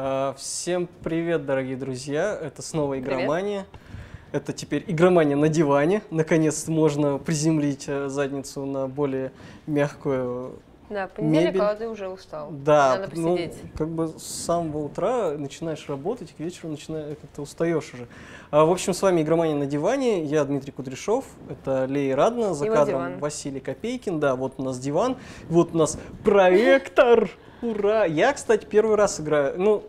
А, всем привет, дорогие друзья! Это снова игромания. Это теперь игромания на диване. Наконец-то можно приземлить э, задницу на более мягкую Да, понедельник, Мебель. а ты уже устал. Да, Надо ну, посидеть. как бы с самого утра начинаешь работать, к вечеру начинаешь как-то устаешь уже. А, в общем, с вами игромания на диване. Я Дмитрий Кудряшов, это Лея Радна, за И вот кадром диван. Василий Копейкин. Да, вот у нас диван, вот у нас проектор. Ура! Я, кстати, первый раз играю. Ну,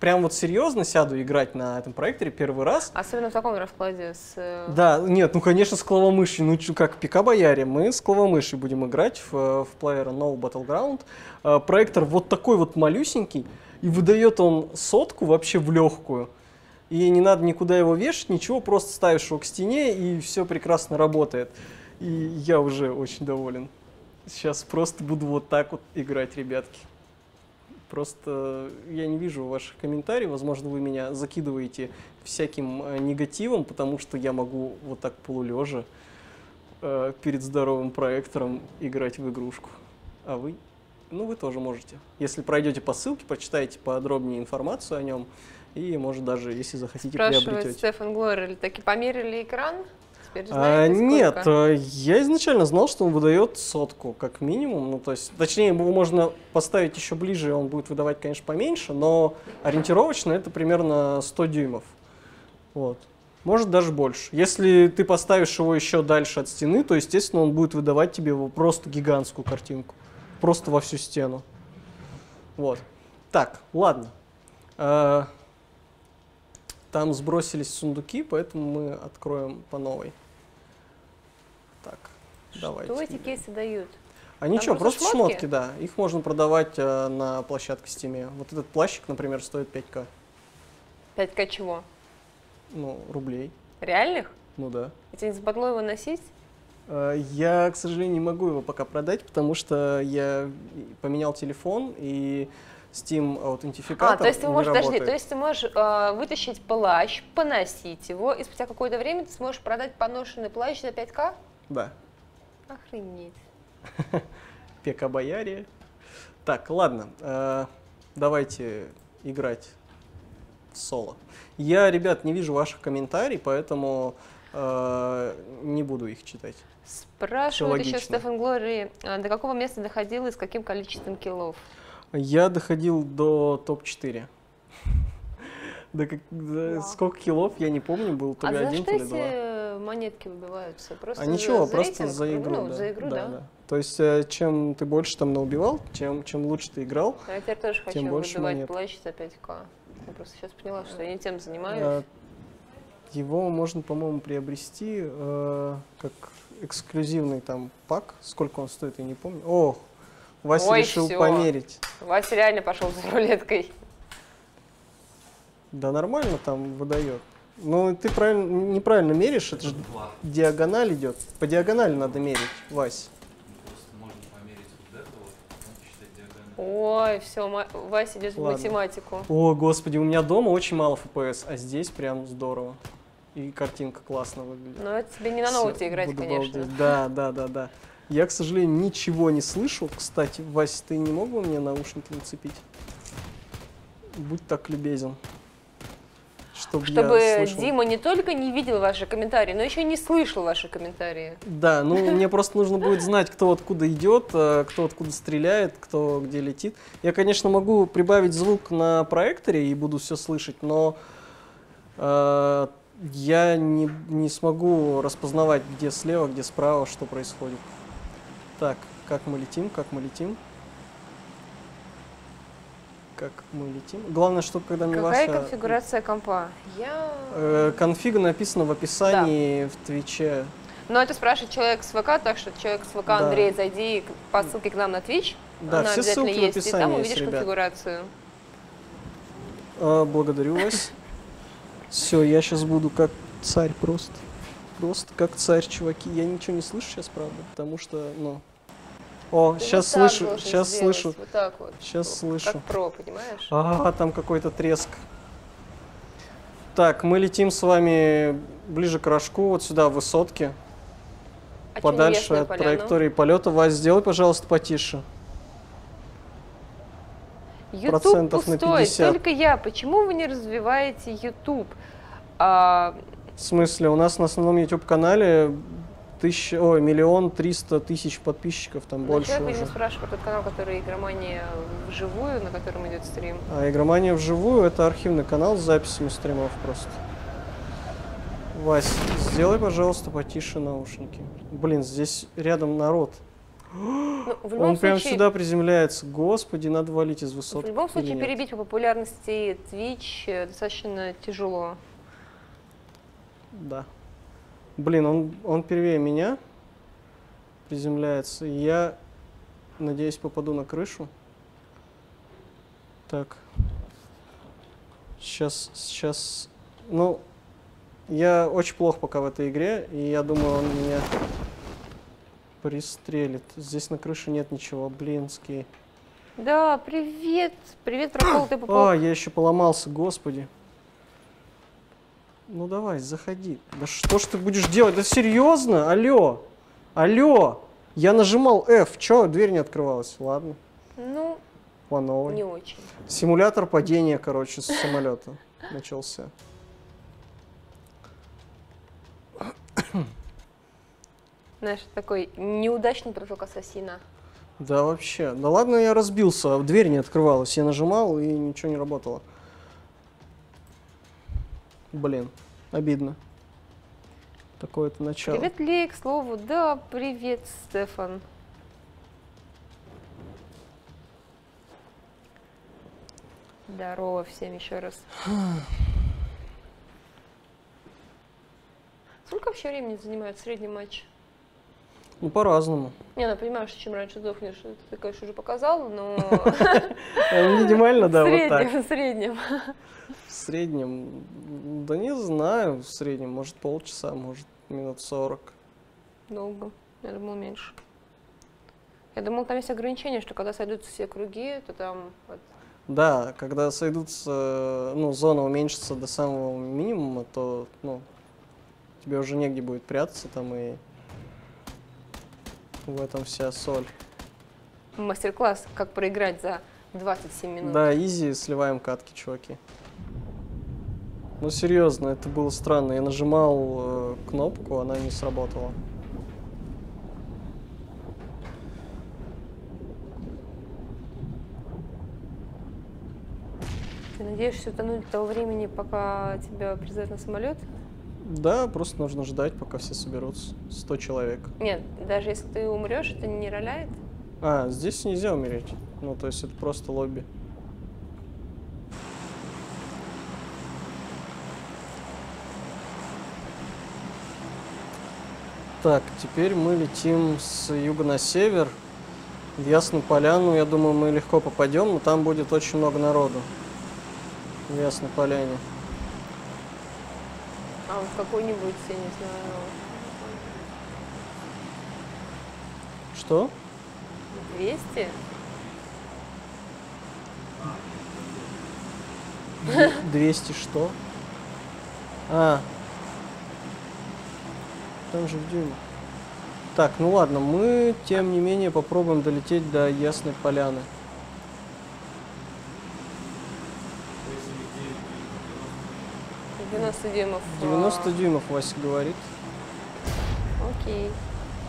прям вот серьезно сяду играть на этом проекторе первый раз. Особенно в таком раскладе с... э, Да, нет, ну конечно с клавомышью, ну как пика бояре, мы с клавомышью будем играть в, э, в плеера No Battleground. Э, Проектор вот такой вот малюсенький, и выдает он сотку вообще в легкую. И не надо никуда его вешать, ничего, просто ставишь его к стене, и все прекрасно работает. И я уже очень доволен. Сейчас просто буду вот так вот играть, ребятки. Просто я не вижу ваших комментариев. Возможно, вы меня закидываете всяким э, негативом, потому что я могу вот так полулежа э, перед здоровым проектором играть в игрушку. А вы? Ну, вы тоже можете. Если пройдете по ссылке, почитаете подробнее информацию о нем, и, может, даже, если захотите, Спрашивает приобретете. Стефан Глорель, таки померили экран? Теперь А, знаете, нет, сколько? э, я изначально знал, что он выдает сотку, как минимум. Ну, то есть, точнее, его можно поставить еще ближе, он будет выдавать, конечно, поменьше, но ориентировочно это примерно 100 дюймов. Вот. Может даже больше. Если ты поставишь его еще дальше от стены, то, естественно, он будет выдавать тебе его просто гигантскую картинку. Просто во всю стену. Вот. Так, ладно. Э, Там сбросились сундуки, поэтому мы откроем по новой. Так, давайте. Что эти кейсы дают? А ничего, просто просто шмотки? шмотки? да. Их можно продавать э, на площадке Steam. Вот этот плащик, например, стоит 5к. 5к чего? Ну, рублей. Реальных? Ну да. И тебе не западло его носить? Э, Я, к сожалению, не могу его пока продать, потому что я поменял телефон, и Steam аутентификатор А, то есть ты можешь, подожди, то есть ты можешь э, вытащить плащ, поносить его, и спустя какое-то время ты сможешь продать поношенный плащ за 5к? Да. Охренеть. Пека Бояре. Так, ладно, э, давайте играть в соло. Я, ребят, не вижу ваших комментариев, поэтому э, не буду их читать. Спрашивает еще. Стефан Глори, а, до какого места доходил и с каким количеством киллов? Я доходил до топ-4. До как- Вау. сколько килов, я не помню, был то а ли за один, то ли два. Монетки выбиваются? Просто А ничего, за, просто рейтинг? за игру. Ну, да. за игру, да. То есть, э, чем ты больше там наубивал, чем, чем лучше ты играл, А Я теперь тоже Тем хочу больше выбивать монет. плащ за 5к. Я просто сейчас поняла, что я не тем занимаюсь. э, его можно, по-моему, приобрести э, как эксклюзивный там пак. Сколько он стоит, я не помню. О, Вася Ой, решил всё. померить. Вася реально пошел за рулеткой. Да нормально там выдает. Ну, ты правильно, неправильно меришь, это же диагональ идет. По диагонали надо мерить, Вась. Просто можно померить вот это вот, потом посчитать диагональ. Ой, все, Вася идет в математику. О, господи, у меня дома очень мало FPS, а здесь прям здорово. И картинка классно выглядит. Но это тебе не на ноуте играть, буду конечно. балдеть. Да, да, да, да. Я, к сожалению, ничего не слышу. Кстати, Вася, ты не мог бы мне наушники нацепить? Будь так любезен. Чтоб Чтобы я слышал. Дима не только не видел ваши комментарии, но еще и не слышал ваши комментарии. Да, ну мне просто нужно будет знать, кто откуда идет, э, кто откуда стреляет, кто где летит. Я, конечно, могу прибавить звук на проекторе и буду все слышать, но э, я не, не смогу распознавать, где слева, где справа, что происходит. Так, как мы летим, как мы летим. Как мы летим. Главное, чтобы когда Какая Вася... конфигурация компа? Я... Э, конфига написано в описании в Твиче. Но это спрашивает человек с ВК, так что человек с ВК, Да. Андрей, зайди по ссылке к нам на Twitch. Да, Она все обязательно ссылки в есть, и там описании есть, увидишь ребят. конфигурацию. А, благодарю вас. Все, я сейчас буду как царь просто. Просто как царь, чуваки. Я ничего не слышу сейчас, правда, потому что, ну... О, Ты сейчас вот слышу, сейчас сделать, слышу. Вот так вот. Щас Как слышу. про, понимаешь? А, там какой-то треск. Так, мы летим с вами ближе к рожку, вот сюда, в высотке, А подальше от поляна? траектории полета. Вась, сделай, пожалуйста, потише. YouTube процентов на пустой, 50. только я. Почему вы не развиваете YouTube? А, В смысле, у нас на основном YouTube-канале тысяча, ой, миллион триста тысяч подписчиков, там ну, больше человек, уже. видимо, спрашивает про тот канал, который игромания вживую, на котором идет стрим. А игромания вживую это архивный канал с записями стримов просто. Вась, сделай, пожалуйста, потише наушники. Блин, здесь рядом народ. Ну, Он прям случае, сюда приземляется. Господи, надо валить из высот. В любом случае, нет? перебить по популярности Twitch э, достаточно тяжело. Да. Блин, он, он первее меня приземляется. Я, надеюсь, попаду на крышу. Так. Сейчас, сейчас. Ну, я очень плохо пока в этой игре, и я думаю, он меня пристрелит. Здесь на крыше нет ничего, блинский. Да, привет, привет, прокол, ты А, попал. я еще поломался, господи. Ну давай, заходи. Да что ж ты будешь делать? Да серьезно? Алло! Алло! Я нажимал F, чё, дверь не открывалась? Ладно, Ну, по новой. не очень. Симулятор падения, короче, с самолета начался. Знаешь, такой неудачный прыжок ассасина. Да вообще. Да ладно, я разбился, а дверь не открывалась. Я нажимал, и ничего не работало. Блин, обидно. Такое-то начало. Привет, Лей, к слову. Да, привет, Стефан. Здорово всем еще раз. Сколько вообще времени занимает средний матч? Ну, по-разному. Не, ну понимаю, что чем раньше сдохнешь, ты, конечно, уже показал, но Э, Минимально, да, вот так. среднем, в среднем. В среднем, да не знаю, в среднем, может полчаса, может минут 40. Долго. Я думал меньше. Я думал, там есть ограничение, что когда сойдутся все круги, то там Да, когда сойдутся, ну, зона уменьшится до самого минимума, то, ну, тебе уже негде будет прятаться там и в этом вся соль. мастер-класс, как проиграть за 27 минут. Да, изи, сливаем катки, чуваки. Ну, серьезно, это было странно. Я нажимал э, кнопку, она не сработала. Ты надеешься утонуть до того времени, пока тебя призывают на самолет? Да, просто нужно ждать, пока все соберутся. 100 человек. Нет, даже если ты умрешь, это не роляет. А, здесь нельзя умереть. Ну, то есть это просто лобби. Так, теперь мы летим с юга на север. В Ясную Поляну, я думаю, мы легко попадем, но там будет очень много народу. В Ясной Поляне. А вот какой-нибудь, я не знаю, Что? 200? Д- 200 что? А. Там же в дюймах. Так, ну ладно, мы, тем не менее, попробуем долететь до Ясной Поляны. То есть 90 дюймов. а, 90 дюймов, Вася говорит. Окей.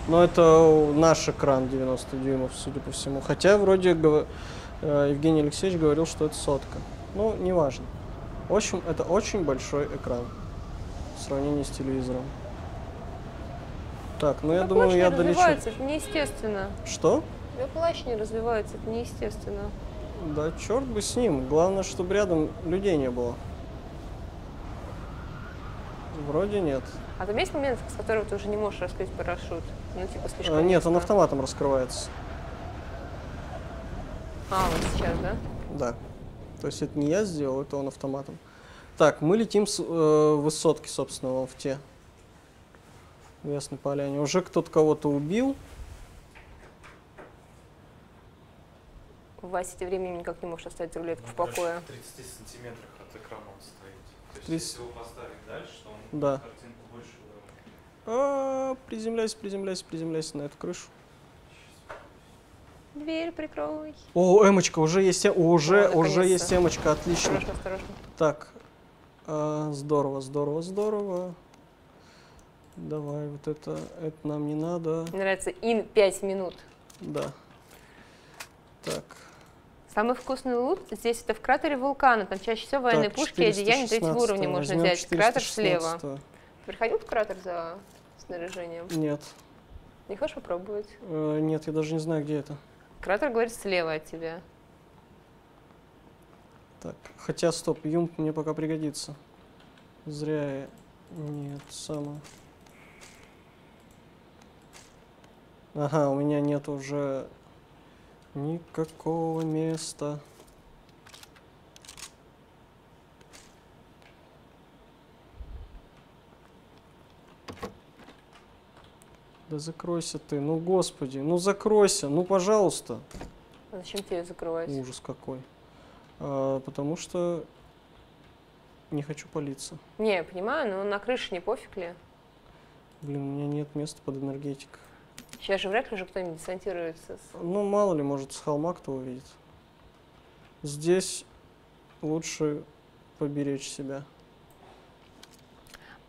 Но это наш экран 90 дюймов, судя по всему. Хотя вроде э, Евгений Алексеевич говорил, что это сотка. Ну, неважно. В общем, это очень большой экран в сравнении с телевизором. Так, ну я думаю, я долечу. развивается, это неестественно. Что? Плащ не развивается, это неестественно. Да черт бы с ним. Главное, чтобы рядом людей не было. Вроде нет. А там есть момент, с которого ты уже не можешь раскрыть парашют? Ну, типа, слишком А, нет, он автоматом раскрывается. А, вот сейчас, да? Да. То есть это не я сделал, это он автоматом. Так, мы летим с э, высотки, собственно, вон в те. В Ясной Поляне. Уже кто-то кого-то убил. Вася тем временем никак не может оставить рулетку в Ну, покое. В 30 сантиметрах от экрана он стоит. То есть 30. если его поставить дальше, то он Да. картинку больше выровняет. А, приземляйся, приземляйся, приземляйся на эту крышу. Дверь прикрой. О, эмочка, уже есть, эм- уже, О, уже есть эмочка, отлично. Осторожно, осторожно. Так, а, здорово, здорово, здорово. Давай, вот это, это нам не надо. Мне нравится ин 5 минут. Да. Так, Самый вкусный лут здесь это в кратере вулкана. Там чаще всего военные так, пушки и одеяния третьего 416, уровня можно взять. Кратер слева. 416. Приходил в кратер за снаряжением? Нет, Не хочешь попробовать? э, нет, я даже не знаю, где это. Кратер говорит слева от тебя. Так, хотя, стоп, юмп мне пока пригодится. Зря я... Нет, самое. Ага, у меня нет уже никакого места. Да закройся ты, ну господи, ну закройся, ну пожалуйста. А зачем тебе закрывать? Ужас какой. А, потому что не хочу палиться. Не, я понимаю, но на крыше не пофиг ли? Блин, у меня нет места под энергетик. Сейчас же вряд ли уже кто-нибудь десантируется. с- Ну, мало ли, может, с холма кто увидит. Здесь лучше поберечь себя.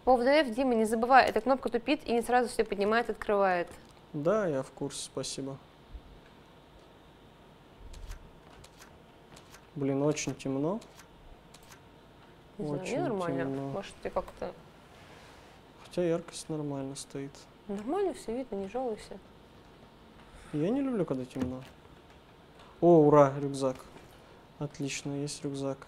По ВДФ, Дима, не забывай, эта кнопка тупит и не сразу все поднимает, открывает. Да, я в курсе, спасибо. Блин, очень темно. Не знаю, Очень нормально. темно. Может, тебе как-то Хотя яркость нормально стоит. Нормально все видно, не жалуйся. Я не люблю, когда темно. О, ура, рюкзак. Отлично, есть рюкзак.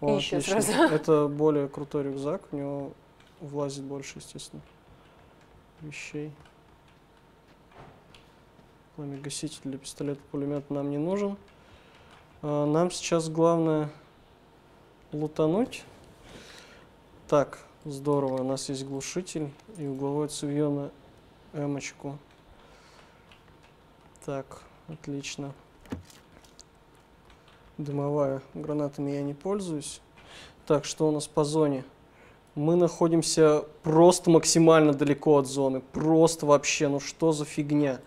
И ещё отлично. сразу. Это более крутой рюкзак, в него влазит больше, естественно, вещей. Пламя-гаситель для пистолета, пулемет нам не нужен. А, Нам сейчас главное лутануть. Так, здорово, у нас есть глушитель и угловое цевье на эмочку. Так, отлично. Дымовая. Гранатами я не пользуюсь. Так, что у нас по зоне? Мы находимся просто максимально далеко от зоны. Просто вообще, ну что за фигня?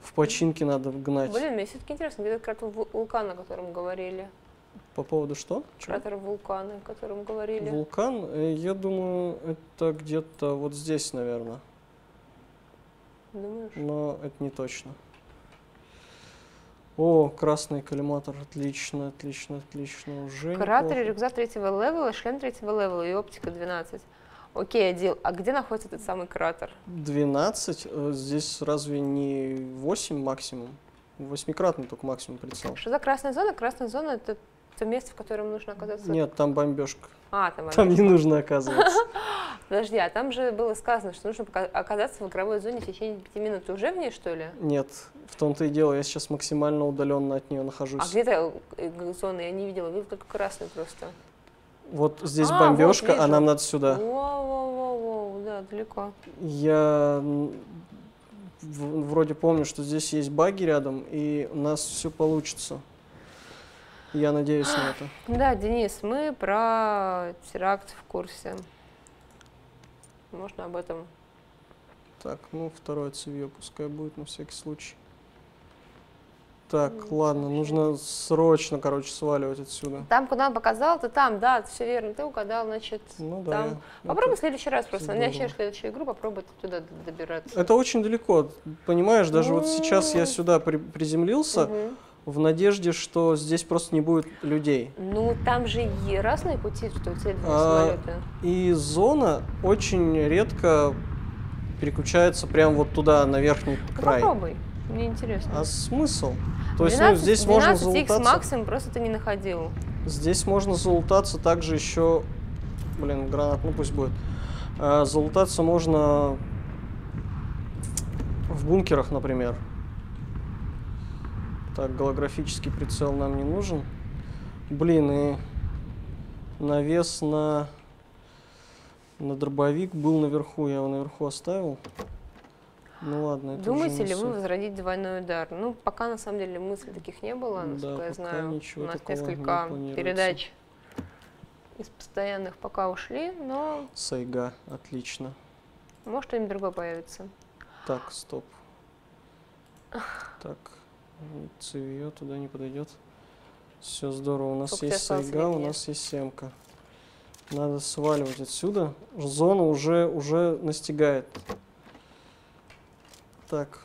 В починке надо гнать. Блин, мне все-таки интересно, где этот кратер вул- вулкана, о котором говорили? По поводу что? Чего? Кратер вулкана, о котором говорили. Вулкан, э, я думаю, это где-то вот здесь, наверное. Думаешь? Но это не точно. О, красный коллиматор, отлично, отлично, отлично. Уже В кратере неплохо. рюкзак третьего левела, шлем третьего левела и оптика 12. Окей, Адил, а где находится этот самый кратер? 12, э, здесь разве не 8 максимум? Восьмикратный только максимум прицел. Что за красная зона? Красная зона это то место, в котором нужно оказаться. Нет, там бомбежка. А, там, Там она. не нужно оказываться. Подожди, а там же было сказано, что нужно оказаться в игровой зоне в течение пяти минут. Ты уже в ней, что ли? Нет, в том-то и дело, я сейчас максимально удаленно от нее нахожусь. А где-то зоны я не видела, видела только красную просто. Вот здесь А, вот бомбежка, а вижу. нам надо сюда. Воу-воу-воу, да, далеко. Я вроде помню, что здесь есть баги рядом, и у нас все получится. Я надеюсь на это. Да, Денис, мы про теракт в курсе. Можно об этом. Так, ну второе цевье пускай будет на всякий случай. Так, Ну, ладно, нужно срочно, короче, сваливать отсюда. Там, куда он показал, ты там, да, все верно, ты угадал, значит. Ну да. Там. я- Попробуй в следующий раз просто. здорово. Начнешь следующую игру, попробуй туда добираться. это очень далеко, понимаешь, даже вот сейчас я Ну. сюда при- приземлился Мгм. В надежде, что здесь просто не будет людей. Ну, там же и разные пути, что у тебя для А, самолета. И зона очень редко переключается прямо вот туда, на верхний Ну, край. попробуй, мне интересно. А смысл? То есть, ну, 12 здесь можно 12 залутаться. максимум просто ты не находил. Здесь можно залутаться также еще... Блин, гранат, ну пусть будет. А, залутаться можно в бункерах, например. Так, голографический прицел нам не нужен. Блин, и навес на, на дробовик был наверху. Я его наверху оставил. Ну ладно, это Думаете ли вы возродить двойной удар? Ну, пока на самом деле мыслей таких не было, Да, насколько я пока знаю. ничего У нас несколько передач из постоянных пока ушли, но Сайга, отлично. может что-нибудь другое появится. Так, стоп. Так, цевье туда не подойдет. Все здорово. У нас Сколько есть сайга, у нас есть семка. Надо сваливать отсюда. Зона уже, уже настигает. Так.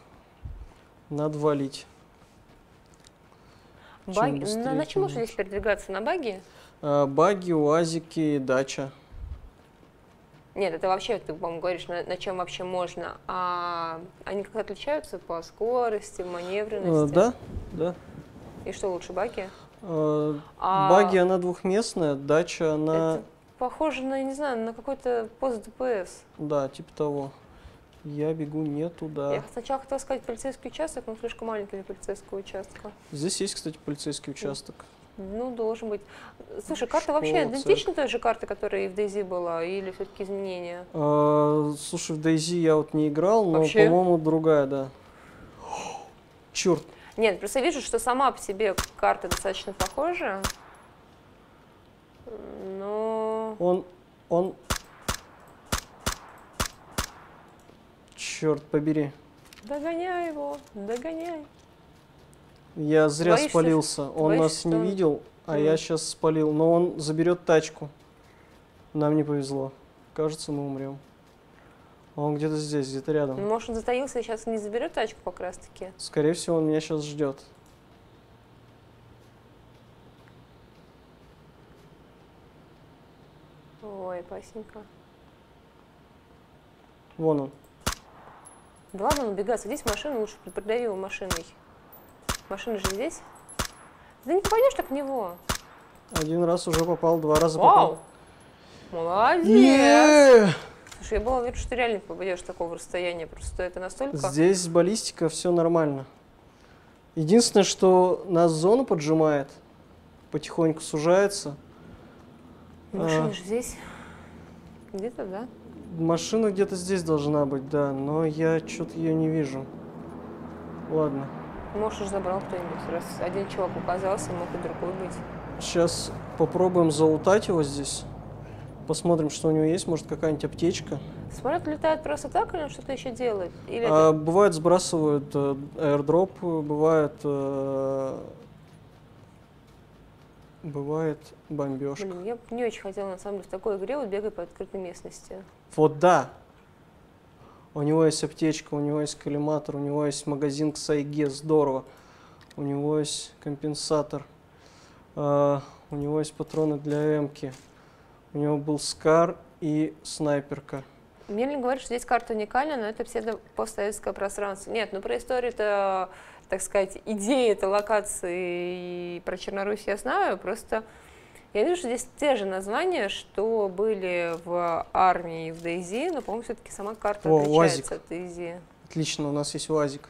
Надо валить. Баги- на, чем можно здесь передвигаться? На баги? А, баги, уазики, дача. Нет, это вообще, ты, по-моему, говоришь, на, на чем вообще можно. А они как-то отличаются по скорости, Э, маневренности? да, да. И что лучше, баги? Э, А Баги, она двухместная, дача, она, Это похоже на, не знаю, на какой-то пост ДПС. да, типа того. Я бегу не туда. Я сначала хотела сказать полицейский участок, но слишком маленький для полицейского участка. Здесь есть, кстати, полицейский участок. Ну, должен быть. Слушай, карта Школа, вообще идентична той же карты, которая и в Дейзи была, или все-таки изменения? А, слушай, в Дейзи я вот не играл, но, по-моему, другая, да. Черт, Нет, просто вижу, что сама по себе карта достаточно похожа. Но... он, он... Черт побери. Догоняй его, догоняй. Я зря Боишься, спалился. Он боишься, нас что не видел, а Мгм. я сейчас спалил. Но он заберет тачку. Нам не повезло. Кажется, мы умрем. Он где-то здесь, где-то рядом. Ну, Может, он затаился и сейчас не заберет тачку как раз-таки? Скорее всего, он меня сейчас ждет. Ой, пасенька. Вон он. Да ладно, он убегает. Садись в машину, лучше придави его машиной. Машина же здесь. Да не попадешь так в него. Один раз уже попал, два раза Вау! попал. Молодец! Слушай, я была уверена, что ты реально не попадешь с такого расстояния. Просто это настолько... Здесь баллистика, все нормально. Единственное, что нас зона поджимает, потихоньку сужается. Машина А. же здесь. Где-то, да? Машина где-то здесь должна быть, да, но я что-то ее не вижу. Ладно, Может, уже забрал кто-нибудь. Раз один чувак указался, мог и другой быть. сейчас попробуем залутать его здесь. Посмотрим, что у него есть, может какая-нибудь аптечка. Самолет летает просто так, или он что-то еще делает? Или А, это- бывает сбрасывают э, airdrop, бывает э, бывает бомбежка. Блин, я не очень хотела, на самом деле, в такой игре вот бегать по открытой местности. Вот да. У него есть аптечка, у него есть коллиматор, у него есть магазин к сайге, здорово. У него есть компенсатор. а, у него есть патроны для эмки. У него был скар и снайперка. Мерлин говорит, что здесь карта уникальна, но это псевдо-постсоветское пространство. Нет, ну про историю-то, так сказать, идеи этой локации и про Чернорусь я знаю, просто я вижу, что здесь те же названия, что были в армии и в Дейзи, но, по-моему, все-таки сама карта О, отличается УАЗик. от Дейзи. Отлично, у нас есть УАЗик.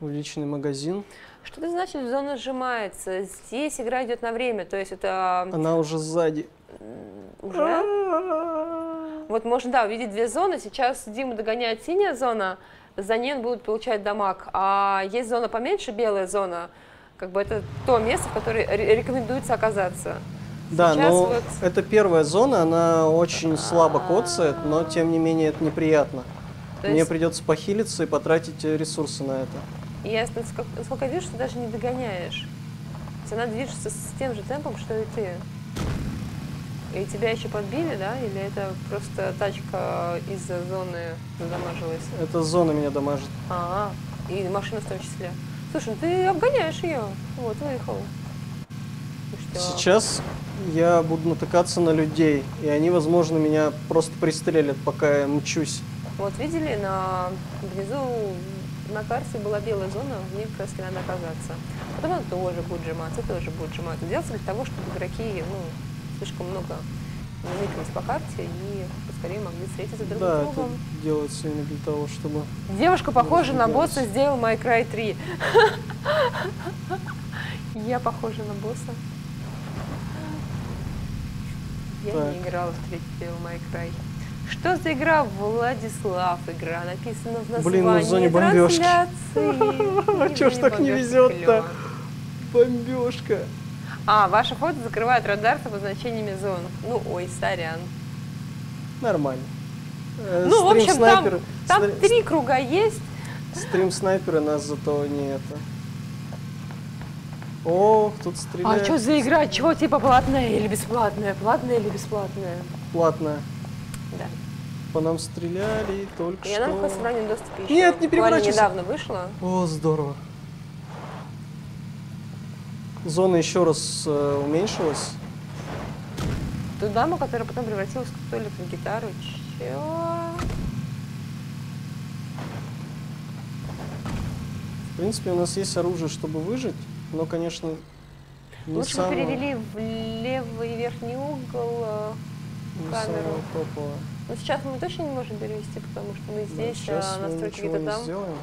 Увеличенный магазин. Что это значит, зона сжимается? Здесь игра идет на время, то есть это Она уже сзади. уже... Вот можно, да, увидеть две зоны. Сейчас Дима догоняет синяя зона, за ней он будет получать дамаг. А есть зона поменьше, белая зона. Как бы это то место, в которое ре- рекомендуется оказаться. Да, Сейчас но вот- это первая зона, она очень слабо коцает, но тем не менее это неприятно. То Мне есть придется похилиться и потратить э, ресурсы на это. я, насколько, насколько вижу, ты даже не догоняешь. То есть она движется с тем же темпом, что и ты. И тебя еще подбили, да? Или это просто тачка из-за зоны задамажилась? Эта зона меня дамажит. А, и машина в том числе. Слушай, ну ты обгоняешь ее. Вот, выехал. Что? Сейчас я буду натыкаться на людей, и они, возможно, меня просто пристрелят, пока я мчусь. Вот видели, на внизу на карте была белая зона, в ней как раз надо оказаться. Потом она тоже будет сжиматься, тоже будет сжиматься. Делается для того, чтобы игроки, ну, слишком много намыкались по карте и поскорее могли встретиться друг да, с другом. делается именно для того, чтобы... Девушка похожа на босса с Devil May Cry 3. Я похожа на босса. Я не играла в третий May Cry. Что за игра? Владислав игра. Написано в названии Блин, мы в зоне трансляции. А чё ж так не клёво. Бомбежка! А, ваше фото закрывает радар с обозначениями зон. Ну, ой, сорян. Нормально. Э, Ну, в общем, там, там три круга есть. Стрим-снайперы нас зато не это. О, тут стреляет. А что за игра? Чего типа платная или бесплатная? Платная или бесплатная? Платная. Да. По нам стреляли только Я что. на собрании доступе еще. Нет, не переворачивайся. недавно вышла. О, здорово. Зона еще раз э, уменьшилась. Ту даму, которая потом превратилась в то ли в гитару. Чё? В принципе, у нас есть оружие, чтобы выжить, но, конечно, не Лучше бы самое, перевели в левый верхний угол. э, камеру. Но сейчас мы точно не можем перевести, потому что мы Да, здесь, сейчас а настройки где-то не там. сделаем.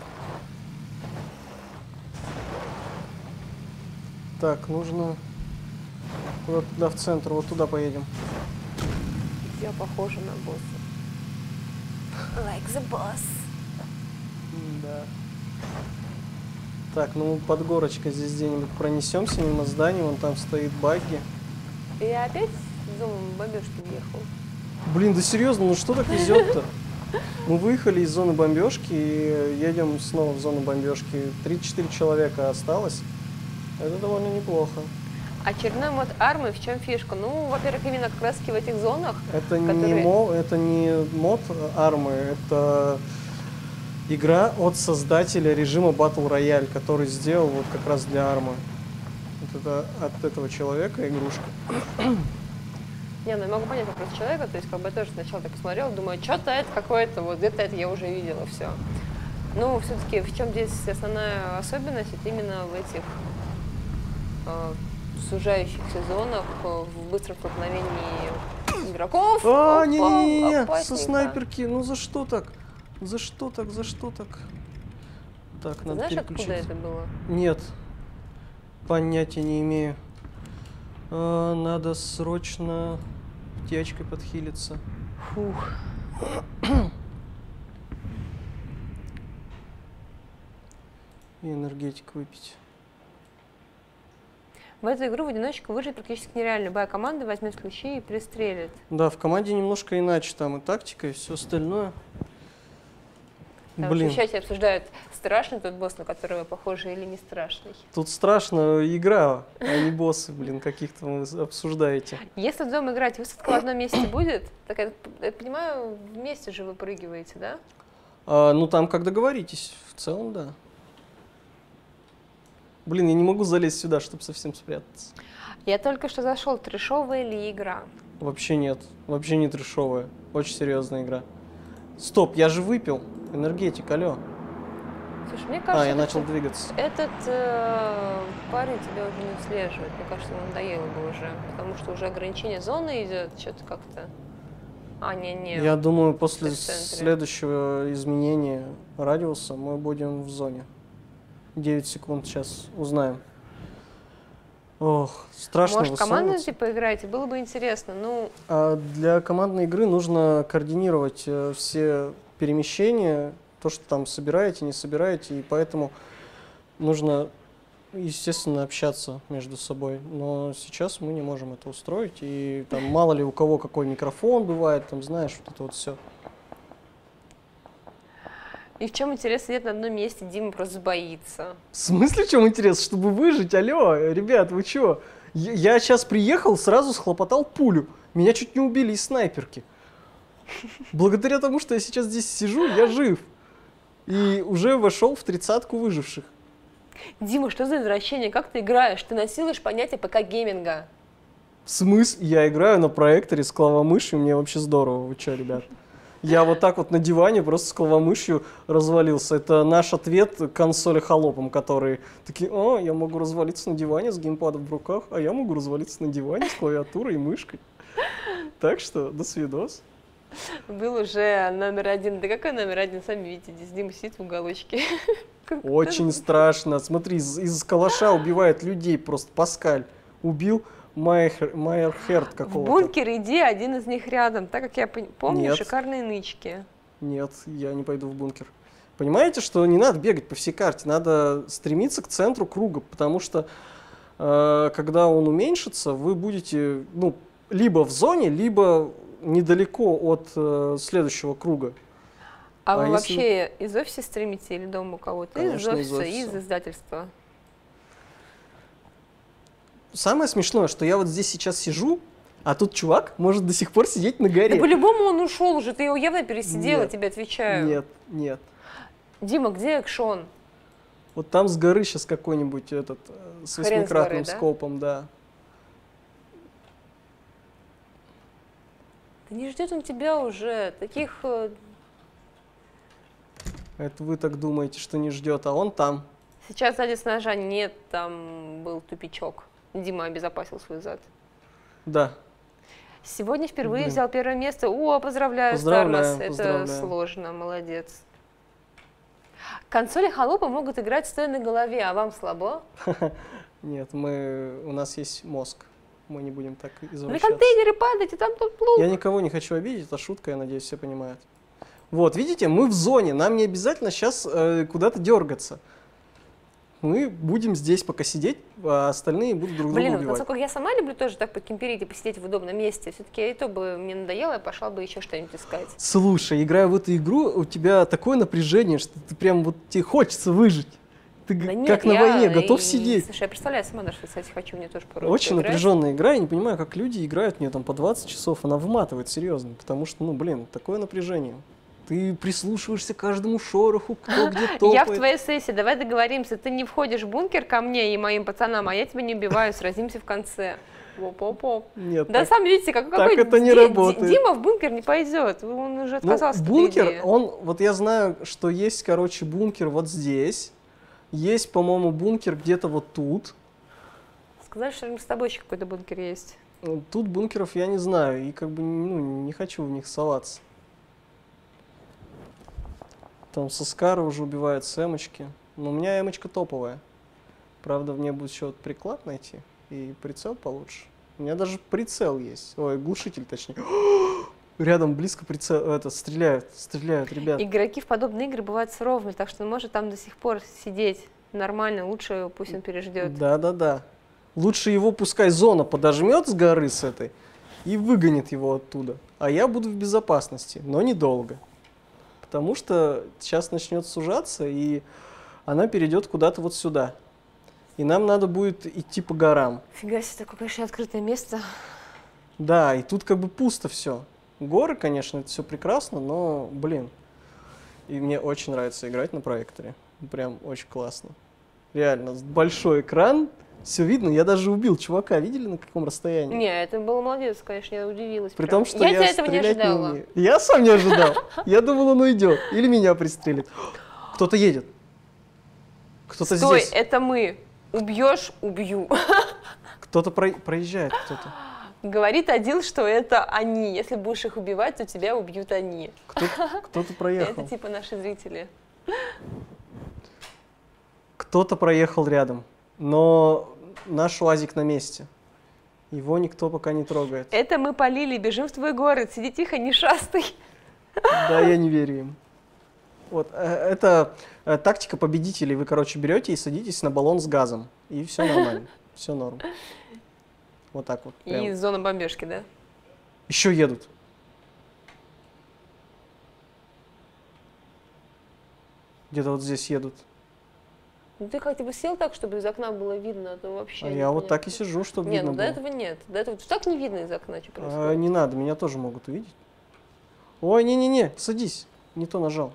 Так, нужно вот туда в центр, вот туда поедем. Я похожа на босса. Like the boss. Да. Так, ну мы под горочкой здесь где-нибудь пронесемся мимо здания, вон там стоит багги. И я опять зону бомбежки въехал. Блин, да серьезно, ну что так везет-то? Мы выехали из зоны бомбежки и едем снова в зону бомбежки. 3-4 человека осталось. Это довольно неплохо. Очередной мод армы, в чем фишка? Ну, во-первых, именно как раз в этих зонах Это не Которые- мо, это не мод армы, это игра от создателя режима Battle Royale, который сделал вот как раз для армы. Вот это от этого человека игрушка. Не, ну я могу понять вопрос человека, то есть как бы я тоже сначала так посмотрела, думаю, что-то это какое-то, вот где-то это я уже видела все. Ну, все-таки в чем здесь основная особенность, это именно в этих э, сужающихся зонах, э, в быстром столкновении игроков. А, не-не-не, со снайперки, ну за что так? За что так, за что так? Так, Ты надо знаешь, откуда это было? Нет, понятия не имею. А, надо срочно аптечкой подхилиться. Фух. И энергетик выпить. В эту игру в одиночку выжить практически нереально. Любая команда возьмет ключи и пристрелит. Да, в команде немножко иначе, там и тактика, и все остальное. Там Блин, в чате обсуждают, страшный тот босс, на которого похоже, или не страшный. тут страшно игра, а не боссы, блин, каких-то вы обсуждаете. Если вдвоем играть, высадка в одном месте будет, так я, я понимаю, вместе же выпрыгиваете, да? А, ну там как договоритесь, в целом, да. Блин, я не могу залезть сюда, чтобы совсем спрятаться. Я только что зашел, трешовая ли игра? Вообще нет, вообще не трешовая, очень серьезная игра. Стоп, я же выпил энергетик, алло. Слушай, мне кажется, А, я этот- начал двигаться. Этот э, парень тебя уже не отслеживает. Мне кажется, ему надоело бы уже. Потому что уже ограничение зоны идет, что-то как-то. А, не-не. Я думаю, после следующего изменения радиуса мы будем в зоне. 9 секунд сейчас узнаем. Ох, страшно Может, командно типа играете? Было бы интересно. Ну, А для командной игры нужно координировать э, все перемещения, то, что там собираете, не собираете, и поэтому нужно, естественно, общаться между собой. Но сейчас мы не можем это устроить, и там мало ли у кого какой микрофон бывает, там знаешь, вот это вот все. И в чем интерес сидеть на одном месте, Дима просто боится. В смысле, в чем интерес? Чтобы выжить? Алло, ребят, вы чё? Я, сейчас приехал, сразу схлопотал пулю. Меня чуть не убили из снайперки. Благодаря тому, что я сейчас здесь сижу, я жив. И уже вошел в тридцатку выживших. Дима, что за извращение? Как ты играешь? Ты насилуешь понятие ПК-гейминга. В смысле? Я играю на проекторе с клавомышью, мне вообще здорово. Вы чё, ребят? Я вот так вот на диване просто с клавомышью развалился. Это наш ответ консолехолопам, которые такие, о, я могу развалиться на диване с геймпадом в руках, а я могу развалиться на диване с клавиатурой и мышкой. Так что, до свидос. Был уже номер один. Да какой номер один? Сами видите, здесь Дима сидит в уголочке. Очень страшно. Смотри, из, из калаша убивает людей просто. Паскаль убил Майер, Майерхерд В какого-то. бункер иди, один из них рядом. Так как я помню, Нет. шикарные нычки. Нет, я не пойду в бункер. Понимаете, что не надо бегать по всей карте, надо стремиться к центру круга, потому что э, когда он уменьшится, вы будете ну, либо в зоне, либо недалеко от э, следующего круга. А, А вы если- вообще из офиса стримите или дома у кого-то? из Конечно, из офиса, из офиса. издательства. Самое смешное, что я вот здесь сейчас сижу, а тут чувак может до сих пор сидеть на Да горе. по-любому он ушел уже, ты его явно пересидела, Нет. тебе отвечаю. Нет, нет. Дима, где экшон? Вот там с горы сейчас какой-нибудь этот э, с Хрен восьмикратным горы, да? скопом, да. Да не ждет он тебя уже. Таких э, Это вы так думаете, что не ждет, а он там. сейчас сзади с ножа нет, там был тупичок. Дима обезопасил свой зад. Да. Сегодня впервые Блин. взял первое место. О, поздравляю, Поздравляю, Стармас. Это поздравляю. сложно, молодец. Консоли холопа могут играть стоя на голове, а вам слабо? Нет, мы, у нас есть мозг. Мы не будем так На извращаться. контейнеры падайте, там тут лук. Я никого не хочу обидеть, это шутка, я надеюсь, все понимают. Вот, видите, мы в зоне, нам не обязательно сейчас куда-то дергаться. Мы будем здесь пока сидеть, а остальные будут друг друга Блин, вот убивать. насколько я сама люблю тоже так покемперить и посидеть в удобном месте, все-таки и то бы мне надоело, я пошла бы еще что-нибудь искать. Слушай, играя в эту игру, у тебя такое напряжение, что ты прям вот тебе хочется выжить. Ты Да нет, как на я войне, готов и- сидеть. Слушай, я представляю сама, что, кстати, хочу мне тоже порой Очень поиграть. напряженная игра, я не понимаю, как люди играют в нее там по 20 часов, она выматывает серьезно, потому что, ну, блин, такое напряжение. Ты прислушиваешься к каждому шороху, кто где топает. Я в твоей сессии, давай договоримся, ты не входишь в бункер ко мне и моим пацанам, а я тебя не убиваю, сразимся в конце. Воп-воп-воп. Нет, Да так- сами видите, как, так какой это не Ди- работает. Дима в бункер не пойдет, он уже Ну, отказался от этой бункер, идеи. он, вот я знаю, что есть, короче, бункер вот здесь. Есть, по-моему, бункер где-то вот тут. Сказали, что с тобой еще какой-то бункер есть. Тут бункеров я не знаю, и как бы ну, не хочу в них соваться. Там Соскара уже убивает с эмочки. Но у меня эмочка топовая. Правда, мне будет еще вот приклад найти и прицел получше. У меня даже прицел есть. Ой, глушитель точнее. Рядом близко прицел, это, стреляют, стреляют, ребят. Игроки в подобные игры бывают суровыми, так что он может там до сих пор сидеть нормально, лучше пусть он переждет. Да-да-да. Лучше его пускай зона подожмет с горы с этой и выгонит его оттуда. А я буду в безопасности, но недолго. Потому что сейчас начнет сужаться, и она перейдет куда-то вот сюда. И нам надо будет идти по горам. Фига себе, такое, конечно, открытое место. Да, и тут как бы пусто все. Горы, конечно, это все прекрасно, но, блин. И мне очень нравится играть на проекторе. Прям очень классно. Реально, большой экран, все видно. Я даже убил чувака, видели на каком расстоянии? Не, это был молодец, конечно, я удивилась. При прям. том, что я, я, этого не ожидала. умею. Я сам не ожидал. Я думал, он уйдет. Или меня пристрелит. Кто-то едет. Кто-то Стой, здесь. это мы. Убьешь, убью. Кто-то про- проезжает. Кто-то. Говорит один, что это они. Если будешь их убивать, то тебя убьют они. Кто-то, кто-то Это проехал. типа наши зрители. Кто-то проехал рядом. Но наш УАЗик на месте. Его никто пока не трогает. Это мы полили, бежим в твой город. Сиди тихо, не шастай. Да, я не верю им. Вот, э, это э, тактика победителей. Вы, короче, берете и садитесь на баллон с газом. И все нормально. Все норм. Вот так вот. прям. И зона бомбежки, да? Еще едут. Где-то вот здесь едут. Ну ты как-то бы сел так, чтобы из окна было видно, а то вообще А я вот так и сижу, чтобы Не, видно ну до было. этого нет. До этого так не видно из окна, что А, происходит. не надо, меня тоже могут увидеть. Ой, не-не-не, садись. Не то нажал.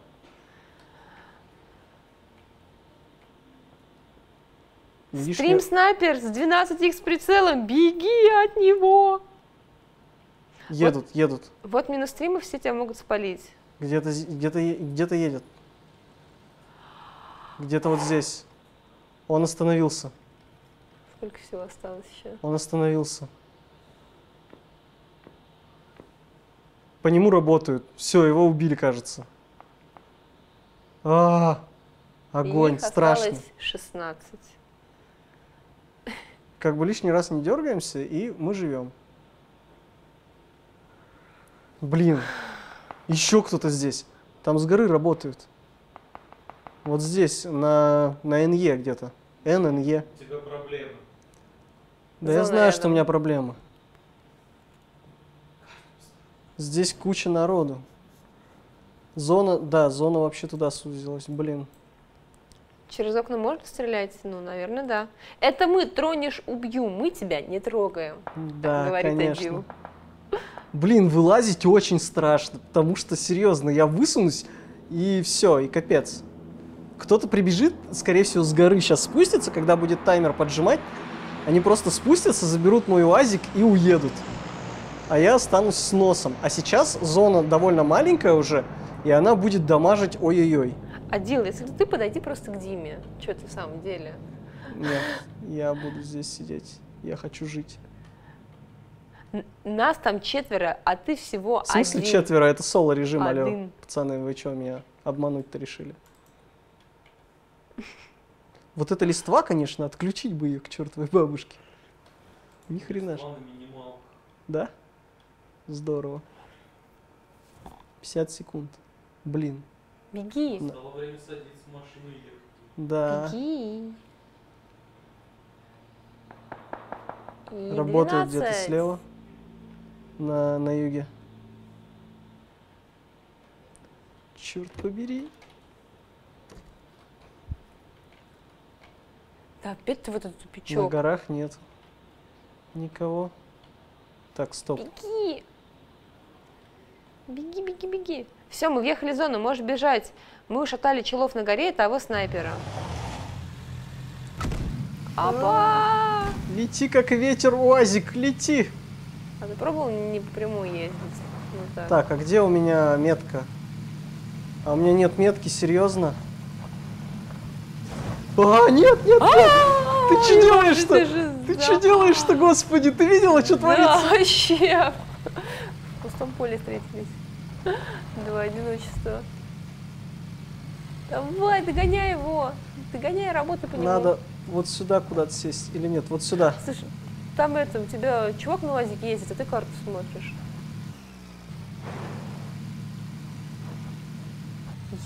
Видишь, Стрим снайпер с 12х прицелом, беги от него! едут, едут. Вот минус стримы все тебя могут спалить. Где-то зи- где-то е- где-то едет. Где-то вот здесь. Он остановился. Сколько всего осталось еще? Он остановился. По нему работают. Все, его убили, кажется. А, огонь, Их страшно. осталось 16. Как бы лишний раз не дергаемся, и мы живем. Блин, еще кто-то здесь. Там с горы работают. Вот здесь, на, на НЕ где-то. Н, НЕ. У тебя проблемы. Да я Зона знаю, что у рядом. меня проблемы. Здесь куча народу. Зона, да, зона вообще туда сузилась, блин. Через окна можно стрелять? Ну, наверное, да. Это мы тронешь, убью, мы тебя не трогаем, Да, говорит конечно. Эдил. Блин, вылазить очень страшно, потому что, серьезно, я высунусь, и все, и капец. Кто-то прибежит, скорее всего, с горы сейчас спустится, когда будет таймер поджимать, они просто спустятся, заберут мой УАЗик и уедут. А я останусь с носом. А сейчас зона довольно маленькая уже, и она будет дамажить ой-ой-ой. Адил, если ты подойди просто к Диме. Что ты в самом деле? Нет, я буду здесь сидеть. Я хочу жить. Нас там четверо, а ты всего В смысле один. четверо? Это соло-режим, алло. Один. Пацаны, вы что, меня обмануть-то решили? Вот эта листва, конечно, отключить бы ее к чертовой бабушке. Ни хрена ж. Планы минимал. Да? Здорово. 50 секунд. Блин. Беги, Да. Стало время садиться в машину и ехать. Да. беги. И Работает где-то 12. слева. На, на юге. Черт побери. Да, опять ты в этот На тупичок. горах нет. Никого. Так, стоп. Беги. Беги, беги, беги. Все, мы въехали в зону, можешь бежать. Мы ушатали челов на горе и того снайпера. Апа! Лети как ветер, УАЗик, лети! А ты пробовал не по прямой ездить? Ну так. Так, а где у меня метка? А у меня нет метки, серьезно? А, нет, нет, нет! А, Ты что делаешь-то? ты что делаешь-то, господи? Ты видела, что Да, творится? вообще. В пустом поле встретились. Два одиночества. Давай, догоняй его. Догоняй, работай по нему. Надо вот сюда куда-то сесть или нет? Вот сюда. Слушай, там это, у тебя чувак на УАЗике ездит, а ты карту смотришь.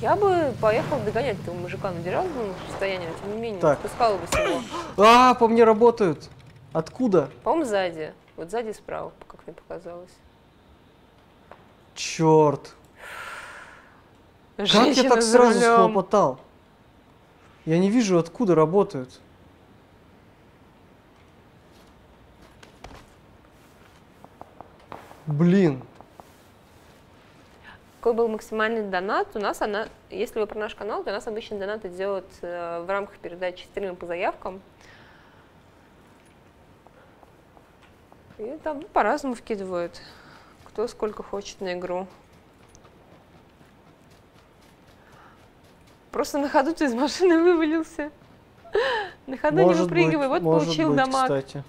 Я бы поехал догонять этого мужика, надирал бы ему состояние, но тем не менее, Так. спускала бы с него. А, по мне работают. Откуда? По-моему, сзади. Вот сзади и справа, как мне показалось. Черт. Как я Женщина так сразу рулем. схлопотал? Я не вижу, откуда работают. Блин. Какой был максимальный донат? У нас она, если вы про наш канал, то у нас обычно донаты делают э, в рамках передачи стрима по заявкам. И там ну, по-разному вкидывают. Кто сколько хочет на игру. Просто на ходу ты из машины вывалился. На ходу не может выпрыгивай, быть, вот получил быть, дамаг. кстати.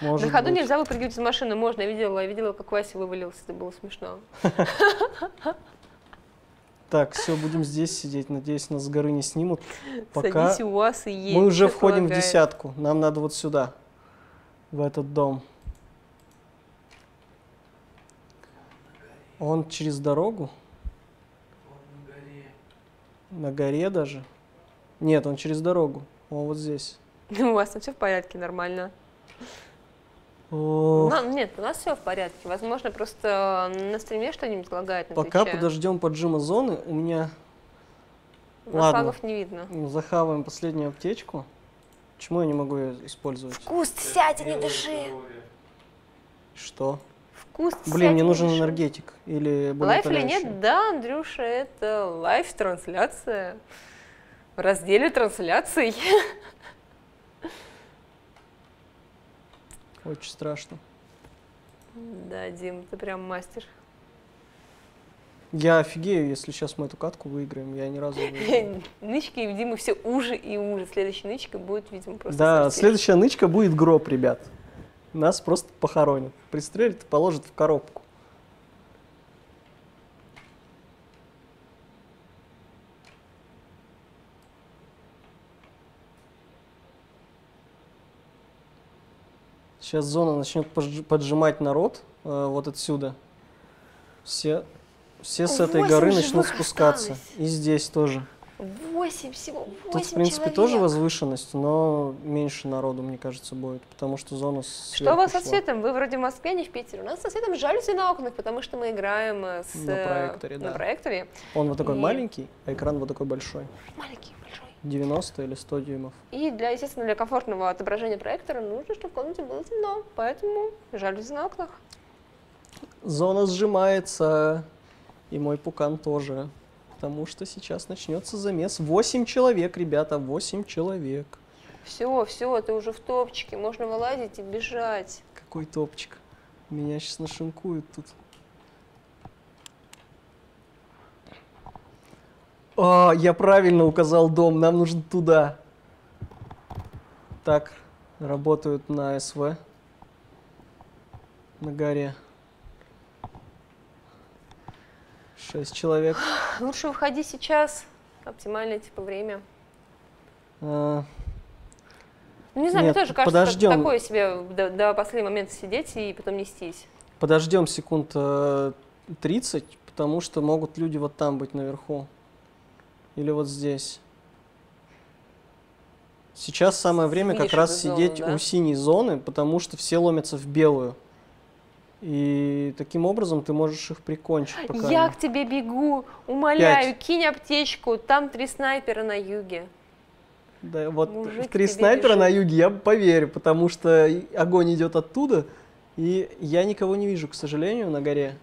Может На ходу быть. нельзя выпрыгивать из машины, можно. Я видела, я видела, как Вася вывалился, это было смешно. Так, все, будем здесь сидеть. Надеюсь, нас с горы не снимут. Пока Садись у вас и едь. мы уже входим в полагаешь. десятку. Нам надо вот сюда, в этот дом. Он через дорогу? Он на горе. На горе даже? Нет, он через дорогу. Он вот здесь. У вас там все в порядке, нормально. Ох, На- нет, у нас все в порядке. Возможно, просто на стриме что-нибудь лагает на пока Твиче. подождем поджима зоны, у меня ладно. не видно. ну, захаваем последнюю аптечку. Почему я не могу ее использовать? Куст, сядь и не дыши. Что? В куст Блин, сядь мне нужен дыши. энергетик или live или нет? Да, Андрюша, это live-трансляция. В разделе трансляций. Очень страшно. Да, Дим, ты прям мастер. Я офигею, если сейчас мы эту катку выиграем. Я ни разу не. Нычки у Димы все уже и уже. Следующей нычкой будет, видимо, просто Да, сортир. следующая нычка будет гроб, ребят. Нас просто похоронят. Пристрелят и положат в коробку. Сейчас зона начнет поджимать народ э, вот отсюда. Все, все с этой горы начнут спускаться. осталось. И здесь тоже. восемь, всего восемь Тут, в принципе, человек. тоже возвышенность, но меньше народу, мне кажется, будет, потому что зона Что у вас со светом? Вы вроде в Москве, а не в Питере. У нас со светом жалюзи на окнах, потому что мы играем э, с, На э, проекторе, на да. проекторе. Он вот такой И- маленький, а экран вот такой большой. Маленький, большой. 90 или 100 дюймов. И для, естественно, для комфортного отображения проектора нужно, чтобы в комнате было темно. Поэтому жалюзи на окнах. Зона сжимается, и мой пукан тоже. Потому что сейчас начнется замес. 8 человек, ребята, 8 человек. Все, все, ты уже в топчике. Можно вылазить и бежать. Какой топчик. Меня сейчас нашинкуют тут. А, я правильно указал дом, нам нужно туда. Так, работают на СВ. На горе. Шесть человек. Лучше выходи сейчас. Оптимальное типа время. А, Ну, не знаю, Нет, мне тоже кажется, подождем. так- такое себе до, до последнего момента сидеть и потом нестись. Подождем секунд э, 30, потому что могут люди вот там быть наверху. Или вот здесь. Сейчас самое время как раз зону, сидеть да? у синей зоны, потому что все ломятся в белую. И таким образом ты можешь их прикончить. Пока Я они- к тебе бегу, умоляю, кинь аптечку, там три снайпера на юге. Да, вот Мужик три снайпера на бежит. юге я поверю, потому что огонь идет оттуда, и я никого не вижу, к сожалению, на горе.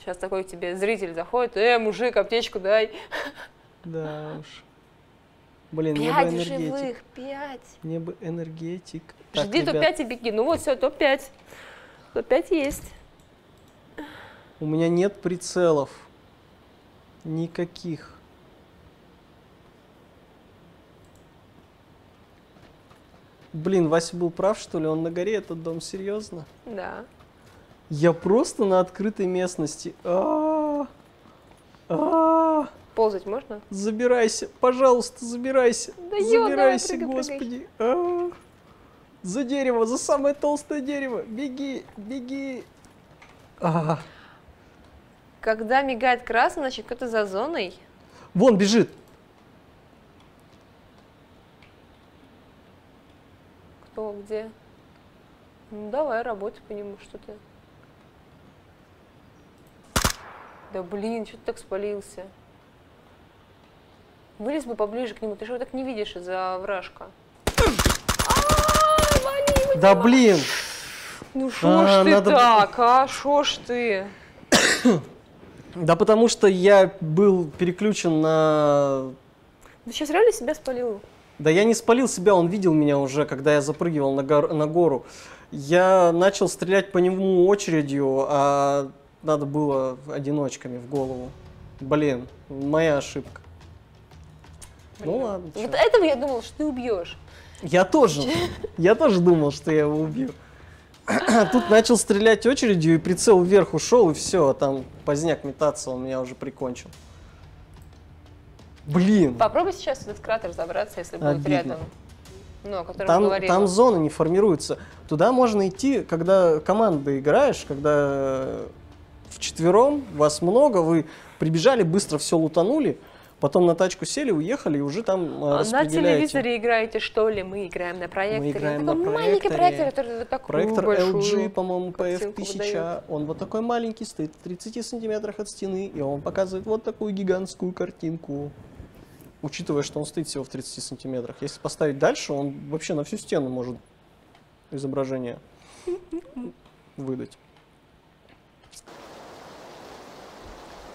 Сейчас такой к тебе зритель заходит, э, мужик, аптечку дай. Да уж. Блин, мне бы Пять энергетик. живых, пять. Мне бы энергетик. Так, Жди ребят, топ-5 и беги. Ну вот, все, топ-5. Топ-5 есть. У меня нет прицелов. Никаких. Блин, Вася был прав, что ли? Он на горе, этот дом, серьезно? Да. Я просто на открытой местности. А, а, Ползать можно? Забирайся, пожалуйста, забирайся. Да ё, забирайся, прыгай, прыгай. господи. А, за дерево, за самое толстое дерево. Беги, беги. А, Когда мигает красный, значит, кто-то за зоной. вон бежит. Кто, где? Ну, давай, работай по нему, что ты. Да блин, что ты так спалился? Вылез бы поближе к нему, ты же его так не видишь из-за вражка. А! Да блин. Ну шо А, ж ты так, а? Шо ж ты? Да потому что я был переключен на... Ты сейчас реально себя спалил? Да я не спалил себя, он видел меня уже, когда я запрыгивал на, гор- на гору. Я начал стрелять по нему очередью, а надо было одиночками в голову. Блин, моя ошибка. Ну ладно. чё. Вот этого я думал, что ты убьешь. Я тоже. Я тоже думал, что я его убью. Тут начал стрелять очередью, и прицел вверх ушел, и все, там поздняк метаться, он меня уже прикончил. Блин, Попробуй сейчас в этот кратер забраться, если будет Обидно. рядом. Ну, о котором там, говорила. там зона не формируется. Туда можно идти, когда командой играешь, когда в четвером вас много, вы прибежали, быстро все лутанули, потом на тачку сели, уехали, и уже там А На телевизоре играете, что ли? Мы играем на проекторе. играем Такой на маленький проекторе. проектор, который вот такой Проектор. LG, по-моему, картинку PF1000, выдает. он вот такой маленький, стоит в 30 сантиметрах от стены, и он показывает вот такую гигантскую картинку. Учитывая, что он стоит всего в 30 сантиметрах. Если поставить дальше, он вообще на всю стену может изображение выдать.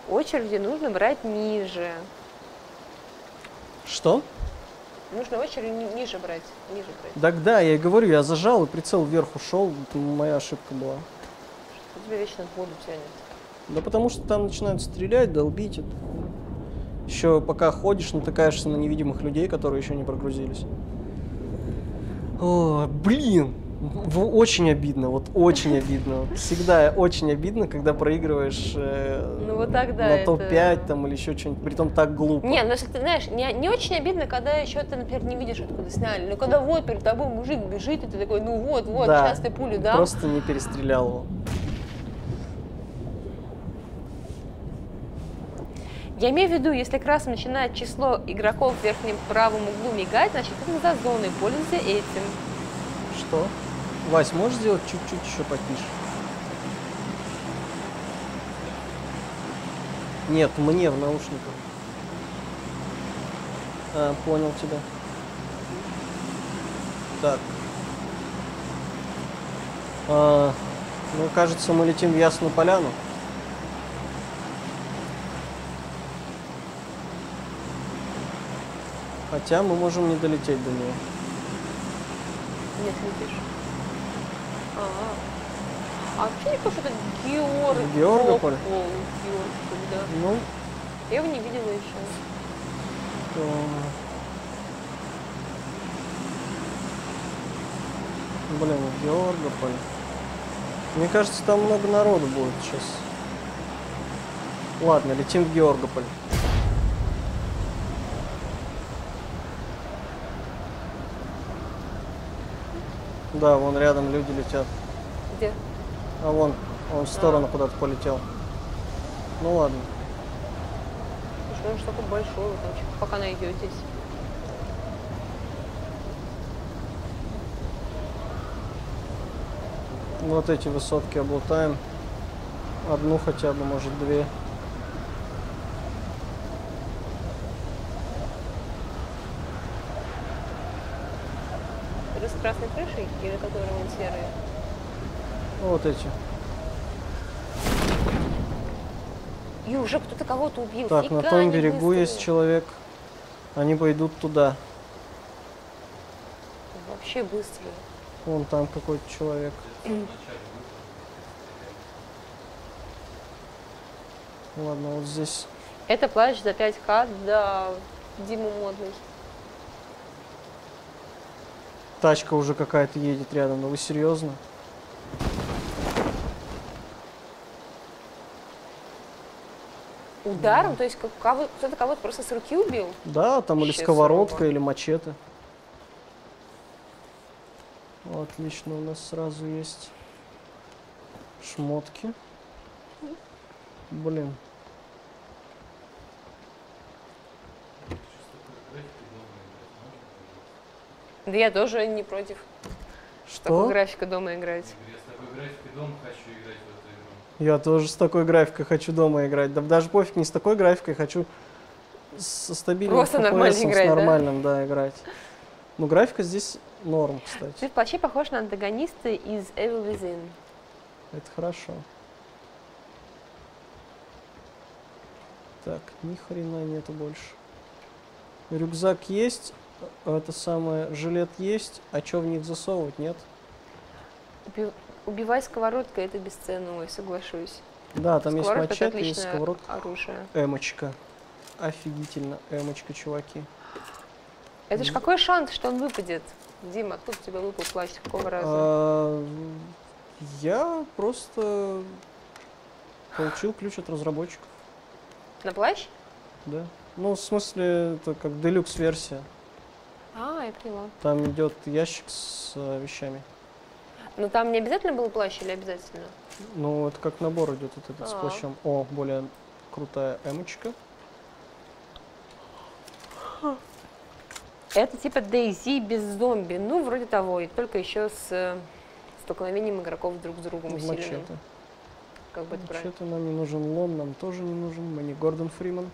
Очереди нужно брать ниже. Что? Нужно очередь ни- ниже брать. Ниже брать. Так да, я и говорю, я зажал, и прицел вверх ушел, это моя ошибка была. Что тебя вечно в воду тянет. Да потому что там начинают стрелять, долбить. Еще пока ходишь, натыкаешься на невидимых людей, которые еще не прогрузились. О, блин! В- Очень обидно, вот очень обидно. Всегда очень обидно, когда проигрываешь э, Ну вот тогда на это- топ-5 там или еще что-нибудь, притом так глупо. Не, ну если ты знаешь, не, не очень обидно, когда еще ты, например, не видишь, откуда сняли. Но когда вот перед тобой мужик бежит, и ты такой, ну вот, вот, Да. сейчас ты пулю дам. Просто не перестрелял его. Я имею в виду, если красным начинает число игроков в верхнем правом углу мигать, значит это за зоной. Пользуйся этим. Что? Вась, можешь сделать чуть-чуть еще потише? Нет, мне в наушниках. А, понял тебя. Так. А, ну, кажется, мы летим в Ясную Поляну. Хотя мы можем не долететь до нее. Нет, летишь. А, а вообще не похож это Георг. Георгополь? Георгиполь, да. Ну, Я его не видела еще. то... Блин, Георгополь. Мне кажется, там много народу будет сейчас. Ладно, летим в Георгополь. Да, вон рядом люди летят. Где? А вон, он в сторону куда-то полетел. Ну ладно. Слушай, он же такой большой, вы там пока найдетесь. Вот эти высотки облутаем. Одну хотя бы, может две. Красной крышей или которые вон серые? Вот эти. И уже кто-то кого-то убил. Так, на Фига том они берегу быстрые. есть человек. Они пойдут туда. Вообще быстрые. Вон там какой-то человек. Ладно, вот здесь. Это плащ за 5к, да, Дима модный. Тачка уже какая-то едет рядом. Ну вы серьезно? Ударом? То есть кого- кто-то кого-то просто с руки убил? Да, там или Вообще сковородка, сурово. или мачете. Ну, Отлично, у нас сразу есть шмотки. Блин, Да я тоже не против такой что? графика дома играть. Я с такой графикой дома хочу играть в эту игру. Я тоже с такой графикой хочу дома играть. Да даже пофиг, не с такой графикой, хочу со стабильным Просто нормально FPS, играть, с да? нормальным, да? играть. Ну, графика здесь норм, кстати. Ты в плаще похож на антагониста из Evil Within. Это хорошо. Так, ни хрена нету больше. Рюкзак есть, это самое, жилет есть, а что в них засовывать, нет? Уби- Убивай сковородкой, это бесценно, ой, соглашусь. Да, там есть Сковородка это мачете, есть сковородка. оружие. Эмочка. Офигительно, эмочка, чуваки. Это ж какой шанс, что он выпадет? Дима, откуда у тебя выпал плащ? С какого раза? А, я просто получил ключ от разработчиков, На плащ? да. Ну, в смысле, это как делюкс-версия. А, я поняла. Там идет ящик с э, вещами. Но там не обязательно был плащ или обязательно? Ну, это как набор идет вот этот с А. плащом. О, более крутая эмочка. Это типа DayZ без зомби. Ну, вроде того. И только еще с э, столкновением игроков друг с другом усиленным. Мачете. Как бы это? Мачете нам не нужен, лом нам тоже не нужен. Мы не Гордон Фриман.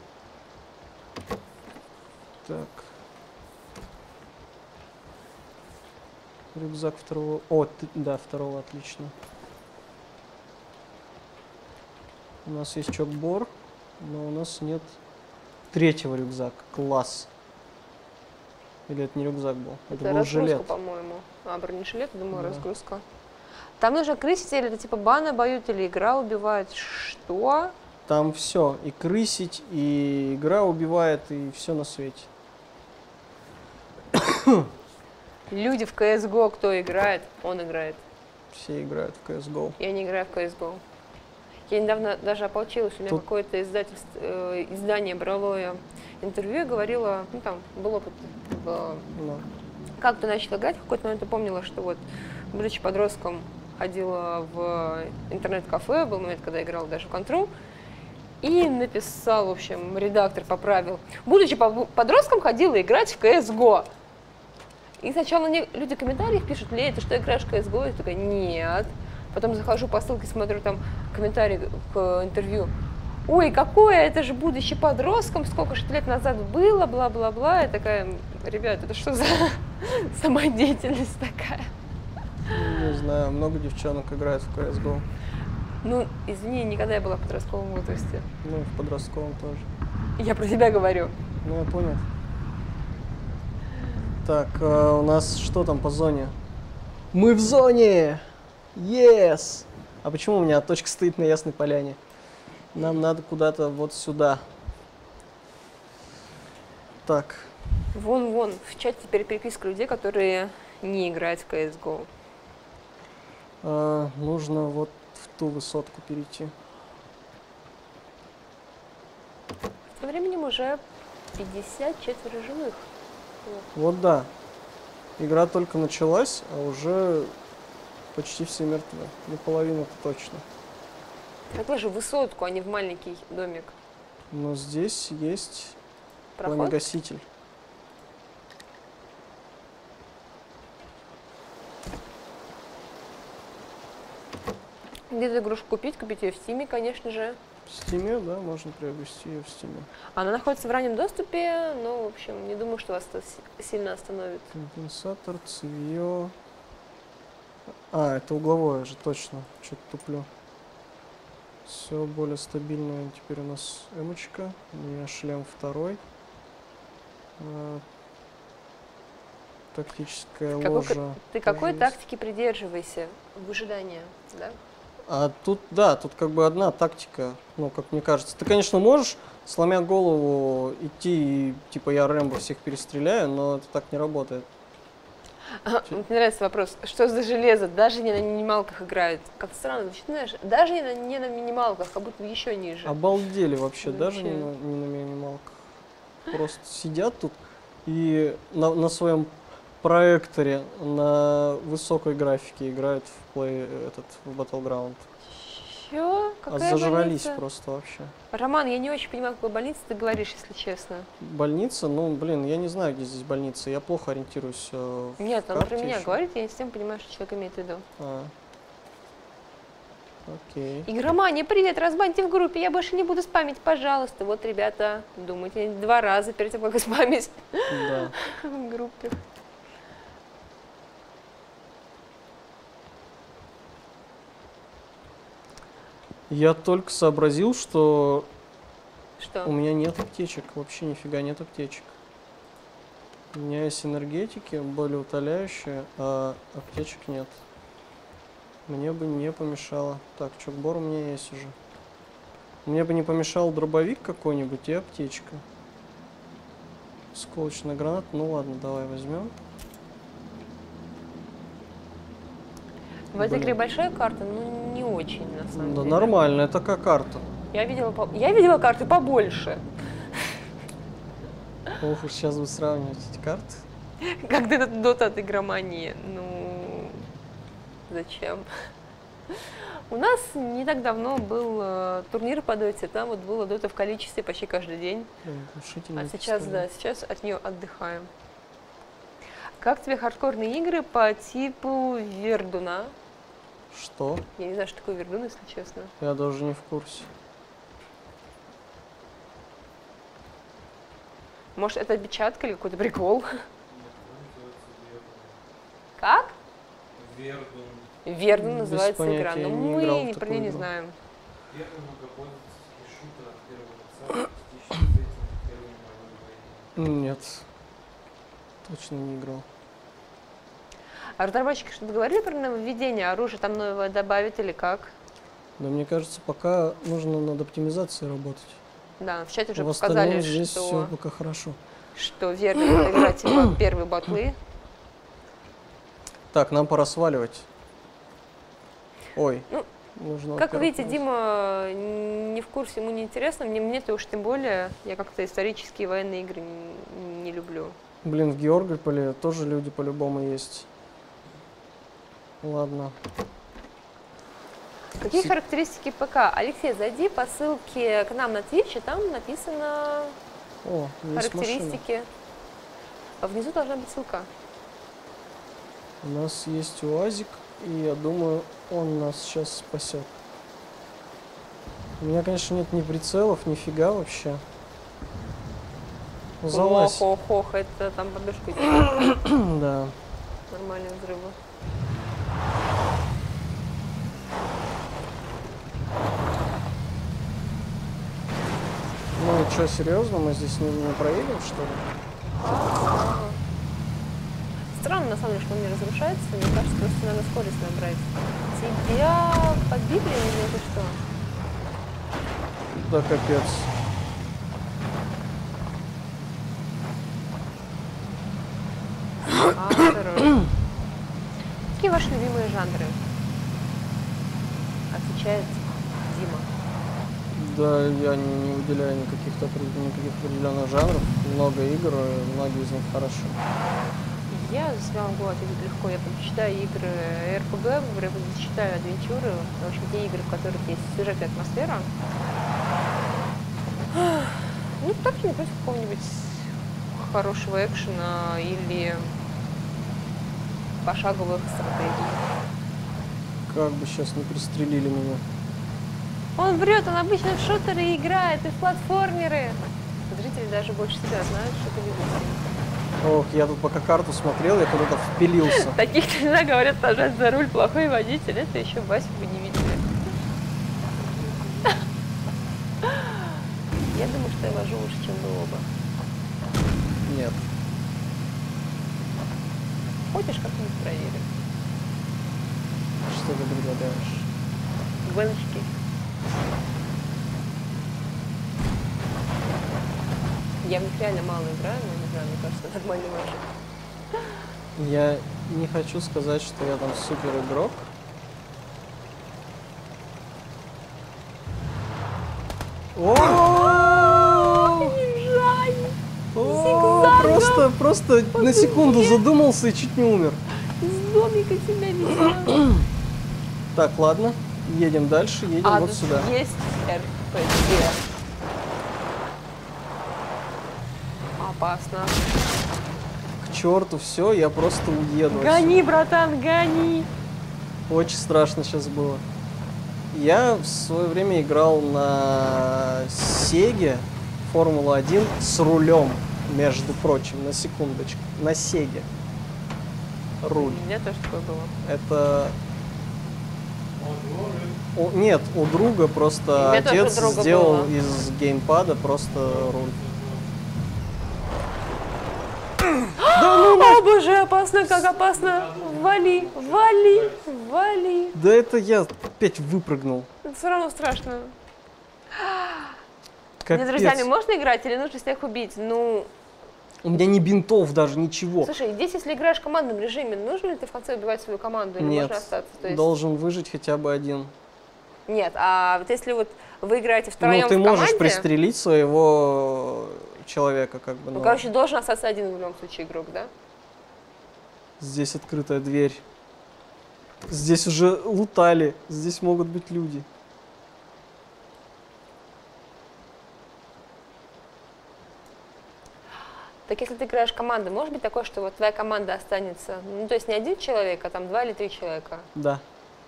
Так. Рюкзак второго. О, т- да, второго, отлично. У нас есть чокбор, но у нас нет третьего рюкзака. Класс. Или это не рюкзак был? Это, Это был жилет. по-моему. А, бронежилет, думаю, Да. разгрузка. Там нужно крысить, или это типа баны бьют, или игра убивает. Что? Там все. И крысить, и игра убивает, и все на свете. Люди в CSGO, кто играет, он играет. Все играют в CSGO. Я не играю в CSGO. Я недавно даже ополчилась, у меня Тут- какое-то издательство, э, издание брало э, интервью и говорила, ну там был опыт, в- Ну, как ты начал играть, в какой-то момент я помнила, что вот, будучи подростком, ходила в интернет-кафе, был момент, когда играла даже в Control, И написал, в общем, редактор поправил. Будучи подростком, ходила играть в CSGO. И сначала мне люди в комментариях пишут, Лей, ты что, играешь в CSGO? Я такая, нет. Потом захожу по ссылке, смотрю там комментарий к интервью. Ой, какое, это же будущий подростком, сколько же лет назад было, бла-бла-бла. Я такая, ребят, это что за самодеятельность такая? Не знаю, много девчонок играют в CSGO. Ну, извини, никогда я была в подростковом возрасте. Ну, в подростковом тоже. Я про себя говорю. Ну, я понял. Так, э, у нас что там по зоне? Мы в зоне! Yes! А почему у меня точка стоит на Ясной Поляне? Нам надо куда-то вот сюда. Так. Вон-вон, в чате теперь переписка людей, которые не играют в CSGO. А, нужно вот в ту высотку перейти. Со временем уже 54 живых. Вот да. Игра только началась, а уже почти все мертвы. Ну, половина-то точно. Какой же высотку, а не в маленький домик? Но здесь есть Проход? пламегаситель. Где эту игрушку купить? Купить ее в Стиме, конечно же. В Стиме, да, можно приобрести ее в Стиме. Она находится в раннем доступе, но, в общем, не думаю, что вас это сильно остановит. Компенсатор, цевье. А, это угловое же, точно. Что-то туплю. Все более стабильное. Теперь у нас эмочка. У меня шлем второй. А, тактическая какой, ложа. Ты какой есть. тактики придерживайся в ожидании, да? А тут, да, тут как бы одна тактика, ну, как мне кажется. Ты, конечно, можешь, сломя голову, идти и, типа, я Рэмбо всех перестреляю, но это так не работает. А, мне нравится вопрос, что за железо? Даже не на минималках играют. Как странно, значит, знаешь, даже не на, не на минималках, как будто еще ниже. Обалдели вообще, Вообще. даже не на, не на минималках. Просто сидят тут и на, на своем проекторе на высокой графике играют в play, этот, в Battleground. Чё? А Какая зажрались больница? просто вообще. Роман, я не очень понимаю, какой больнице ты говоришь, если честно. Больница, ну, блин, я не знаю, где здесь больница. Я плохо ориентируюсь э, в Нет, он про меня говорит, я не совсем понимаю, что человек имеет в виду. А. Окей. Игромания, привет, разбаньте в группе, я больше не буду спамить, пожалуйста. Вот, ребята, думайте два раза перед тем, как спамить Да. в группе. Я только сообразил, что у Что? меня нет аптечек. Вообще нифига нет аптечек. У меня есть энергетики, болеутоляющие, а аптечек нет. Мне бы не помешало. Так, чокбор у меня есть уже. Мне бы не помешал дробовик какой-нибудь и аптечка. Сколочная граната. Ну ладно, давай возьмем. В этой Блин. игре большая карта, ну не очень, на самом Да деле. нормально, это как карта. Я видела, по- я видела карты побольше. Ох уж сейчас вы сравнивать эти карты. Как ты дота от игромании? Ну, зачем? У нас не так давно был э, турнир по доте, там вот было дота в количестве почти каждый день. А сейчас, да, сейчас от нее отдыхаем. Как тебе хардкорные игры по типу Вердуна? Что? Я не знаю, что такое Вердун, если честно. Я даже не в курсе. Может, это опечатка или какой-то прикол? Как? Вердун. Вердун называется игра. понятия, Но не мы в не про нее не знаем. Нет. Точно не играл. А разработчики что-то говорили про нововведение? Оружие там новое добавить или как? Да мне кажется, пока нужно над оптимизацией работать. Да, в чате уже в показали, здесь что, все пока хорошо. что Вердун это игра типа первые батлы. Так, нам пора сваливать. Ой. Ну, нужно Как вы видите, раз- Дима не в курсе, ему не интересно. Мне, мне-то уж тем более, я как-то исторические военные игры не, не люблю. Блин, в Георгиполе тоже люди по-любому есть. Ладно. Какие Си- характеристики ПК? Алексей, зайди по ссылке к нам на Twitch, и там написано О, характеристики. А внизу должна быть ссылка. У нас есть УАЗик, и я думаю, он нас сейчас спасет. У меня, конечно, нет ни прицелов, нифига вообще. Залазь. Ох, ох, ох, это там идет. Да. Нормальные взрывы. Ну что, серьезно, мы здесь не, не проедем, что ли? Странно, на самом деле, что он не разрушается. Мне кажется, просто надо скорость набрать. Тебя подбили или это что? Да капец. Авторы. Какие ваши любимые жанры? Отвечает Дима. Да, я не, выделяю никаких, никаких определенных жанров. Много игр, многие из них хороши. Я за себя могу ответить легко. Я предпочитаю игры РПГ, предпочитаю адвенчуры. В общем, те игры, в которых есть сюжет и атмосфера. Ну, так не против какого-нибудь хорошего экшена или пошаговых стратегий. Как бы сейчас не пристрелили меня. Он врет, он обычно в шутеры играет и в платформеры. Зрители даже больше себя знают, что ты любишь. Ох, я тут пока карту смотрел, я куда-то впилился. Таких всегда говорят, сажать за руль плохой водитель. Это еще Васю вы не видели. Я думаю, что я вожу лучше, чем вы оба. Нет. Хочешь, как-нибудь проверим? Что ты предлагаешь? Гоночки. Я в них реально мало играю, но не знаю, мне кажется, нормальный вожу. Я не хочу сказать, что я там супер игрок. О! Просто, просто на секунду задумался и чуть не умер. Из домика тебя видела. Так, ладно, едем дальше, едем А, вот сюда. есть РПГ. Опасно. Черту, все, я просто уеду. Гони, братан, гони. Очень страшно сейчас было. Я в свое время играл на Сеге Формула-1 с рулем, между прочим, на секундочку. На Сеге. Руль. У меня тоже такое было. Это... О, нет, у друга просто отец друга сделал было. из геймпада просто руль. О боже, опасно, как опасно. Вали, вали, вали. Да это я опять выпрыгнул. Все равно страшно. Капец. Мне с друзьями можно играть или нужно всех убить? Ну, У меня ни бинтов даже, ничего. слушай, здесь, если играешь в командном режиме, нужно ли ты в конце убивать свою команду или Нет, можно остаться? То есть- должен выжить хотя бы один. Нет, а вот если вот вы играете втроем ну, ты в можешь команде, пристрелить своего человека, как бы. ну, но короче, должен остаться один в любом случае игрок, да? Здесь открытая дверь. Здесь уже лутали. Здесь могут быть люди. Так если ты играешь командой, может быть такое, что вот твоя команда останется, ну, то есть не один человек, а там два или три человека, Да,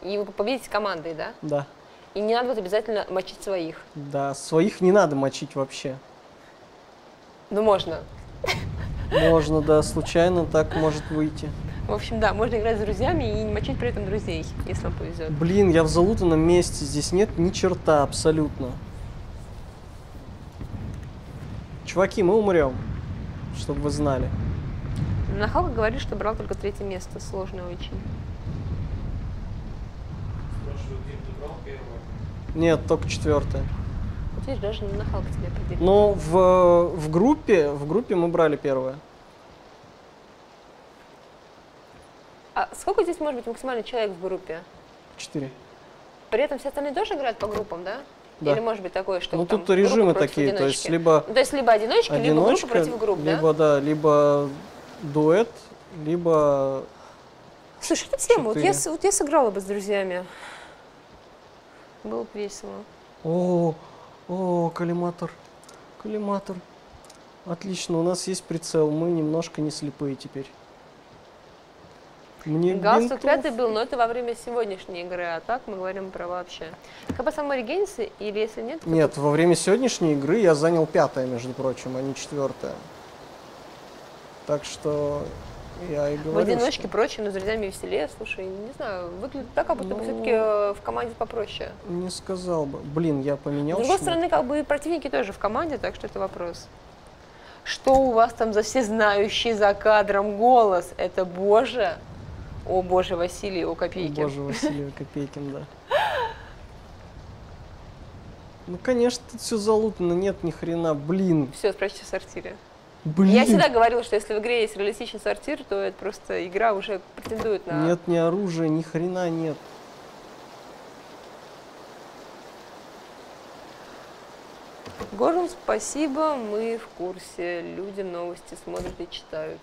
и вы победите командой, да? да, И не надо вот обязательно мочить своих. да. Своих не надо мочить вообще. Ну, можно. Можно, да, случайно так может выйти. В общем, да, можно играть с друзьями и не мочить при этом друзей, если вам повезет. Блин, я в залутанном месте. Здесь нет ни черта абсолютно. Чуваки, мы умрем. Чтобы вы знали. Нахалка говорит, что брал только третье место, сложно очень. Спрашивают, Дим, ты брал первое? Нет, только четвертое. Видишь, даже Нахалка тебя определил. Ну, в, в группе, в группе мы брали первое. А сколько здесь может быть максимальный человек в группе? Четыре. При этом все остальные тоже играют по группам, да? Да. Или может быть такое, что Ну, там тут режимы такие, то есть одиночки? либо Ну, То есть либо одиночки, либо одиночка, группа против групп, да? либо, да, либо дуэт, либо... Слушай, это тема. Вот я, вот я сыграла бы с друзьями. Было бы весело. О, о, коллиматор. Коллиматор. Отлично, у нас есть прицел. Мы немножко не слепые теперь. Мне Галстук бинтов- пятый был, но это во время сегодняшней игры, а так мы говорим про вообще. КП самой регенится, или если нет, то Нет, во время сегодняшней игры я занял пятое, между прочим, а не четвертое. Так что я и в говорю, одиночке что- проще, но с друзьями веселее. Слушай, не знаю, выглядит так, как будто бы Ну. все-таки в команде попроще. Не сказал бы. Блин, я С поменял другой шмот. стороны, как бы и противники тоже в команде, так что это вопрос. Что у вас там за всезнающий за кадром голос? Это Боже? О, Боже, Василий, о, копейки. Боже, Василий Копейкин, да. Ну, конечно, тут все залутано, нет ни хрена, блин, Все, спрячьте в сортире. Блин. Я всегда говорила, что если в игре есть реалистичный сортир, то это просто игра уже претендует на... Нет ни оружия, ни хрена нет. Горжем, спасибо, мы в курсе. Люди новости смотрят и читают.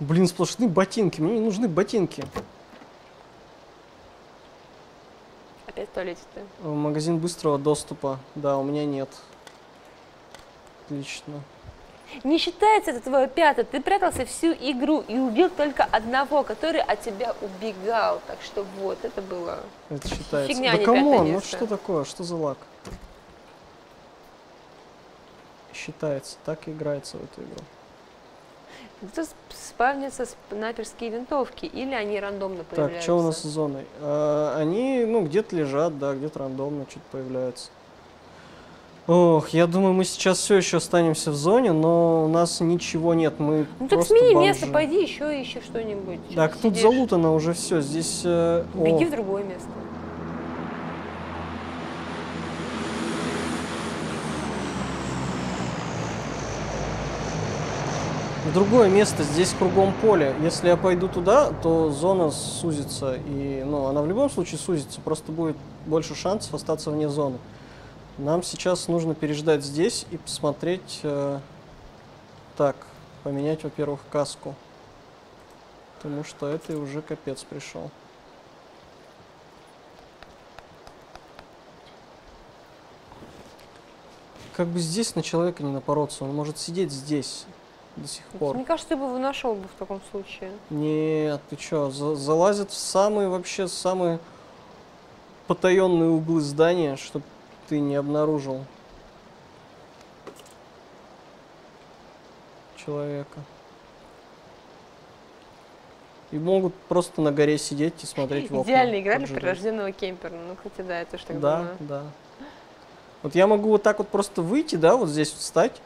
Блин, сплошные ботинки, мне не нужны ботинки. Опять в туалете ты. Магазин быстрого доступа, да, у меня нет. Отлично. Не считается это твое пятое. Ты прятался всю игру и убил только одного, который от тебя убегал. Так что вот, это было. Это считается. Фигня, да не come on, ну что такое, что за luck? Считается, так и играется в эту игру. Тут спавнятся снайперские винтовки, или они рандомно появляются. Так, что у нас с зоной? А, они, ну, где-то лежат, да, где-то рандомно что-то появляется. Ох, я думаю, мы сейчас все еще останемся в зоне, но у нас ничего нет, мы Ну так смени бомжи. место, пойди еще ищи что-нибудь. Так, тут залутано уже все, здесь... э, Беги о, в другое место. Другое место, здесь кругом поле. Если я пойду туда, то зона сузится, и, ну, она в любом случае сузится, просто будет больше шансов остаться вне зоны. Нам сейчас нужно переждать здесь и посмотреть... э, так, поменять, во-первых, каску. Потому что это уже капец пришел. Как бы здесь на человека не напороться, он может сидеть здесь до сих пор. Мне кажется, ты бы его нашел бы в таком случае. Нет, ты чё, за- залазят в самые вообще самые потаенные углы здания, чтобы ты не обнаружил человека. И могут просто на горе сидеть и смотреть в окна. Идеальная игра для прирожденного кемпера. Ну, хотя да, тоже так Да, думаю. да. Вот я могу вот так вот просто выйти, да, вот здесь встать,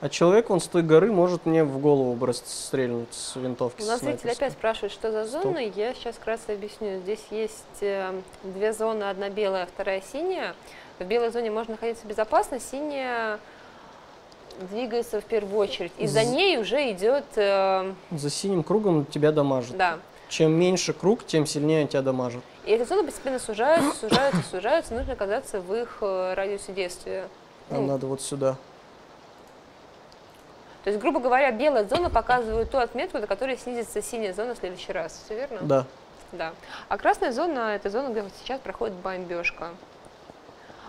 а человек, он с той горы может мне в голову бы стрельнуть с винтовки. У нас снайперской. опять спрашивают, что за Стоп. зона. Я сейчас вкратце объясню. Здесь есть э, две зоны, одна белая, вторая синяя. В белой зоне можно находиться безопасно, синяя двигается в первую очередь. И за З- ней уже идет, э, За синим кругом тебя дамажит. да. Чем меньше круг, тем сильнее тебя дамажит. И эти зоны постепенно сужаются, сужаются, сужаются. Нужно оказаться в их э, радиусе действия. Нам Ну, надо вот сюда. То есть, грубо говоря, белая зона показывает ту отметку, до которой снизится синяя зона в следующий раз. Все верно? Да. Да. А красная зона – это зона, где вот сейчас проходит бомбежка.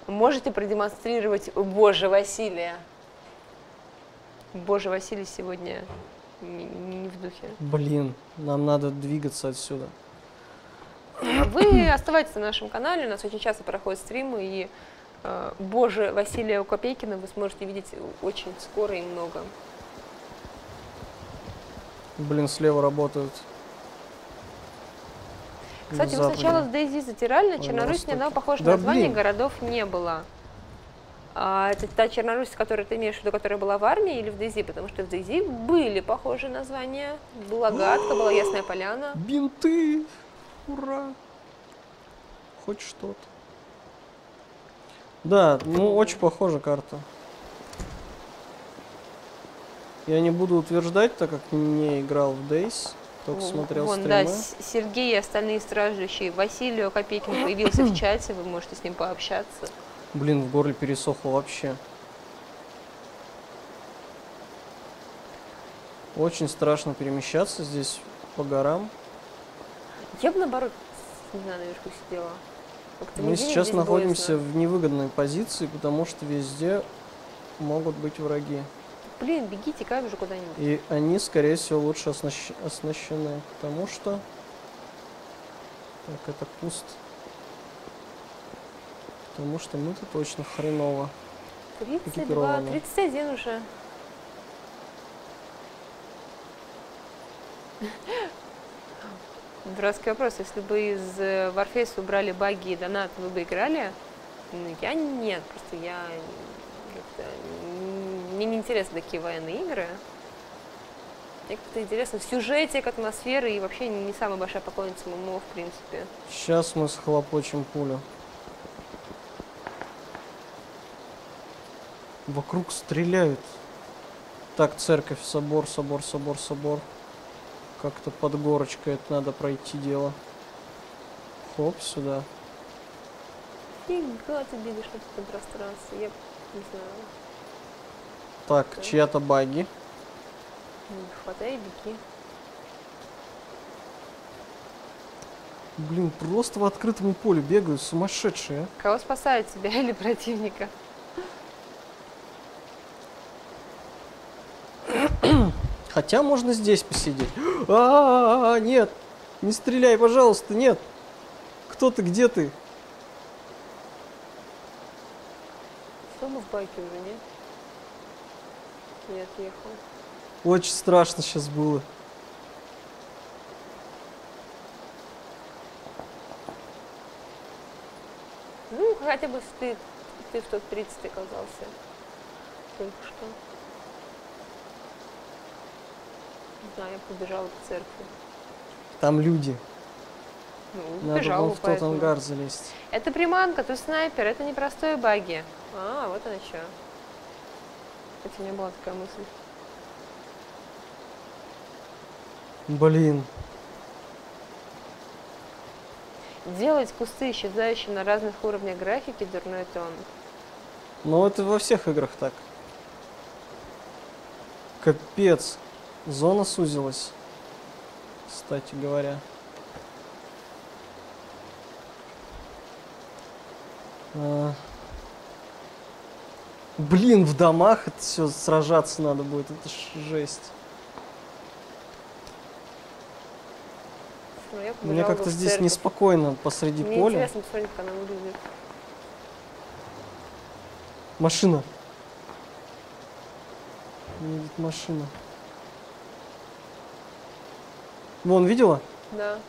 Можете продемонстрировать Боже Василия? Боже Василий сегодня не, не в духе. Блин, нам надо двигаться отсюда. Вы оставайтесь на нашем канале, у нас очень часто проходят стримы, и э, Боже Василия Копейкина вы сможете видеть очень скоро и много. Блин, слева работают. Кстати, вы сначала с. Дейзи затирали, на Ой, на Чернорусс ни одного востоке. похожего Да названия блин. городов не было. А, это та Чернорусь, которую ты имеешь в виду, которая была в армии или в Дейзи? Потому что в Дейзи были похожие названия. Была Гадка, была Ясная Поляна. Бинты! Ура! Хоть что-то. Да, ну очень похожа карта. Я не буду утверждать, так как не играл в Days, только Вон- смотрел Вон, стримы. да, Сергей и остальные страждущие. Василий Копейкин появился в чате, вы можете с ним пообщаться. Блин, в горле пересохло вообще. Очень страшно перемещаться здесь по горам. Я бы наоборот, не знаю, наверху сидела. Мы сейчас находимся боязно. в невыгодной позиции, потому что везде могут быть враги. Блин, беги, текай уже куда-нибудь. И они, скорее всего, лучше оснащ- оснащены, потому что... Так, это пуст. Потому что мы-то точно хреново. 32, экипированы. 31 уже. Дурацкий вопрос. Если бы из э, Warface убрали баги и донат, вы бы играли? Ну, я нет. Просто я Мне не интересны такие военные игры. Мне как-то интересно в сюжете, к атмосфере и вообще не самая большая поклонница ММО, в принципе. Сейчас мы схлопочем пулю. Вокруг стреляют. Так, церковь, собор, собор, собор, собор. Как-то под горочкой это надо пройти дело. Хоп, сюда. Фига ты бегаешь на таком пространстве. Я не знаю. Так, чья-то баги. Хватай и беги. Блин, просто в открытом поле бегают сумасшедшие. а. Кого спасает тебя или противника? Хотя можно здесь посидеть. А, нет, не стреляй, пожалуйста, нет. Кто ты, где ты? Что мы в байке уже, нет? Нет, ехал. Очень страшно сейчас было. Ну, хотя бы ты, ты в топ-30 оказался. Только что. Не знаю, я побежала к церкви. Там люди. Ну, Надо побежала, вон в тот поэтому. ангар залезть. Это приманка, ты снайпер, это не простые баги. А, вот она что. Кстати, у меня была такая мысль. Блин. Делать кусты, исчезающие на разных уровнях графики, дурной тон. Ну это во всех играх так. Капец. Зона сузилась. Кстати говоря. А. Блин, в домах это все сражаться надо будет. Это ж жесть. Ну, Мне как-то здесь церковь. неспокойно посреди Мне поля. интересно посмотреть, как она выглядит. Машина. Едет машина. Вон, видела? Да.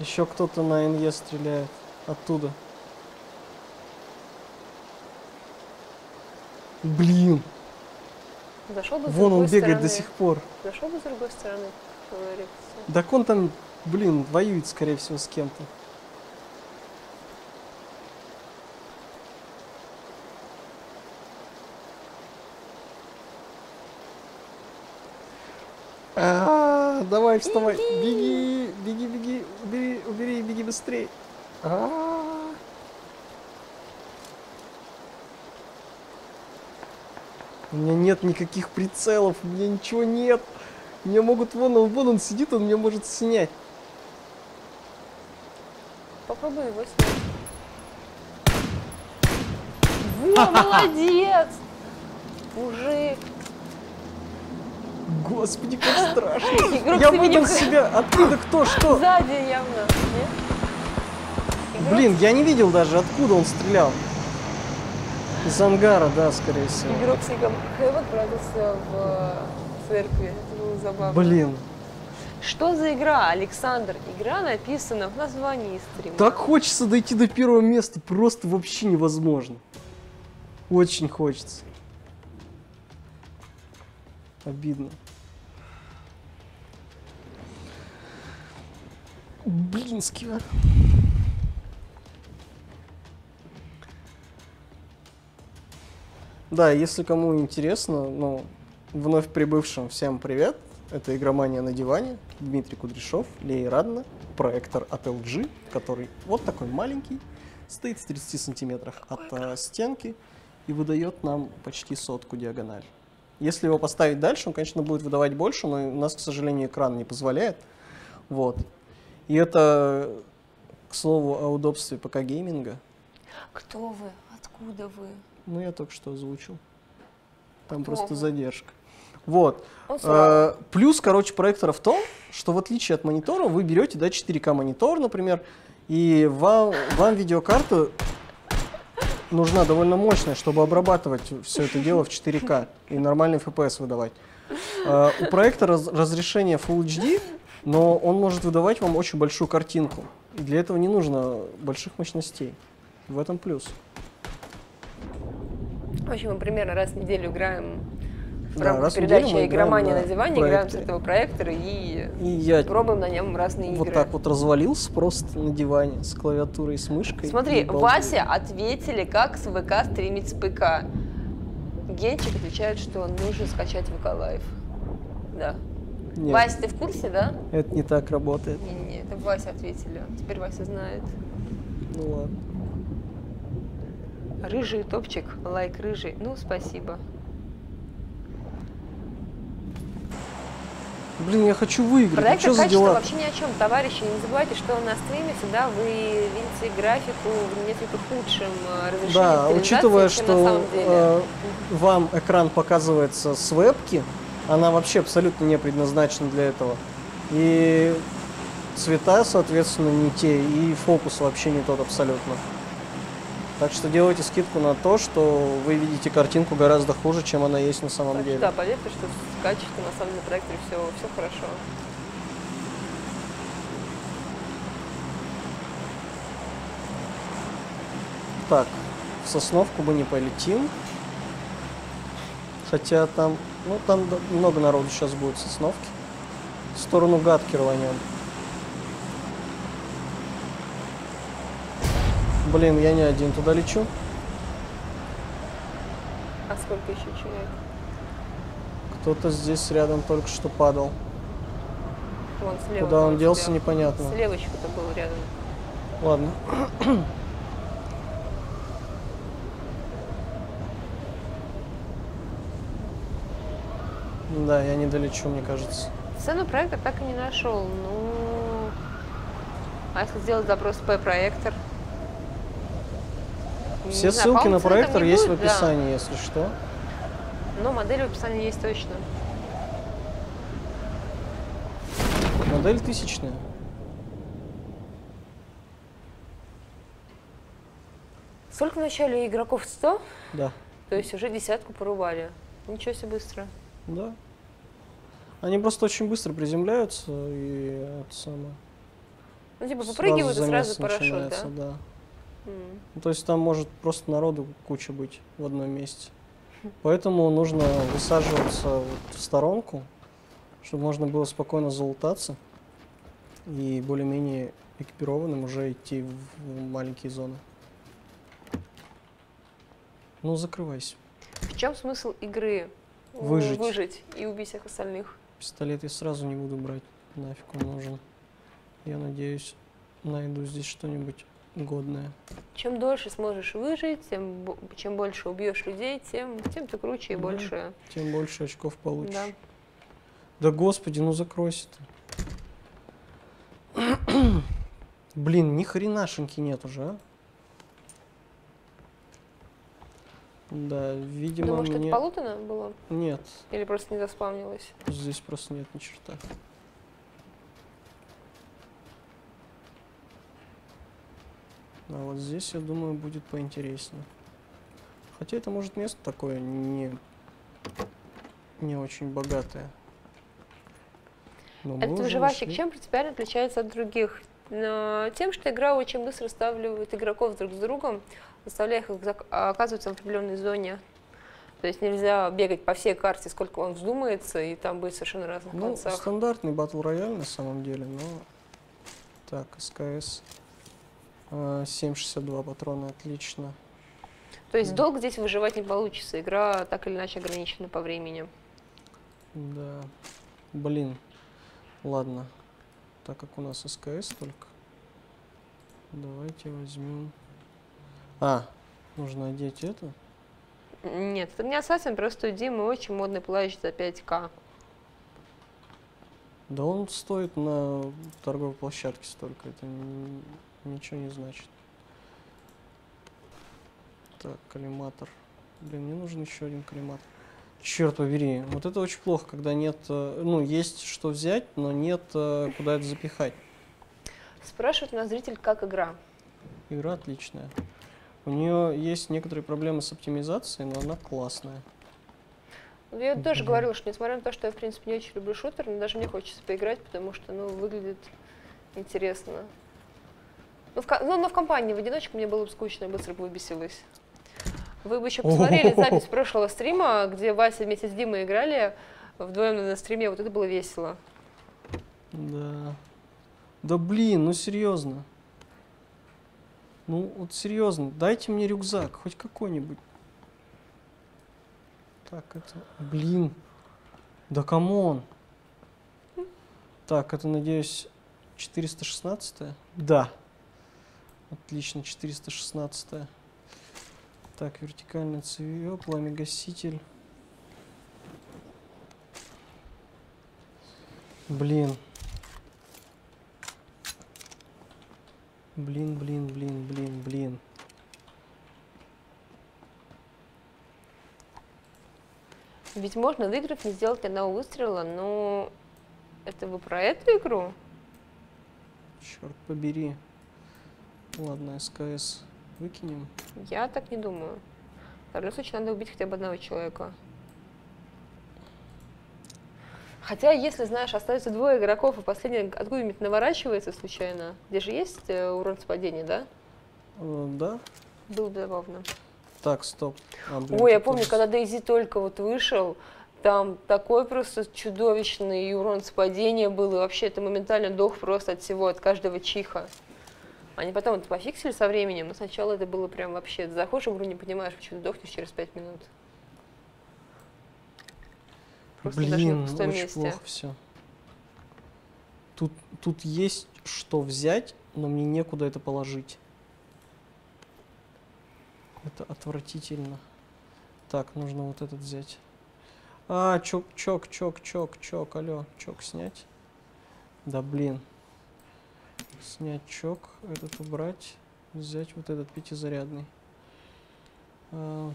Еще кто-то на НЕ стреляет. Оттуда. Блин. Зашел бы Вон он бегает до стороны. сих пор. Зашел бы с другой стороны. Так он там, блин, воюет, скорее всего, с кем-то. А, давай, вставай, беги, беги, беги, убери, убери, беги быстрее. А. У меня нет никаких прицелов, у меня ничего нет. Меня могут вон он, вон он сидит, он меня может снять. Попробуй его снять. Во, молодец! Мужик. Господи, как страшно. Игрок Я выдал себя. Откуда, кто, что? Сзади явно. Нет? Блин, я не видел даже, откуда он стрелял. Из ангара, да, скорее всего. Игрок с ником Хэвок прятался в э, церкви. Это было забавно. Блин, Что за игра, Александр? Игра написана в названии стрима. так хочется дойти до первого места, просто вообще невозможно. Очень хочется. Обидно. Блинский, а. Да, если кому интересно, ну, вновь прибывшим всем привет. Это «Игромания на диване». Дмитрий Кудряшов, Лея Радна, проектор от LG, который вот такой маленький, стоит в 30 сантиметрах от э, стенки и выдает нам почти сотку диагональ. Если его поставить дальше, он, конечно, будет выдавать больше, но у нас, к сожалению, экран не позволяет. Вот. И это, к слову, о удобстве ПК-гейминга. Кто вы? Откуда вы? Ну, я только что озвучил. Там Кто просто задержка. Вот. Э, Плюс, короче, проектора в том, что в отличие от монитора, вы берете да, 4К монитор, например, и вам, вам видеокарта нужна довольно мощная, чтобы обрабатывать все это дело в 4К и нормальный FPS выдавать. Э, У проекта раз- разрешение Full HD, но он может выдавать вам очень большую картинку. И для этого не нужно больших мощностей. В этом плюс. Общем, мы примерно раз в неделю играем в Да, рамках раз передачи «Игромания на диване», играем с этого проектора и И я пробуем на нем разные вот игры. так вот развалился просто на диване с клавиатурой и с мышкой. Смотри. Вася ответили, как с ВК стримить с ПК. Генчик отвечает, что нужно скачать ВК Лайв. Да. Нет, Вася, ты в курсе, да? это не так работает. Не-не, это Вася ответили. Теперь Вася знает. Ну ладно. Рыжий топчик, лайк рыжий. Ну, спасибо. Блин, я хочу выиграть. Ну, Проектор что за дела? вообще ни о чем, товарищи. Не забывайте, что на стриме всегда вы видите графику в несколько худшем э, разрешении Да, учитывая, что э, вам экран показывается с вебки, она вообще абсолютно не предназначена для этого. И цвета, соответственно, не те, и фокус вообще не тот абсолютно. Так что делайте скидку на то, что вы видите картинку гораздо хуже, чем она есть на самом Так деле. Да, поверьте, что с качеством на самом деле проекторе все, все хорошо. Так, в Сосновку мы не полетим. Хотя там, ну там много народу сейчас будет в Сосновке. В сторону гадки рванем. Блин, я не один туда лечу. А сколько еще человек? Кто-то здесь рядом только что падал. Вон слева. Куда он делся, слева. непонятно. Слевочка-то был рядом. Ладно. Да, я не долечу, мне кажется. Сцену проектор так и не нашел. Ну, а если сделать запрос P-проектор? Не Все знаю, ссылки на проектор не есть в будет, да. описании, если что. Но модель в описании есть точно. Модель тысячная. Сколько в начале игроков? 100? Да, То есть уже десятку порубали. Ничего себе быстро. да. Они просто очень быстро приземляются и это самое. Ну, типа, сразу попрыгивают и замес сразу парашют, да? да. М. Ну, То есть там может просто народу куча быть в одном месте. Поэтому нужно высаживаться вот в сторонку, чтобы можно было спокойно залутаться и более-менее экипированным уже идти в маленькие зоны. Ну, закрывайся. В чем смысл игры? М, Выжить. Выжить и убить всех остальных. Пистолет я сразу не буду брать. Нафиг он нужен. Я надеюсь, найду здесь что-нибудь годное. Чем дольше сможешь выжить, тем, чем больше убьешь людей, тем, тем ты круче и Да. больше. Тем больше очков получишь. Да. Да господи, ну закройся ты. Блин, ни хренашеньки нет уже, а? Да, видимо, может, мне... это полутано было? Нет, Или просто не заспавнилось? здесь просто нет ни черта. А вот здесь, я думаю, будет поинтереснее. Хотя это может место такое не, не очень богатое. Но мы Этот выживальщик нашли. чем принципиально отличается от других? Тем, что игра очень быстро сталкивает игроков друг с другом, заставляя их зак- оказываться в определенной зоне. То есть нельзя бегать по всей карте, сколько вам вздумается, и там быть в совершенно разных Ну, концах. стандартный батл рояль на самом деле, но... Так, СКС. А, 7,62 патрона, отлично. То есть долго здесь выживать не получится. Игра так или иначе ограничена по времени. Да. Блин. Ладно. Так как у нас СКС только. Давайте возьмем... А, нужно одеть это. Нет, это не Ассасин, просто у Димы очень модный плащ за 5к. Да он стоит на торговой площадке столько, это н- ничего не значит. Так, коллиматор. Блин, мне нужен еще один коллиматор. Черт побери, вот это очень плохо, когда нет, э, ну, есть что взять, но нет э, куда это запихать. Спрашивает у нас зритель, как игра. Игра отличная. У нее есть некоторые проблемы с оптимизацией, но она классная. Ну, Я тоже Мгм. говорила, что несмотря на то, что я, в принципе, не очень люблю шутер, но даже мне хочется поиграть, потому что, ну, выглядит интересно. Ну, в, ну, но в компании в одиночку мне было бы скучно, я быстро бы выбесилась. Вы бы еще посмотрели запись прошлого стрима, где Вася вместе с Димой играли вдвоем на стриме, вот это было весело. Да. Да блин, ну серьезно. Ну вот серьезно, дайте мне рюкзак, хоть какой-нибудь. Так, это... Блин. Да come on. Так, это, надеюсь, 416 Да. Отлично, 416 Так, вертикальное цевье, пламегаситель. Блин. Блин, блин, блин, блин, блин. Ведь можно, выиграв, не сделать одного выстрела, но это вы про эту игру? Черт побери. Ладно, СКС выкинем. Я так не думаю. В любом случае надо убить хотя бы одного человека. Хотя, если, знаешь, остается двое игроков, и последний откуда-нибудь наворачивается случайно, где же есть э, урон с падения, да? Э, да? Было бы забавно. Так, стоп. А, блин, Ой, я помню, тоже когда Дейзи только вот вышел, там такой просто чудовищный урон с падения был, и вообще ты моментально дох просто от всего, от каждого чиха. Они потом это пофиксили со временем, но сначала это было прям вообще, ты заходишь игру, не понимаешь, почему ты дохнешь через пять минут. Просто даже на Блин, очень месте. плохо все. Тут, тут есть что взять, но мне некуда это положить. Это отвратительно. Так, нужно вот этот взять. А, чок, чок, чок, чок, чок, алло, чок снять. Да блин. Снять чок, этот убрать, взять вот этот пятизарядный. А,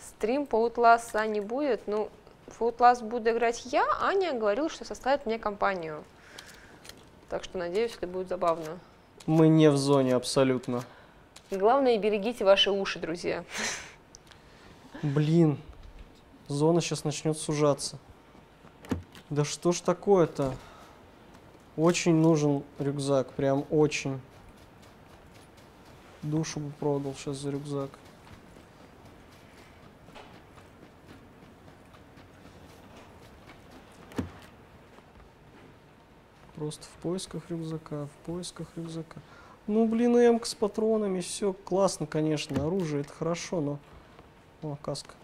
Стрим по Outlast не будет, ну, в Outlast буду играть я, Аня говорила, что составит мне компанию. Так что, надеюсь, это будет забавно. мы не в зоне абсолютно. Главное, берегите ваши уши, друзья. Блин, зона сейчас начнет сужаться. Да что ж такое-то? Очень нужен рюкзак, прям очень. Душу бы продал сейчас за рюкзак. Просто в поисках рюкзака, в поисках рюкзака. Ну, блин, эмка с патронами, все классно, конечно. Оружие это хорошо, но... О, каска.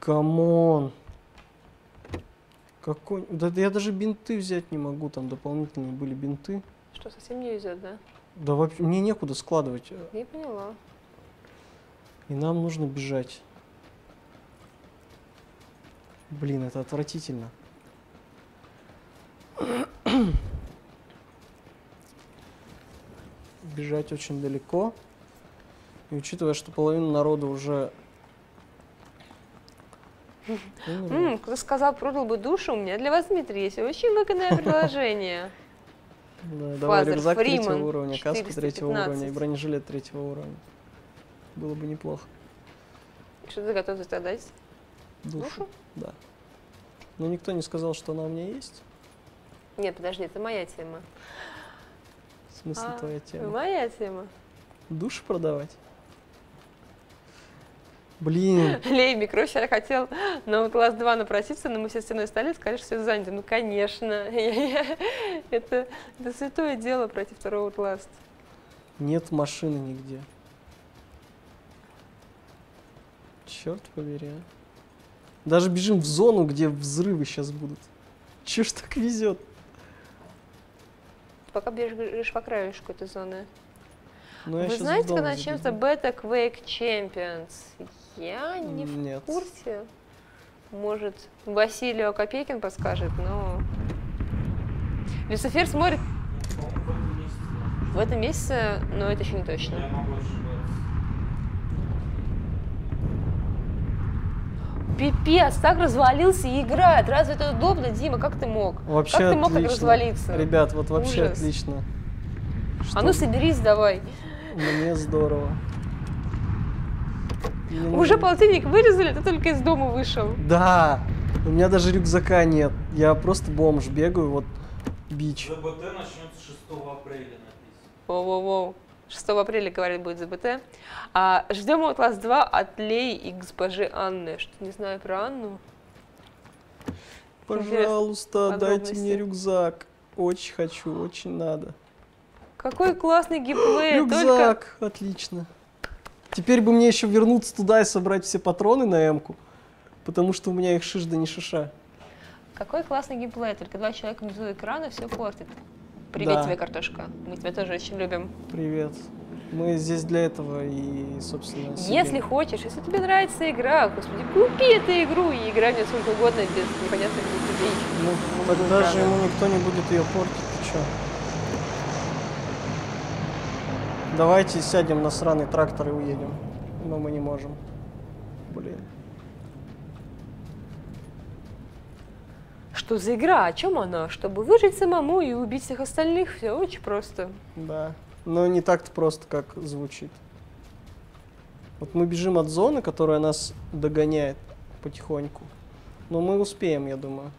Come on. Какой... Да я даже бинты взять не могу, там дополнительные были бинты. Что, совсем не везет, да? Да вообще, мне некуда складывать. Не поняла. И нам нужно бежать. Блин, это отвратительно. Бежать очень далеко. И учитывая, что половина народа уже... кто сказал, продал бы душу, у меня для вас, Дмитрий, есть очень выгодное предложение. Да, давай Father рюкзак третьего Freeman, уровня, каску третьего уровня и 415. бронежилет третьего уровня. Было бы неплохо. Что ты готов за это дать? Душу? Душу? Да. Но никто не сказал, что она у меня есть. Нет, подожди, это моя тема. В смысле А, твоя тема? Моя тема. Душу продавать? Блин, Лей Микро вчера хотел на Outlast 2 напроситься, но мы все стеной стали сказали, что все занято. Ну, конечно. Это, это святое дело пройти второй Outlast. нет машины нигде. Черт побери, а. Даже бежим в зону, где взрывы сейчас будут. Че ж так везет? Пока бежишь по краешку этой зоны. Но я Вы знаете, когда забегу. бета Quake Champions? Я не в Нет. курсе. Может, Василий Копейкин подскажет, но... Люцифер смотрит в этом месяце. в но это еще не Я точно. могу ошибаться. Пипец, так развалился и играет. Разве это удобно, Дима? Как ты мог? Вообще как ты мог так отлично. развалиться? Ребят, вот вообще Ужас. отлично. А ну Что соберись давай. Мне здорово. Мне Уже полтинник вырезали, ты только из дома вышел. Да! У меня даже рюкзака нет. Я просто бомж бегаю, вот бич. ЗБТ начнется 6 апреля написано. Воу-воу-воу. 6 апреля, говорит, будет ЗБТ. А, ждем от класс 2 от Лей и госпожи Анны. Что не знаю про Анну. Пожалуйста, дайте мне рюкзак. Очень хочу, очень надо. Какой классный геймплей. Только Рюкзак, отлично. Теперь бы мне еще вернуться туда и собрать все патроны на М-ку, потому что у меня их шиш да не шиша. какой классный геймплей. Только два человека внизу экрана все портит. Привет Да. тебе, картошка. Мы тебя тоже очень любим. Привет. Мы здесь для этого и, собственно, сидим. Если хочешь, если тебе нравится игра, господи, купи эту игру и играй в неё сколько угодно без непонятных людей. Ну, Ну, тогда да, же да. ему никто не будет ее портить, ты чё? Давайте сядем на сраный трактор и уедем. Но мы не можем. Блин. Что за игра? О чем она? Чтобы выжить самому и убить всех остальных? Все очень просто. Да. Но не так-то просто, как звучит. Вот мы бежим от зоны, которая нас догоняет потихоньку. Но мы успеем, я думаю.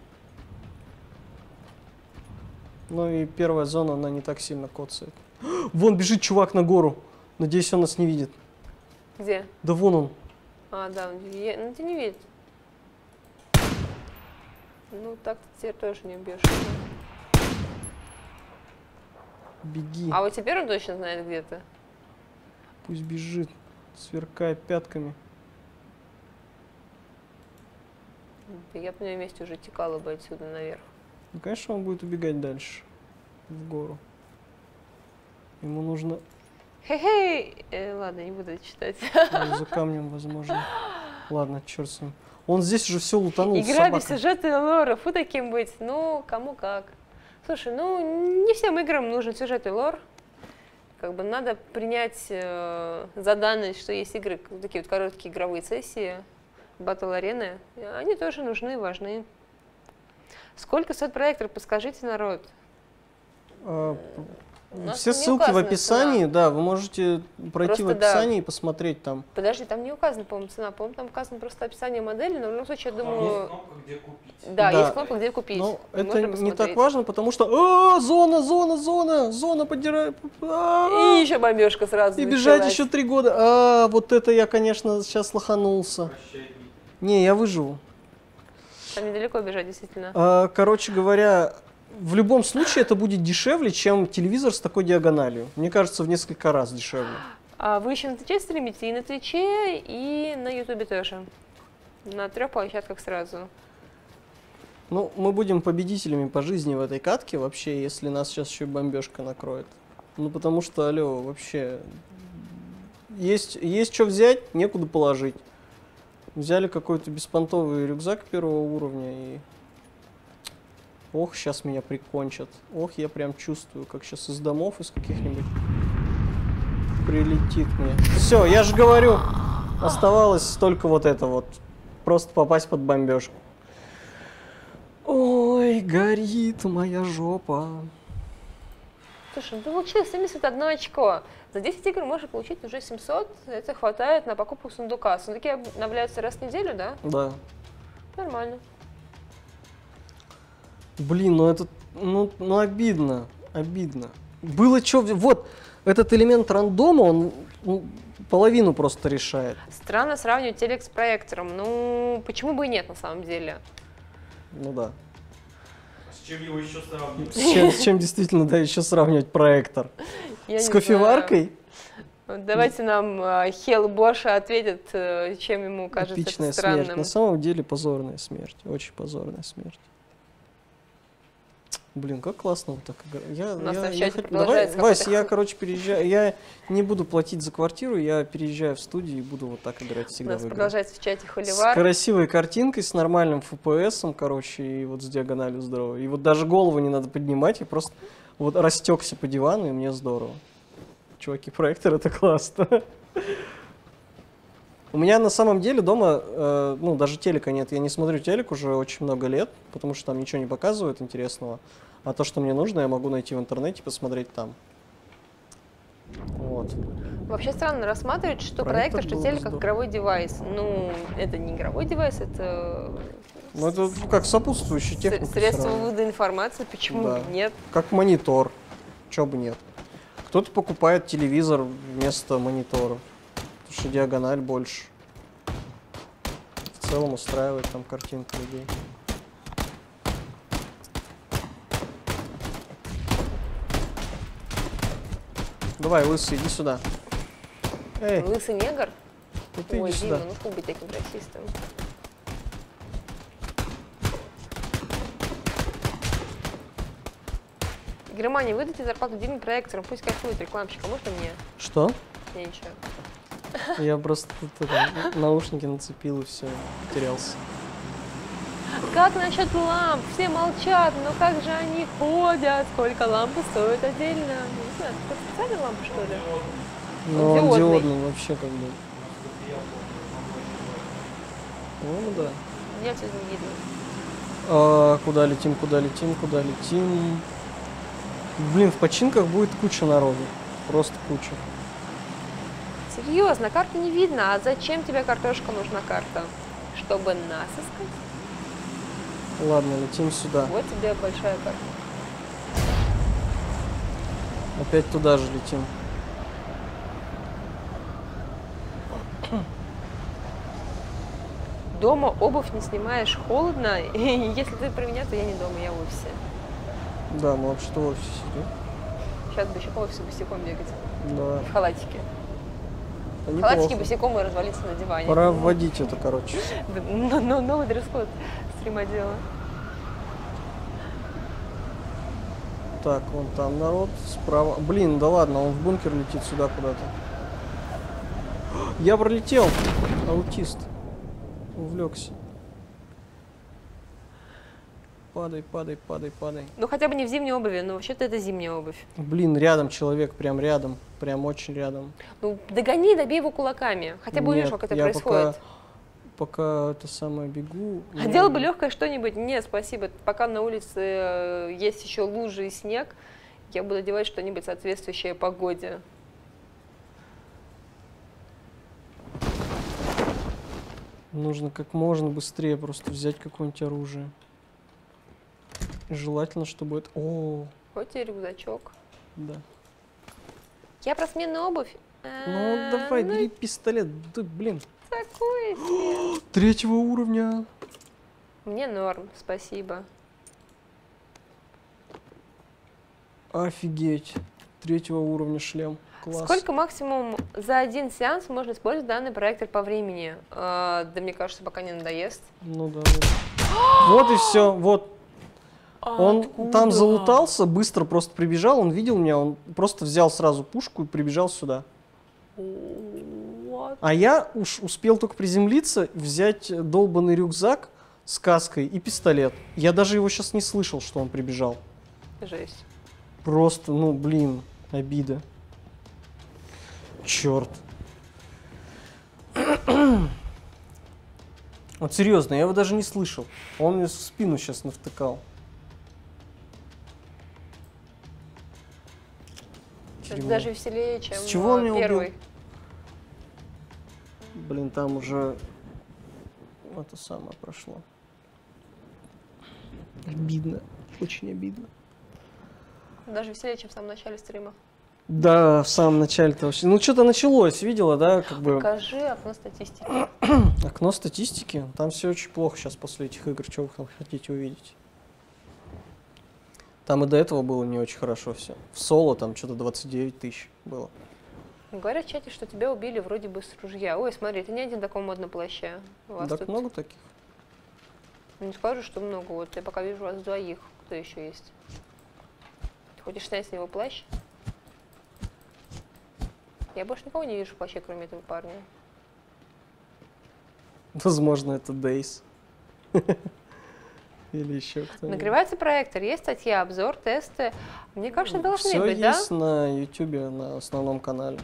Ну и первая зона, она не так сильно коцает. Вон бежит чувак на гору. Надеюсь, он нас не видит. Где? Да вон он. А, да, он ви- ну ты не видит. Ну, так ты теперь тоже не убьешь. Беги. А вот теперь он точно знает, где ты. Пусть бежит, сверкая пятками. Я бы на ее месте уже текала бы отсюда наверх. Ну, конечно, он будет убегать дальше. В гору. Ему нужно Хе-хей! Э, ладно, не буду читать. ну, за камнем, возможно. Ладно, черт с ним. Он здесь уже все лутанул. Игра без сюжета и лора. Фу таким быть. Ну, кому как. Слушай, ну, не всем играм нужен сюжет и лор. Как бы надо принять э, за данность, что есть игры, такие вот короткие игровые сессии, батл арены. Они тоже нужны, важны. Сколько стоит проектор? Подскажите, народ. Все ссылки в описании, да, вы можете пройти в Просто да. описании и посмотреть там. Подожди, там не указана, по-моему, цена. По-моему, там указано просто описание модели, но в любом случае, я думаю... есть кнопка, где купить. Да, Да. есть кнопка, где купить. Но И это можно не так посмотреть. важно, потому что «А, зона, зона, зона, зона подирает. а, И еще бомбежка сразу И бежать началась. еще три года. А, вот это я, конечно, сейчас лоханулся. Прощай. Не, я выживу. Там недалеко бежать, действительно. А, Короче говоря, в любом случае это будет дешевле, чем телевизор с такой диагональю. Мне кажется, в несколько раз дешевле. А вы еще на Твиче стримите? И на Твиче, и на Ютубе тоже. На трех площадках сразу. Ну, мы будем победителями по жизни в этой катке вообще, если нас сейчас еще бомбежка накроет. Ну, потому что, алло, вообще, есть, есть что взять, некуда положить. Взяли какой-то беспонтовый рюкзак первого уровня и... Ох, сейчас меня прикончат. Ох, я прям чувствую, как сейчас из домов, из каких-нибудь прилетит мне. Все, я же говорю, оставалось только вот это вот. Просто попасть под бомбежку. Ой, горит моя жопа. Слушай, ну ты получил 71 очко. За 10 игр можешь получить уже 700. Это хватает на покупку сундука. Сундуки обновляются раз в неделю, да? Да. Нормально. Блин, ну это, ну, ну обидно, обидно. Было что, вот, этот элемент рандома, он ну, половину просто решает. Странно сравнивать телек с проектором. Ну, почему бы и нет на самом деле? Ну да. С чем его еще сравнивать? С чем, с чем действительно, да, еще сравнивать проектор? Я С кофеваркой? знаю. Давайте нам э, Хел Боша ответит, э, чем ему кажется Эпичная это странным. смерть. На самом деле позорная смерть, очень позорная смерть. Блин, как классно вот так играть. Я, У нас я, я хот- Давай, Вась, я, короче, переезжаю. Я не буду платить за квартиру, я переезжаю в студию и буду вот так играть У всегда нас в игры. продолжается в чате С холивар. красивой картинкой, с нормальным FPS, короче, и вот с диагональю здорово. И вот даже голову не надо поднимать, я просто вот растекся по дивану, и мне здорово. Чуваки, проектор это классно. У меня на самом деле дома, э, ну, даже телека нет. Я не смотрю телек уже очень много лет, потому что там ничего не показывают интересного. А то, что мне нужно, я могу найти в интернете, посмотреть там. Вот. Вообще странно рассматривать, что Проектор проектор, что был телек как игровой девайс. Ну, это не игровой девайс, это Ну, это ну, как сопутствующая с- техника. средство вывода информации, почему Да. нет? Как монитор. Чё бы нет. Кто-то покупает телевизор вместо монитора. Потому что диагональ больше. В целом устраивает там картинку людей. Давай, лысый, иди сюда. Эй, Лысый негр? ну ты Ой, иди Дима, сюда. ну фу быть таким расистом. Германия, выдайте зарплату Диме проекторам, пусть кайфует рекламщик, а можно мне? Что? Я ничего. Я просто тут это, наушники нацепил и все, потерялся. Как насчет ламп? Все молчат, но как же они ходят? Сколько лампы стоят отдельно? Не знаю, это специальная лампа, что ли? Ну, он диодный. диодный вообще как бы. Ну да. Меня все не видно. А, куда летим, куда летим, куда летим. Блин, в починках будет куча народу. Просто куча. Серьезно, карту не видно. А зачем тебе картошка нужна карта? Чтобы нас искать? Ладно, летим сюда. Вот тебе большая карта. Опять туда же летим. Дома обувь не снимаешь, холодно. И если ты про меня, то я не дома, я в офисе. Да, мы вообще-то в офисе сидим. Сейчас бы еще по офису босиком бегать. Да. В халатике. Неплохо. босиком и развалиться на диване. Пора вводить это, короче. Да, но- но- Новый дресс-код стримодела. Так, вон там народ справа. Блин, да ладно, он в бункер летит сюда куда-то. Я пролетел. Аутист. Увлекся. Падай, падай, падай, падай. Ну хотя бы не в зимней обуви, но вообще-то это зимняя обувь. Блин, рядом человек, прям рядом. Прям очень рядом. Ну догони, добей его кулаками. Хотя бы увидишь, Нет, как это я происходит. Пока, пока это самое бегу. Хотела ну, бы легкое что-нибудь? Нет, спасибо. Пока на улице э, есть еще лужи и снег, я буду делать что-нибудь соответствующее погоде. Нужно как можно быстрее просто взять какое-нибудь оружие. Желательно, чтобы это... О, Вот тебе рюкзачок. да. Я про сменную обувь. Ну А, давай, ну, бери пистолет. Да, блин. такое себе. Третьего уровня. Мне норм, спасибо. Офигеть. Третьего уровня шлем. Класс. Сколько максимум за один сеанс можно использовать данный проектор по времени? А, да мне кажется, пока не надоест. Ну да. вот и все. Вот. Он там Откуда? залутался, быстро просто прибежал, он видел меня, он просто взял сразу пушку и прибежал сюда. What? А я уж успел только приземлиться, взять долбанный рюкзак с каской и пистолет. Я даже его сейчас не слышал, что он прибежал. Жесть. Просто, ну, блин, обида. Черт. Вот серьезно, я его даже не слышал. Он мне в спину сейчас навтыкал. Дерьмо. даже веселее, чем С чего он а, меня убил? первый. Блин, там уже это самое прошло. Обидно. Очень обидно. Даже веселее, чем в самом начале стрима. Да, в самом начале-то вообще. Ну, что-то началось, видела, да, как бы Покажи окно статистики. окно статистики. Там все очень плохо сейчас после этих игр. Что вы там хотите увидеть? Там и до этого было не очень хорошо все. В соло там что-то 29 тысяч было. Говорят в чате, что тебя убили вроде бы с ружья. Ой, смотри, ты не один в таком модном плаще. У вас Так тут- много таких? Не скажу, что много. Вот я пока вижу вас двоих. кто еще есть? Ты хочешь снять с него плащ? Я больше никого не вижу в плаще, кроме этого парня. Возможно, это Дейс. Или еще кто-нибудь. Нагревается проектор, есть статья, обзор, тесты. Мне кажется, должны Все быть, есть на Ютубе, на основном канале. да?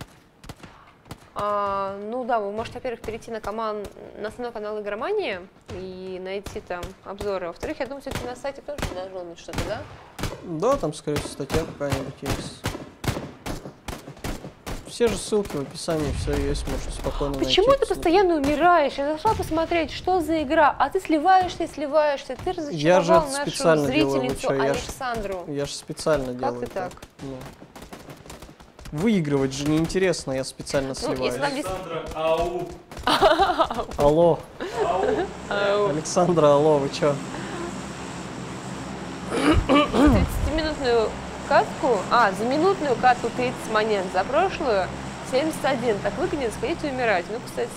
А, ну да, вы можете, во-первых, перейти на, коман... на основной канал Игромании и найти там обзоры. Во-вторых, я думаю, все-таки на сайте тоже должно быть что-то, да? Да, там, скорее всего, статья какая-нибудь есть. Все же ссылки в описании, все есть, можете спокойно найти. Почему ты посмотреть. постоянно умираешь? Я зашла посмотреть, что за игра, а ты сливаешься и сливаешься. Ты разочаровал Я же нашу специально делаю, зрительницу я ж- Александру. Я же специально Как делаю. ты это. так? Ну. Выигрывать же неинтересно, я специально Ну, сливаюсь. Александра, ау, Алло, ау. Александра, алло, вы чё? 30-минутную катку, а, за минутную катку 30 монет, за прошлую 71. Так выгодно сходить и умирать. Ну, кстати,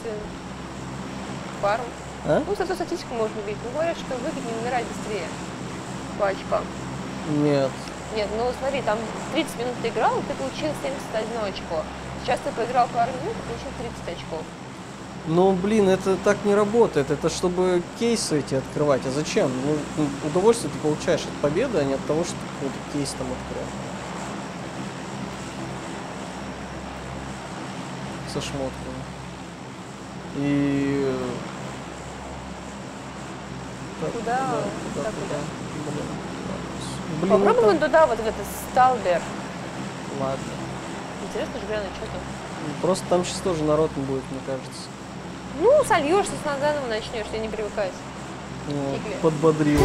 пару. А? Ну, зато статистику можно видеть. Ну, говорят, что выгоднее умирать быстрее по очкам. Нет. Нет, ну смотри, там 30 минут ты играл, и ты получил 71 очко. Сейчас ты поиграл пару минут и получил 30 очков. Ну, блин, это так не работает. Это чтобы кейсы эти открывать. А зачем? Ну, ну, удовольствие ты получаешь от победы, а не от того, что ты какой-то кейс там открыл. Со шмотками. И... э, Куда? Куда, Так, куда? Блин. Ну Попробуем там- туда, вот в это Сталбер. Ладно. Интересно же, глянуть, что там. Просто там сейчас тоже народ не будет, мне кажется. Ну, сольешься с заново начнешь, тебе не привыкать. Ну, подбодрил.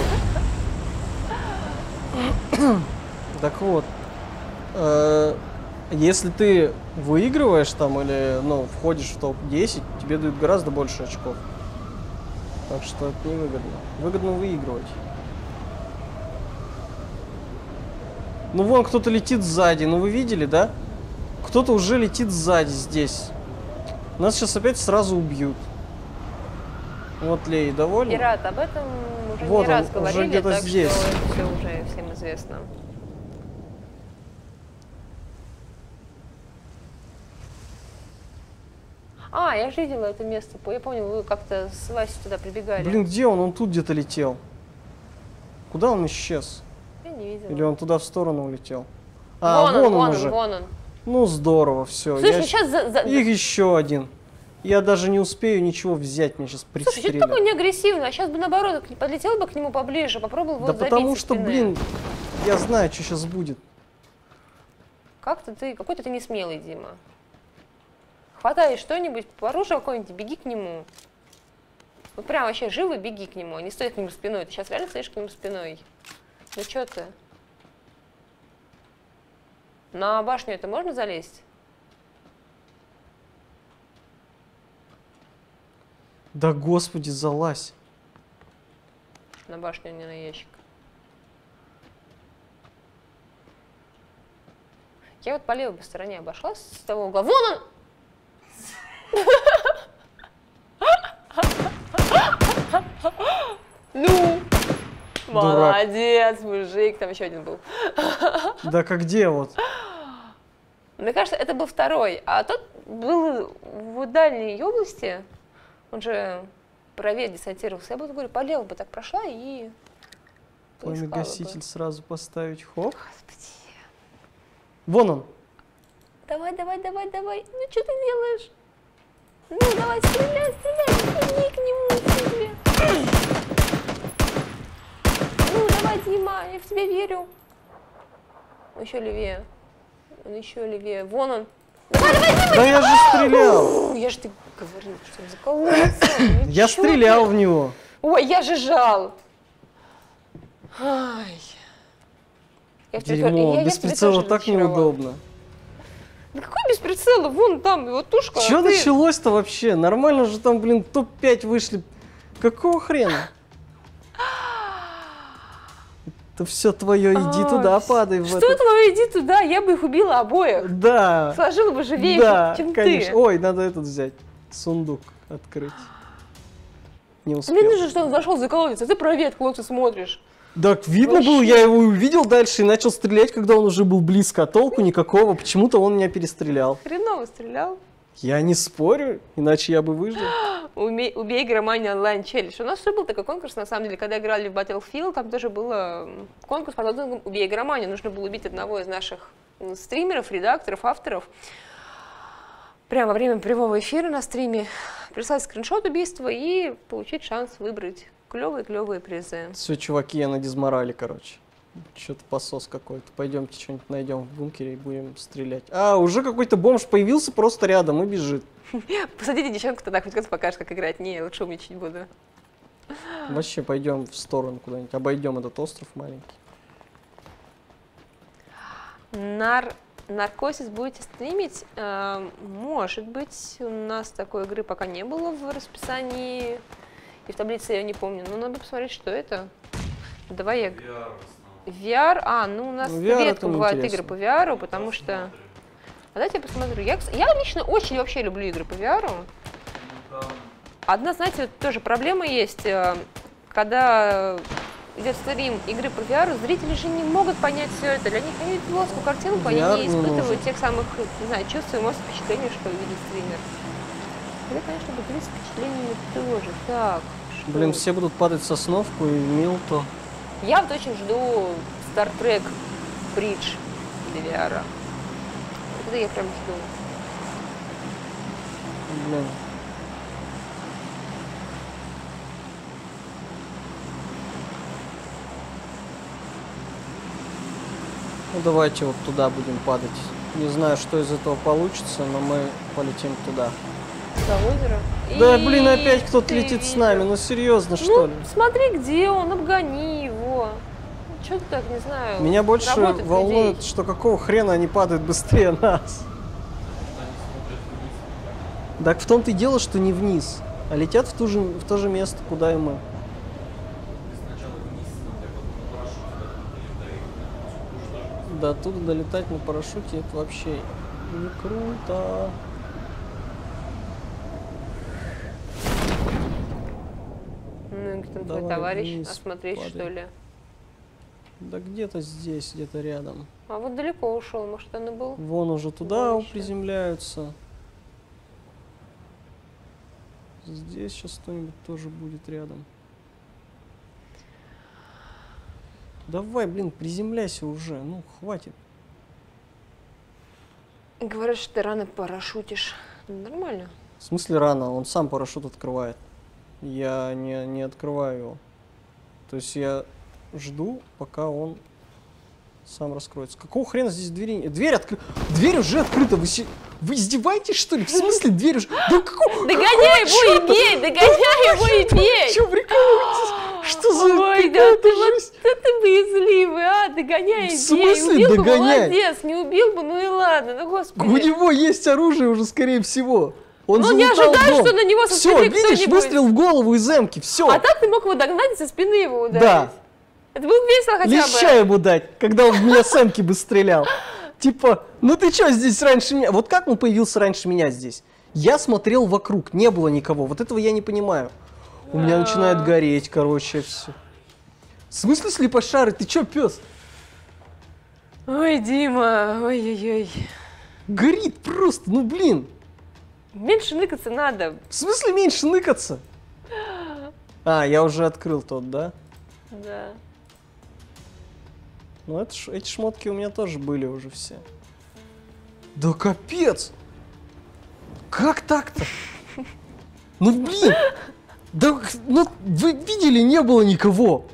Так вот, э, если ты выигрываешь там или ну, входишь в топ-10, тебе дают гораздо больше очков. Так что это невыгодно. Выгодно выигрывать. Ну вон кто-то летит сзади, ну вы видели, да? Кто-то уже летит сзади здесь. Нас сейчас опять сразу убьют. Вот Лей довольна? И рад об этом уже Вот не раз он, уже говорили, где-то так здесь. что все уже всем известно. А, я же видела это место. Я помню, вы как-то с Васей туда прибегали. Блин, где он? Он тут где-то летел. Куда он исчез? я не видела. Или он туда в сторону улетел? А, вон, вон, он, вон уже. он, вон он. Ну здорово, все. Слушай, сейчас за, за- Их еще один. Я даже не успею ничего взять, меня сейчас Слушай, что ты пристрелят. такой неагрессивный? А сейчас бы наоборот, подлетел бы к нему поближе, попробовал его да потому что, спины. блин, я знаю, что сейчас будет. Как-то ты, какой-то ты не смелый, Дима. Хватай что-нибудь, оружие какое-нибудь, беги к нему. Вот прям вообще живо беги к нему, а не стой к нему спиной. Ты сейчас реально стоишь к нему спиной. Ну что ты? На башню это можно залезть? Да господи, залазь. На башню, а не на ящик. Я вот по левой стороне обошла с того угла. Вон он! Ну! Молодец, мужик. Там еще один был. Да как где вот? Мне кажется, это был второй. А тот был в дальней области. Он же правее десантировался. Я бы говорю, по бы так прошла и... Пламя-гаситель сразу поставить. Хоп. Господи. Вон он. Давай, давай, давай, давай. Ну что ты делаешь? Ну давай, стреляй, стреляй. Иди к нему, тебе. Давай, Дима, я в тебя верю. Он еще левее. Он еще левее. Вон он. Да я же стрелял. Я же ты говорил, что он закололся. Ну Я стрелял в него. Ой, я же жал. Ай. Я Дерьмо, я- без прицела так неудобно. Да какой без прицела? Вон там его тушка. Че а ты- началось-то вообще? Нормально же там, блин, топ-5 вышли. Какого хрена? Это все твое, иди А, туда, падай Что этот. твое, иди туда, я бы их убила обоих. Да, Сложила бы живее, да, чем конечно. ты. Ой, надо этот взять. Сундук открыть. Не успел. Мне нужно, что он зашел за колодец, а ты правее откуда ты смотришь. Так, видно Вообще. было, я его увидел дальше и начал стрелять, когда он уже был близко, а толку никакого, почему-то он меня перестрелял. Хреново стрелял. Я не спорю, иначе я бы выжил. Умей- убей Громани онлайн челлендж. У нас тоже был такой конкурс, на самом деле, когда играли в Battlefield, там тоже был м, конкурс под лозунгом «Убей Громани». Нужно было убить одного из наших стримеров, редакторов, авторов. Прямо во время прямого эфира на стриме прислать скриншот убийства и получить шанс выбрать клевые-клевые призы. Все, чуваки, я на дизморале, короче. Что-то посос какой-то. Пойдемте что-нибудь найдем в бункере и будем стрелять. А, уже какой-то бомж появился просто рядом и бежит. Посадите девчонку тогда, хоть кто-то покажет, как играть. Не, лучше умничать буду. Вообще пойдем в сторону куда-нибудь. Обойдем этот остров маленький. Нар... Наркосис будете стримить? Э, может быть, у нас такой игры пока не было в расписании. И в таблице я не помню. Но надо посмотреть, что это. Давай я... VR? А, ну у нас Ну, VR редко бывают игры по VR, потому что... А дайте я посмотрю. Я, я лично очень вообще люблю игры по VR. Одна, знаете, тоже проблема есть, э, когда идет стрим игры по VR, зрители же не могут понять все это. Для них они видят плоскую картинку, они VR не не испытывают нужен. тех самых, не знаю, чувств, эмоций, впечатлений, что видит стример. Это, конечно, будет с впечатлениями тоже. Так, что? Блин, все будут падать в сосновку и в Милто. Я вот очень жду Star Trek Bridge для VR. Это я прям жду. Блин. Ну давайте вот туда будем падать. Не знаю, что из этого получится, но мы полетим туда. За озеро. Да, И блин, опять кто-то летит с видел. нами. Ну серьезно, что Ну, ли? смотри, где он, обгони его. Что ты так, не знаю, Меня больше волнует, людей? что какого хрена они падают быстрее нас. Так в том-то и дело, что не вниз, а летят в, ту же, в то же место, куда и мы. До оттуда долетать на парашюте это вообще не круто. Там твой Давай товарищ? вниз Осмотреть, падай. что ли? Да где-то здесь, где-то рядом. А вот далеко ушел, может, он и был? Вон уже туда ещё. приземляются. Здесь сейчас кто-нибудь тоже будет рядом. Давай, блин, приземляйся уже. Ну, хватит. Говорят, что ты рано парашютишь. Нормально. В смысле рано? Он сам парашют открывает. Я не, не открываю его. То есть я жду, пока он сам раскроется. Какого хрена здесь двери? Дверь открыта. Дверь уже открыта. Вы, се- вы издеваетесь, что ли? В смысле дверь уже... Да какого... Догоняй его и бей! Догоняй его и бей! Че прикалываетесь? Что за Ой, да ты вот да ты боязливый, а, догоняй и В бей. смысле убил бы, догоняй? молодец, не убил бы, ну и ладно, ну господи. У него есть оружие уже, скорее всего. Он Ну, не дом. что на него со Все, спины видишь, кто-нибудь. выстрел в голову из эмки, все. А так ты мог его догнать и со спины его ударить. Да. Это было весело хотя Леща бы. ему дать, когда он в меня с эмки бы стрелял. Типа, ну ты что здесь раньше меня? Вот как он появился раньше меня здесь? Я смотрел вокруг, не было никого. Вот этого я не понимаю. У меня начинает гореть, короче, все. В смысле слепошары? Ты чё, пес? Ой, Дима, ой-ой-ой. Горит просто, ну блин. Меньше ныкаться надо. В смысле меньше ныкаться? А, я уже открыл тот, да? Да. Ну, это эти шмотки у меня тоже были уже все. Да капец! Как так-то? Ну, блин! Да, ну, вы видели, не было никого.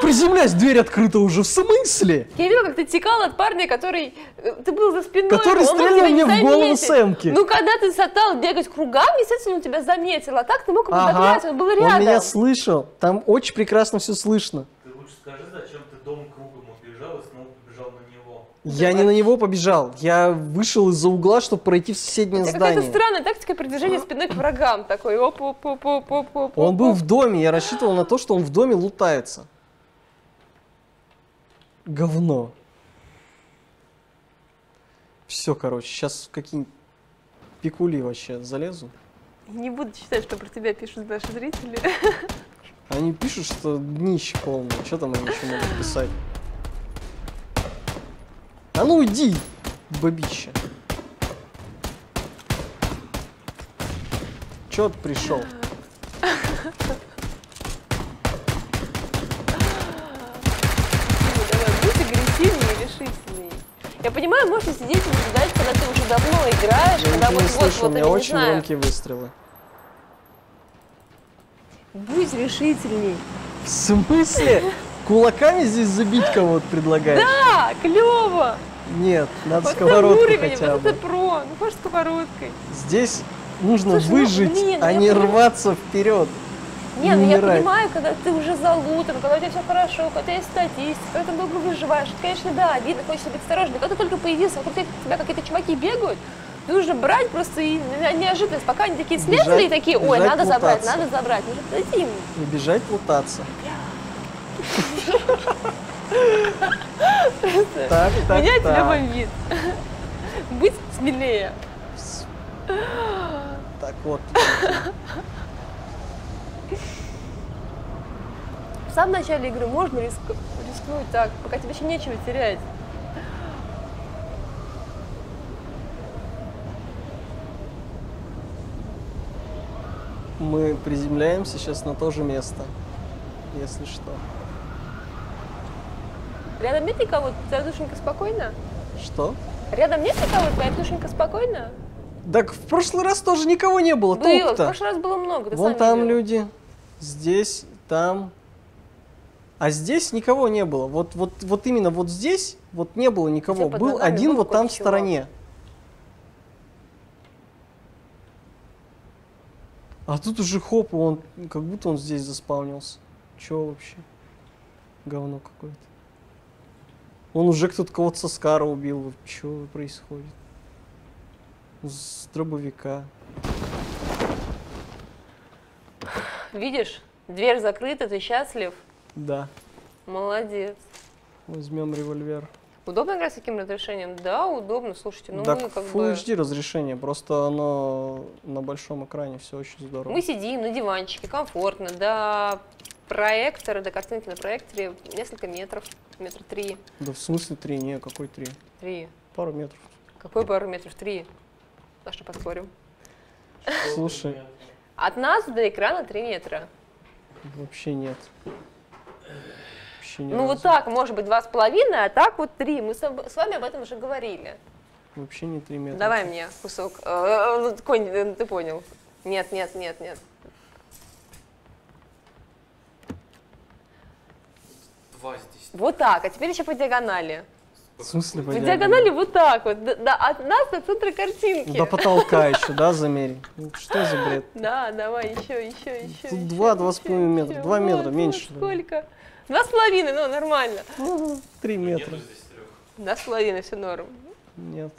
Приземлясь, дверь открыта уже. В смысле? Я видела, как ты текал от парня, который... э, Ты был за спиной. Который стрелял мне в голову заметить. с эмки. Ну, когда ты стал бегать кругами, естественно, он тебя заметил. А так ты мог его догнать, он был рядом. он меня слышал. Там очень прекрасно все слышно. Ты лучше скажи, зачем ты дом кругом убежал и снова побежал на него. Я не на него побежал. Я вышел из-за угла, чтобы пройти в соседнее Это здание. странная тактика продвижения спиной к врагам. Такой оп оп оп оп оп оп Он был в доме, я рассчитывал на то, что он в доме лутается. Говно. Все, короче, сейчас какие-нибудь пикули вообще залезу. Не буду читать, что про тебя пишут наши зрители. Они пишут, что днище полное. Что там они еще могут писать? А ну иди, бабище. Чё пришел? Ну, давай, будь агрессивнее и решительней. Я понимаю, можно сидеть и ждать, когда ты уже давно играешь, Я когда не вот-вот, слышу, у вот, меня я не очень знаю. громкие выстрелы. Будь решительней. В смысле? Кулаками здесь забить кого-то предлагаешь? Да, клево. Нет, надо Вот это сковородку уровень, хотя вот бы. это про. Ну, хочешь сковородкой. Здесь нужно Слушай, ну, выжить, блин, а не рваться вперед. Не, ну я понимаю, когда ты уже залутан, когда у тебя все хорошо, когда у тебя есть статистика, когда ты долго выживаешь. Конечно, да, обидно, хочется быть осторожным. Когда ты только появился, вокруг тебя какие-то чуваки бегают, нужно брать просто и не- неожиданность. Пока они такие Бежать- и такие, ой, надо забрать, лутаться. надо забрать. Нужно подойти им. Не бежать, лутаться. Так, так, Меня тебя бомбит. Быть смелее. Так вот. Самом начале игры можно риск- рискнуть так, пока тебе еще нечего терять. Мы приземляемся сейчас на то же место, если что. Рядом нет никого? Твоя душенька спокойно? Что? Рядом нет никого? Твоя душенька спокойно? Так в прошлый раз тоже никого не было. Было, в прошлый раз было много. Вон там видел. люди, здесь, там. А здесь никого не было. Вот, вот, вот именно вот здесь вот не было никого. под Был один был вот там в стороне. А тут уже хоп, он как будто он здесь заспавнился. Чё вообще? Говно какое-то. Он уже кто-то кого-то со Скара убил. Чё происходит? С дробовика. Видишь, дверь закрыта, ты счастлив? Да. Молодец. Возьмем револьвер. Удобно играть с таким разрешением? Да, удобно. Слушайте, ну так мы как Full бы... HD разрешение, просто оно на большом экране, все очень здорово. Мы сидим на диванчике, комфортно, до проектора, до картинки на проекторе несколько метров, метр три. Да в смысле три? Не, какой три? Три. Пару метров. Какой пару метров? Три. А что поспорим? Слушай, От нас до экрана три метра. вообще нет. Вообще ни Ну вот так, может быть, два с половиной, а так вот три. Мы с вами об этом уже говорили. Вообще не три метра. Давай мне кусок. Такой, э, ты понял. Нет, нет, нет, нет. Два здесь. Вот так, а теперь еще по диагонали. В смысле по По диагонали вот так вот, да, да, от нас до центра картинки. До потолка еще, да, замерить? Ну, Что за бред? Да, давай, еще, еще, еще. Тут два, два с половиной метра. Два метра, меньше. Сколько? Два с половиной, ну, нормально. Ну, Три метра. Здесь трех. Два с половиной, все норм. Нет.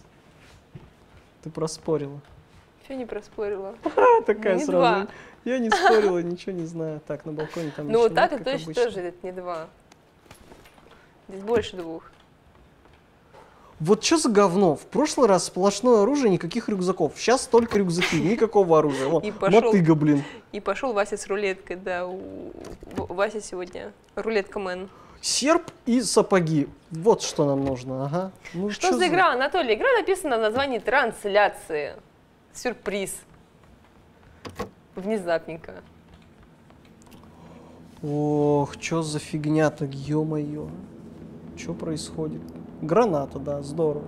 Ты проспорила. Все не проспорила. Такая сразу. Я не спорила, ничего не знаю. Так, на балконе там Ну, вот так это точно тоже не два. Здесь больше двух. Вот что за говно? В прошлый раз сплошное оружие, никаких рюкзаков. Сейчас только рюкзаки, никакого оружия. Вон, И пошел. мотыга, блин. И пошел Вася с рулеткой, да. У Вася сегодня рулетка мэн. Серп и сапоги. Вот что нам нужно, ага. Ну, Что чё за игра, Анатолий? Игра написана в названии трансляции. Сюрприз. Внезапненько. Ох, что за фигня так, ё-моё. Что происходит? Граната, да, здорово.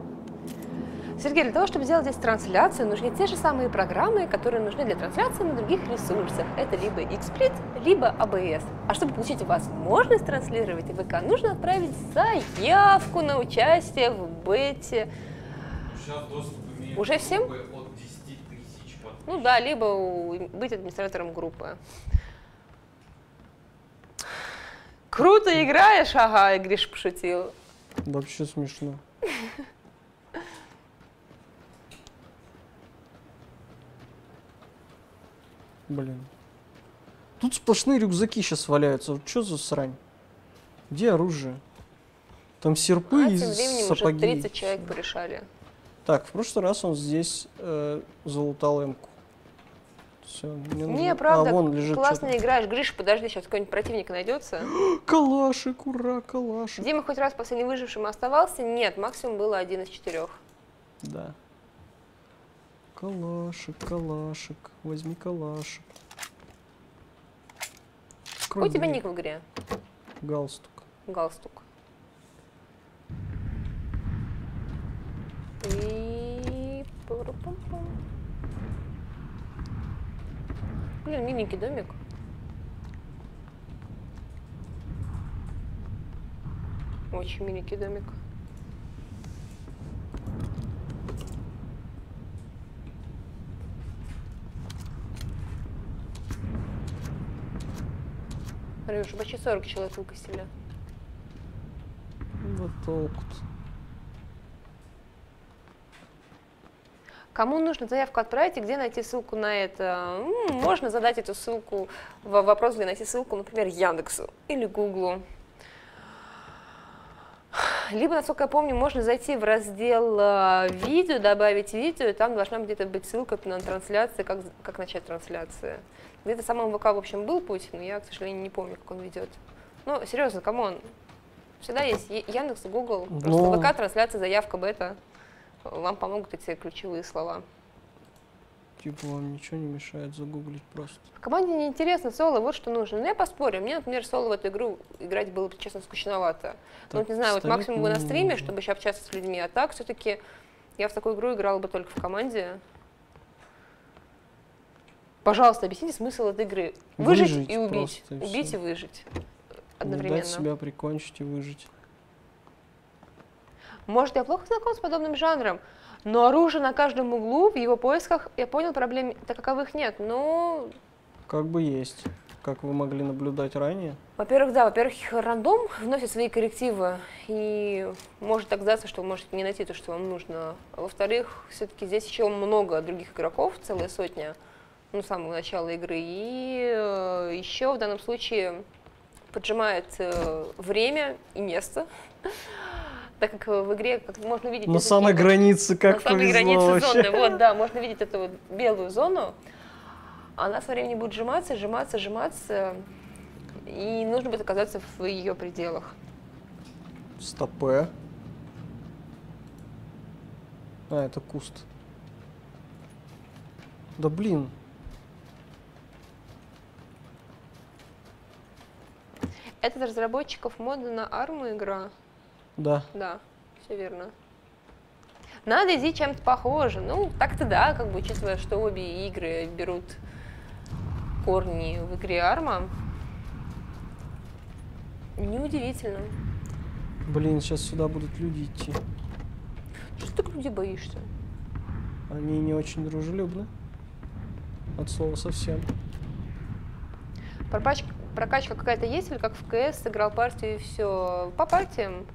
Сергей, для того, чтобы сделать здесь трансляцию, нужны те же самые программы, которые нужны для трансляции на других ресурсах. Это либо XSplit, либо ABS. А чтобы получить возможность транслировать ВК, нужно отправить заявку на участие в бете. Сейчас доступ имеют Уже всем? группы от 10 тысяч. Ну да, либо быть администратором группы. Круто играешь, ага, Гриш пошутил. Вообще смешно. Блин. Тут сплошные рюкзаки сейчас валяются. Что за срань? Где оружие? Там серпы А и тем временем уже сапоги. 30 человек порешали. Так, в прошлый раз он здесь э, залутал эмку. Все. Не, правда, а, вон лежит классно играешь. Гриш, подожди, сейчас какой-нибудь противник найдется. Калашик, ура, калашик. Дима хоть раз последним выжившим оставался? Нет, максимум было один из четырех. Да. Калашик, калашик, возьми калашик. Какой у тебя ник в игре? Галстук. Галстук. И... пу-ру-пум-пум. Блин, миленький домик. Очень миленький домик. Смотри, уже почти 40 человек выкосили. Вот толку-то. Кому нужно заявку отправить и где найти ссылку на это? Можно задать эту ссылку в вопрос, где найти ссылку, например, Яндексу или Гуглу. Либо, насколько я помню, можно зайти в раздел э, видео, добавить видео, и там должна где-то быть ссылка на трансляцию, как, как начать трансляцию. Где-то самом ВК, в общем, был путь, но я, к сожалению, не помню, как он ведет. Ну, серьезно, come on. Всегда есть Яндекс, Google, просто Ну. ВК, трансляция, заявка, бета. Вам помогут эти ключевые слова. Типа вам ничего не мешает загуглить просто. Команде неинтересно соло, вот что нужно. Ну, я поспорю. Мне, например, соло в эту игру играть было, честно, скучновато. ну, вот Так, не знаю, вот максимум вы на не стриме, нужно. чтобы еще общаться с людьми, а так все-таки я в такую игру играла бы только в команде. Пожалуйста, объясните смысл этой игры. Выжить, Выжить и убить. просто, и убить и выжить. Не Одновременно. дать себя прикончить и выжить. Может, я плохо знаком с подобным жанром, но оружие на каждом углу, в его поисках, я понял, проблем таковых нет. Ну, Как бы есть. Как вы могли наблюдать ранее. Во-первых, да, во-первых, рандом вносит свои коррективы, и может так сдаться, что вы можете не найти то, что вам нужно. А Во-вторых, все-таки здесь еще много других игроков, целая сотня, ну, с самого начала игры, и э, еще в данном случае поджимает э, время и место, так как в игре, как можно увидеть... На самой каких-то- границе, как на самой границе вообще. зоны. Вот, да, можно видеть эту вот белую зону. Она со временем будет сжиматься, сжиматься, сжиматься. И нужно будет оказаться в ее пределах. Стопе. А, это куст. Да блин. Это от разработчиков мода на арму игра. Да. Да, все верно. На DayZ чем-то похоже. Ну, так-то да, как бы учитывая, что обе игры берут корни в игре Арма. Неудивительно. Блин, сейчас сюда будут люди идти. Что ты к люди боишься? Они не очень дружелюбны. От слова совсем. Пропач- Прокачка какая-то есть или как в КС сыграл партию и все? По партиям.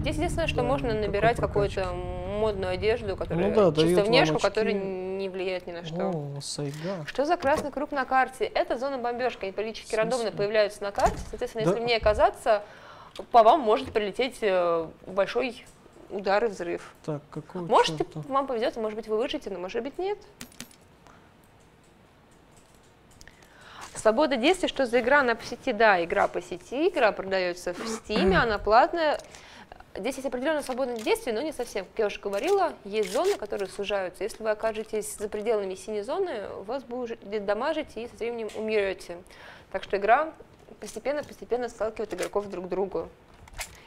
Здесь единственное, что Да, можно набирать какую-то модную одежду, которая Ну да, чисто внешку, которая не влияет ни на что. О, сайга. Что за красный круг на карте? Это зона бомбежки. Они практически В рандомно появляются на карте. Соответственно, Да. если в ней оказаться, по вам может прилететь э, большой удар и взрыв. Так, какой Может, чёрта? вам повезет, и, может быть, вы выживете, но может быть нет. Свобода действий, что за игра? Она по сети, да, игра по сети, игра продается в Стиме, она платная. Здесь есть определенная свобода действий, но не совсем. Как я уже говорила, есть зоны, которые сужаются. Если вы окажетесь за пределами синей зоны, вас будет дамажить и со временем умрете. Так что игра постепенно-постепенно сталкивает игроков друг к другу.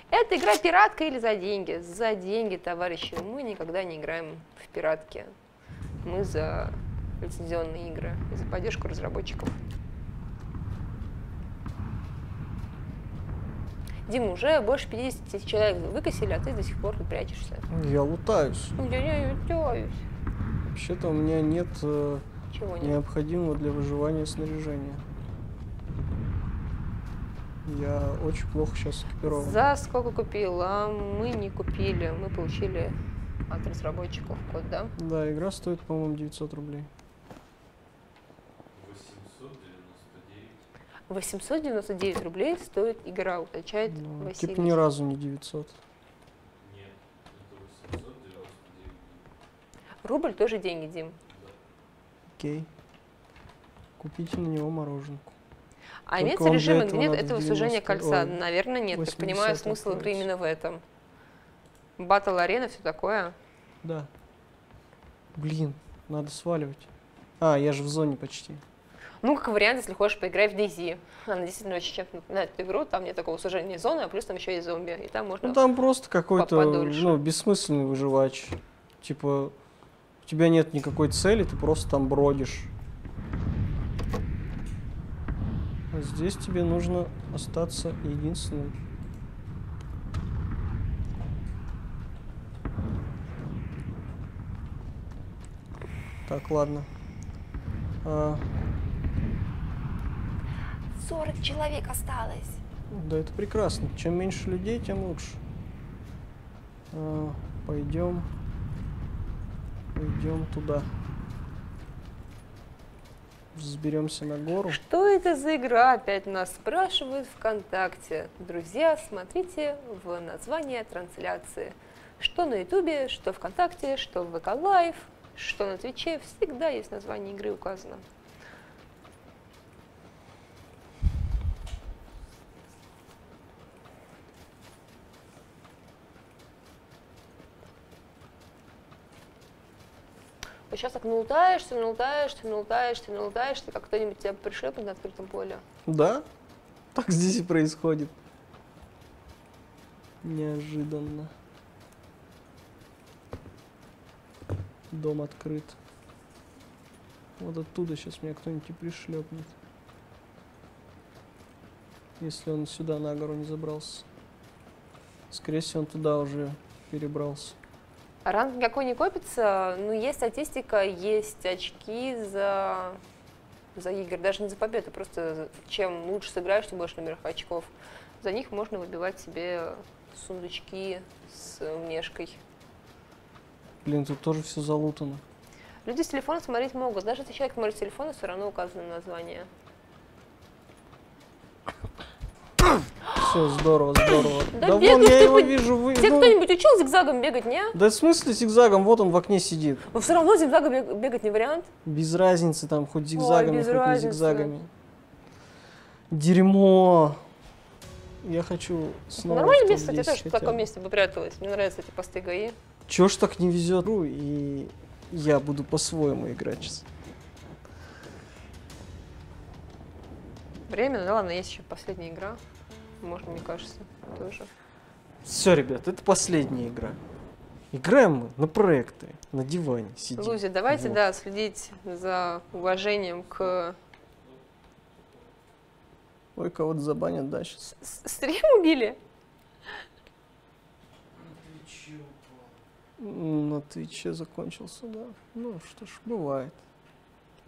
Это игра пиратка или за деньги? За деньги, товарищи. Мы никогда не играем в пиратки. Мы за лицензионные игры и за поддержку разработчиков. Дима, уже больше 50 человек выкосили, а ты до сих пор прячешься. Я лутаюсь. Ну, Я не удивляюсь. Вообще-то у меня нет э, Чего нет? необходимого для выживания снаряжения. Я очень плохо сейчас экипирован. За сколько купил? А мы не купили. Мы получили от разработчиков код, да? Да, игра стоит, по-моему, 900 рублей. 899. 899 рублей стоит игра, уточняет Ну, Василий. типа ни разу не 900. Нет, это 899. Рубль тоже деньги, Дим. Окей. Купите на него мороженку. А Только имеется вам для режим, этого где нет этого 90 сужения кольца? ой, Наверное, нет. Так понимаю, 80 смысл игры именно в этом. Батл арена, все такое. Да. Блин, надо сваливать. А, я же в зоне почти. Ну, как вариант, если хочешь, поиграй в DayZ. Она действительно очень чем-то напоминает эту игру. Там нет такого сужения зоны, а плюс там еще есть зомби. И там можно... Ну там просто какой-то, ну, бессмысленный выживач. Типа, у тебя нет никакой цели, ты просто там бродишь. А здесь тебе нужно остаться единственным. Так, ладно. А, 40 человек осталось. Да это прекрасно. Чем меньше людей, тем лучше. А, пойдем. Пойдем туда. Взберемся на гору. Что это за игра? Опять нас спрашивают ВКонтакте. Друзья, смотрите в название трансляции. Что на Ютубе, что ВКонтакте, что в ВК Лайв, что на Твиче. Всегда есть название игры указано. Вот сейчас так налутаешься, налутаешься, налутаешься, налутаешься, как кто-нибудь тебя пришепнет на открытом поле. Да? Так здесь и происходит. Неожиданно. Дом открыт. Вот оттуда сейчас меня кто-нибудь и пришлепнет. Если он сюда на гору не забрался. Скорее всего, он туда уже перебрался. Ранг никакой не копится, но есть статистика, есть очки за, за игры, даже не за победу, просто чем лучше сыграешь, тем больше номеров очков. За них можно выбивать себе сундучки с внешкой. Блин, тут тоже все залутано. Люди с телефона смотреть могут, даже если человек смотрит с телефона, все равно указано название. Все, здорово, здорово. Да Да, вон, бегаешь я ты его хоть- вижу. Вы... Тебе ну, кто-нибудь учил зигзагом бегать, не? Да в смысле зигзагом? Вот он в окне сидит. Но все равно зигзагом бег- бегать не вариант. Без разницы там, хоть зигзагами, без хоть не разницы. зигзагами. Дерьмо. Я хочу снова Нормальное в место, я топ-10 тоже в таком месте бы пряталась. Мне нравятся эти посты ГАИ. Чё ж так не везет? И я буду по-своему играть сейчас. Время, да ладно, есть еще последняя игра. Можно, мне кажется, тоже. Все, ребят, это последняя игра. Играем мы на проекты, на диване сидим. Лузи, давайте, Вот. да, следить за уважением к... Ой, кого-то забанят, да, сейчас. С- Стрим убили? На Твиче закончился, да. Ну, что ж, бывает.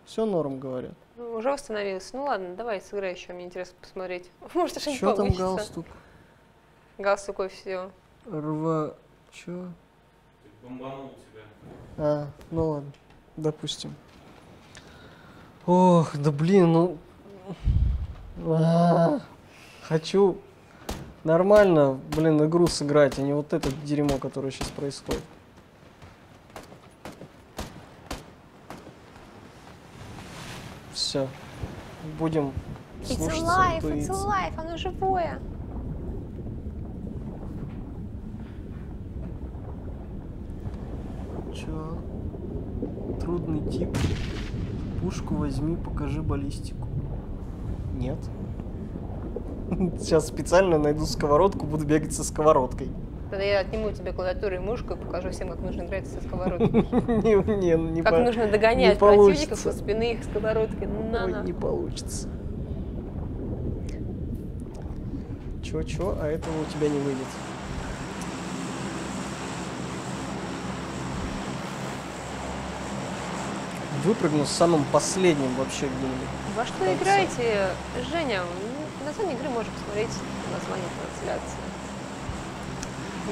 Все норм, говорят. Ну, Уже восстановился. Ну ладно, давай сыграй еще, мне интересно посмотреть. Может, что-нибудь Что там получится. галстук? Галстукой все. Рва... Чё? Бомбанул тебя. А, ну ладно, допустим. Ох, да блин, ну... А, Хочу нормально, блин, игру сыграть, а не вот это дерьмо, которое сейчас происходит. Все. Будем It's слушаться alive, it's интуицию. alive, оно живое. Чё? Трудный тип. Пушку возьми, покажи баллистику. Нет. Сейчас специально найду сковородку, буду бегать со сковородкой. Тогда я отниму у тебя клавиатуру и мышку и покажу всем, как нужно играть со сковородкой. Не, не, не Как нужно догонять противников со спины их сковородкой. Ну, Ой, на-на. не получится. Чё-чё, а этого у тебя не выйдет. Выпрыгну с самым последним вообще где-нибудь. Во что играете, Женя? Ну, Название игры можно посмотреть в названии трансляции.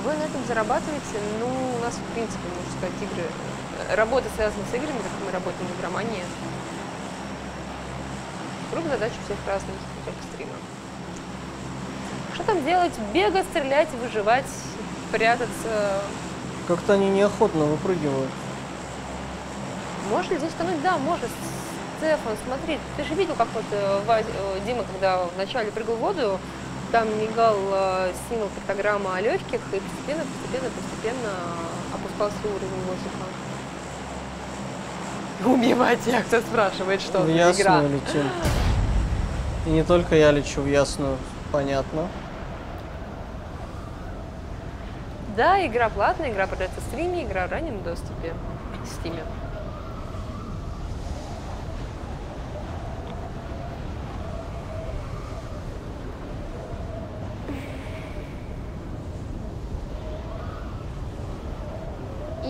Вы на этом зарабатываете, ну, у нас, в принципе, можно сказать, игры, э, работа связана с играми, как мы работаем в игромании. Круг задач у всех разный, не только стрима. Что там делать? Бегать, стрелять, выживать, прятаться. Как-то они неохотно выпрыгивают. Можно здесь тонуть? Да, можно. Стефан, смотри, ты же видел, как вот э, э, Дима, когда вначале прыгал в воду, там мигал э, символ пиктограмма о легких, и постепенно, постепенно, постепенно опускался уровень воздуха. Убивать тех, кто спрашивает, что в за ясную игра. летим. И не только я лечу в ясную, понятно. Да, игра платная, игра продается в стриме, игра в раннем доступе в стиме.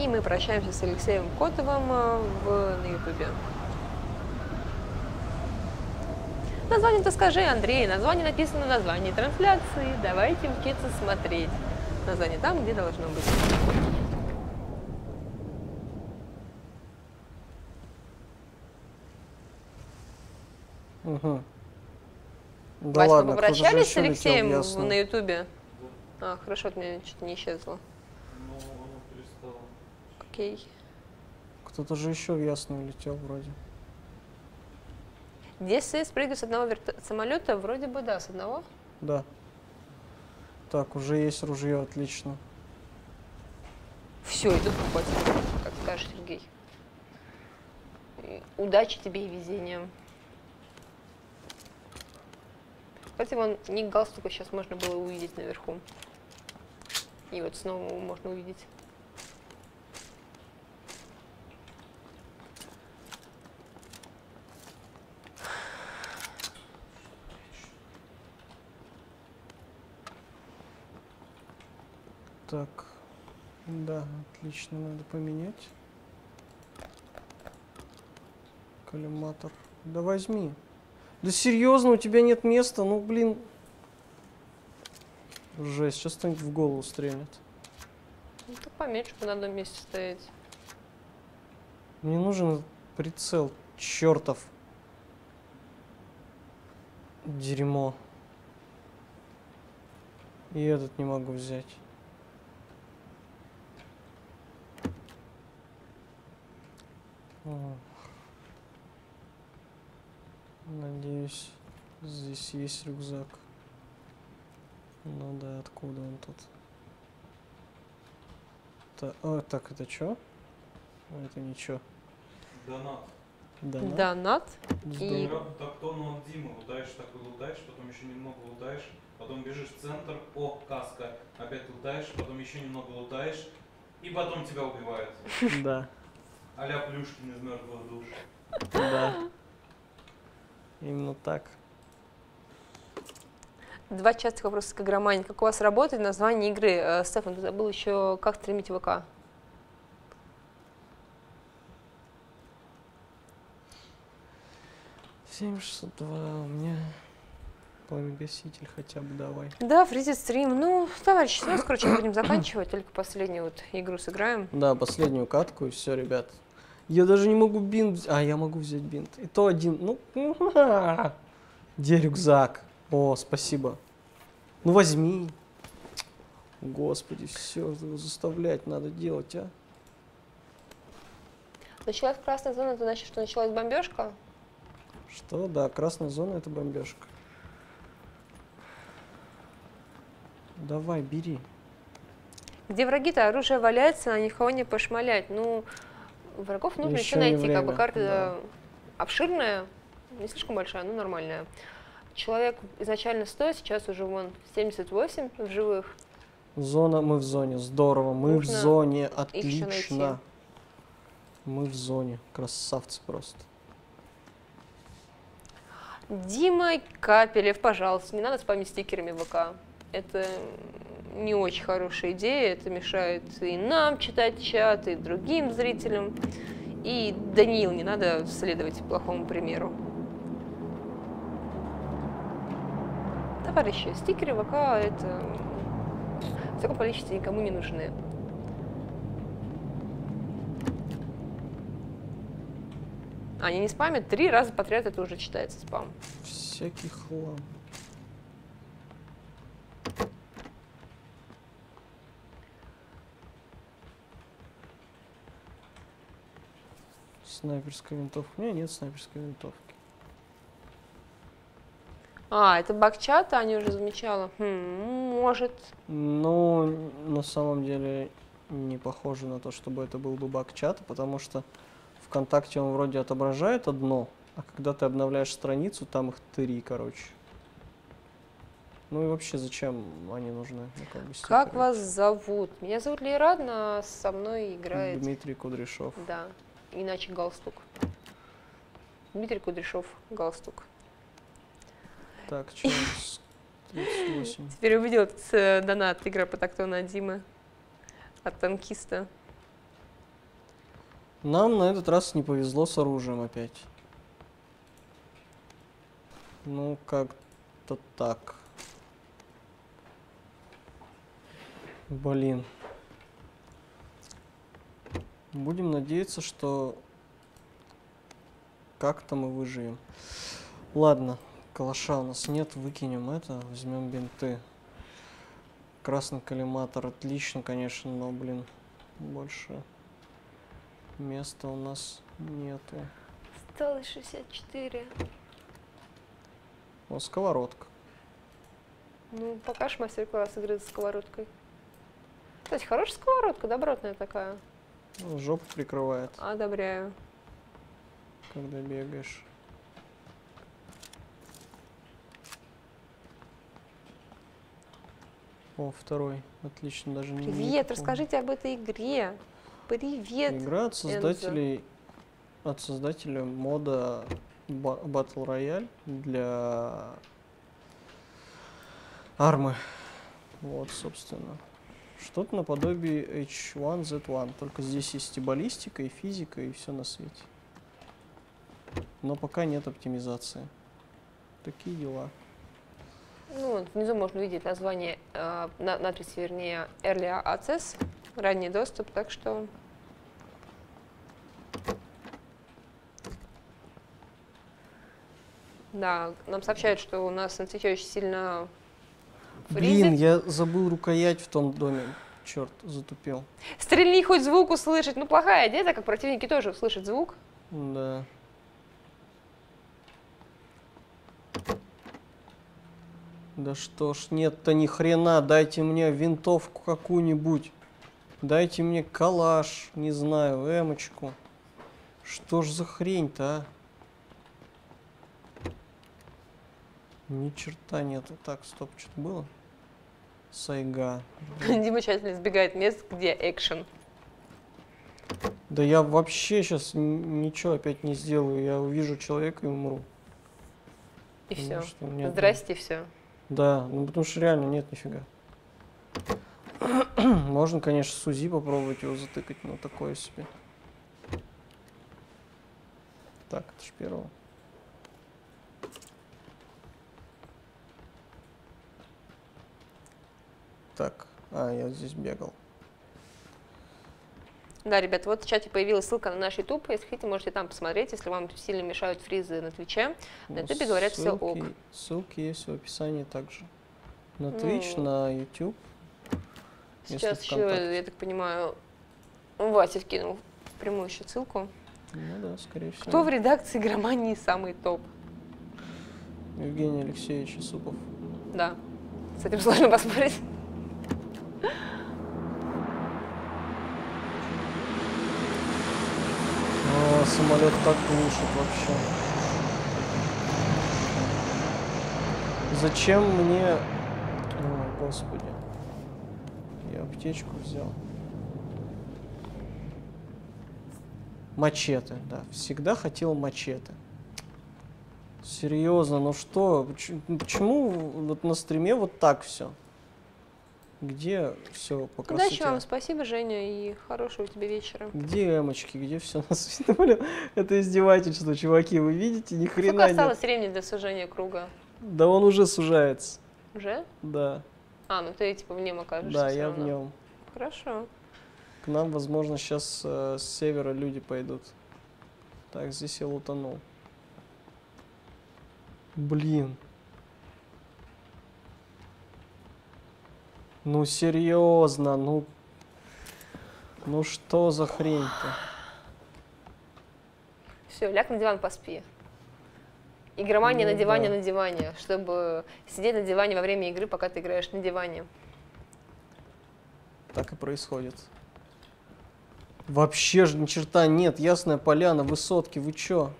Мы прощаемся с Алексеем Котовым э, в, на Ютубе. Название-то скажи, Андрей. Название написано на названии трансляции. Давайте учиться смотреть. Название там, где должно быть. Угу. Да Вась, ладно, же попрощались с в Алексеем в- на Ютубе? А, хорошо, от меня что-то не исчезло. Окей. Кто-то же еще в ясную летел вроде. Если спрыгивать с одного верто- самолета, вроде бы да, с одного. Да. Так, уже есть ружье, отлично. Все, иду покупать, как скажешь, Сергей. Удачи тебе и везения. Кстати, вон ник галстука сейчас можно было увидеть наверху. И вот снова можно увидеть. Так. Да, отлично, надо поменять. Коллиматор. Да возьми. Да серьезно, у тебя нет места? Ну, блин. Жесть, сейчас кто-нибудь в голову стрельнет. Ну, так поменьше бы на одном месте стоять. Мне нужен прицел, чертов. Дерьмо. И этот не могу взять. Надеюсь, здесь есть рюкзак. Ну да, откуда он тут? Та- о, так, это что? Это ничего. Донат. Да, Донат. И- Прям Так тонну от Димы лутаешь, так и лутаешь, потом еще немного лутаешь, потом бежишь в центр, о, каска, опять лутаешь, потом еще немного лутаешь, и потом тебя убивают. Да, А-ля Плюшкин из мертвых душ. да. Именно так. Два частых вопроса к игромании. Как у вас работает название игры? Э, Стефан, ты забыл еще, как стримить ВК. Семь шестьсот два у меня пламя-гаситель хотя бы давай. Да, фризит стрим. Ну, товарищи, сразу, короче, будем заканчивать. Только последнюю вот игру сыграем. Да, последнюю катку и все, ребят. Я даже не могу бинт... вз- А, я могу взять бинт. И то один... Ну, где рюкзак? О, спасибо. Ну, возьми. Господи, все, заставлять надо делать, а? Началась красная зона, это значит, что началась бомбежка? Что? Да, красная зона это бомбежка. Давай, бери. Где враги-то оружие валяется, на никого не пошмалять. Ну, врагов нужно еще, Ещё не найти. Как бы время, карта да. обширная, не слишком большая, но нормальная. Человек изначально 100, сейчас уже вон 78 в живых. Зона, мы в зоне, здорово, мы Нужно в зоне, отлично. Мы в зоне, красавцы просто. Дима Капелев, пожалуйста, не надо спамить стикерами в ВК. Это не очень хорошая идея, это мешает и нам читать чат, и другим зрителям. И Даниил, не надо следовать плохому примеру. Товарищи, стикеры ВК это в таком количестве никому не нужны. Они не спамят три раза подряд, это уже считается спам. Всякий хлам. Снайперская винтовка. У меня нет снайперской винтовки. А, это баг чата, они уже замечала. Хм, может. Ну, на самом деле, не похоже на то, чтобы это был бы баг чата, потому что ВКонтакте он вроде отображает одно, а когда ты обновляешь страницу, там их три, короче. Ну и вообще, зачем они нужны? Ну, как бы Как вас зовут? Меня зовут Лейрадна, со мной играет... Дмитрий Кудряшов. Да, иначе галстук. Дмитрий Кудряшов, галстук. Так, нас? 38. Теперь увидел этот э, донат игра по тактону Димы. От танкиста. Нам на этот раз не повезло с оружием опять. Ну, как-то так. Блин. Будем надеяться, что как-то мы выживем. Ладно, калаша у нас нет, выкинем это, возьмем бинты. Красный коллиматор отлично, конечно, но, блин, больше места у нас нету. Осталось 64. О, сковородка. Ну, покажешь мастер-класс игры с сковородкой. Кстати, хорошая сковородка, добротная такая. Жопу прикрывает, Одобряю. когда бегаешь. О, второй. Отлично, даже не Привет, расскажите об этой игре. Привет. Игра от создателей от создателя мода Battle Royale для армы. Вот, собственно. Что-то наподобие H1Z1, только здесь есть и баллистика, и физика, и все на свете. Но пока нет оптимизации. Такие дела. Ну, внизу можно увидеть название, э, на- надпись, вернее, Early Access, ранний доступ, так что... Да, нам сообщают, что у нас на свече очень сильно Блин, фризит. я забыл рукоять в том доме. Черт, затупил. Стрельни хоть звук услышать. Ну, плохая идея, так как противники тоже услышат звук. Да. Да что ж нет-то ни хрена, дайте мне винтовку какую-нибудь. Дайте мне калаш, не знаю, эмочку. Что ж за хрень-то, а? Ни черта нету. Так, стоп, что-то было? Сайга. Дима тщательно избегает мест, где экшен. Да я вообще сейчас ничего опять не сделаю. Я увижу человека и умру. И Потому все. меня- Здрасте, все. Да, ну потому что реально нет нифига. Можно, конечно, с УЗИ попробовать его затыкать, но такое себе. Так, это ж первого. Так, а, я здесь бегал. Да, ребят, вот в чате появилась ссылка на наш YouTube. Если хотите, можете там посмотреть, если вам сильно мешают фризы на Твиче. На Ну, Ютубе говорят, всё ок. ссылки- Ссылки есть в описании также. На Twitch, Ну, на YouTube. Сейчас еще, я так понимаю, Вася вкинул прямую еще ссылку. Ну да, скорее всего. Кто в редакции громании самый топ? Евгений Алексеевич Исупов. Да, с этим сложно поспорить. О, самолет так глушит вообще. Зачем мне... О, господи. Я аптечку взял. Мачете, да. Всегда хотел мачете. Серьезно, ну что? поч- Почему вот на стриме вот так все? Где все по красоте? Удачи вам, спасибо, Женя, и хорошего тебе вечера. Где эмочки, где все на свете? Блин, Это издевательство, чуваки, вы видите, ни Сколько хрена нет. осталось времени для сужения круга? Да он уже сужается, Уже? да. А, ну ты типа в нем окажешься. Да, я в нем. Хорошо. К нам, возможно, сейчас с севера люди пойдут. Так, здесь я лутанул. Блин. Ну серьезно, ну... Ну что за хрень-то? Все, ляг на диван, поспи. Игромания Ну на диване да. на диване, чтобы сидеть на диване во время игры, пока ты играешь на диване. Так и происходит. Вообще же ни черта нет, ясная поляна, высотки, вы чё?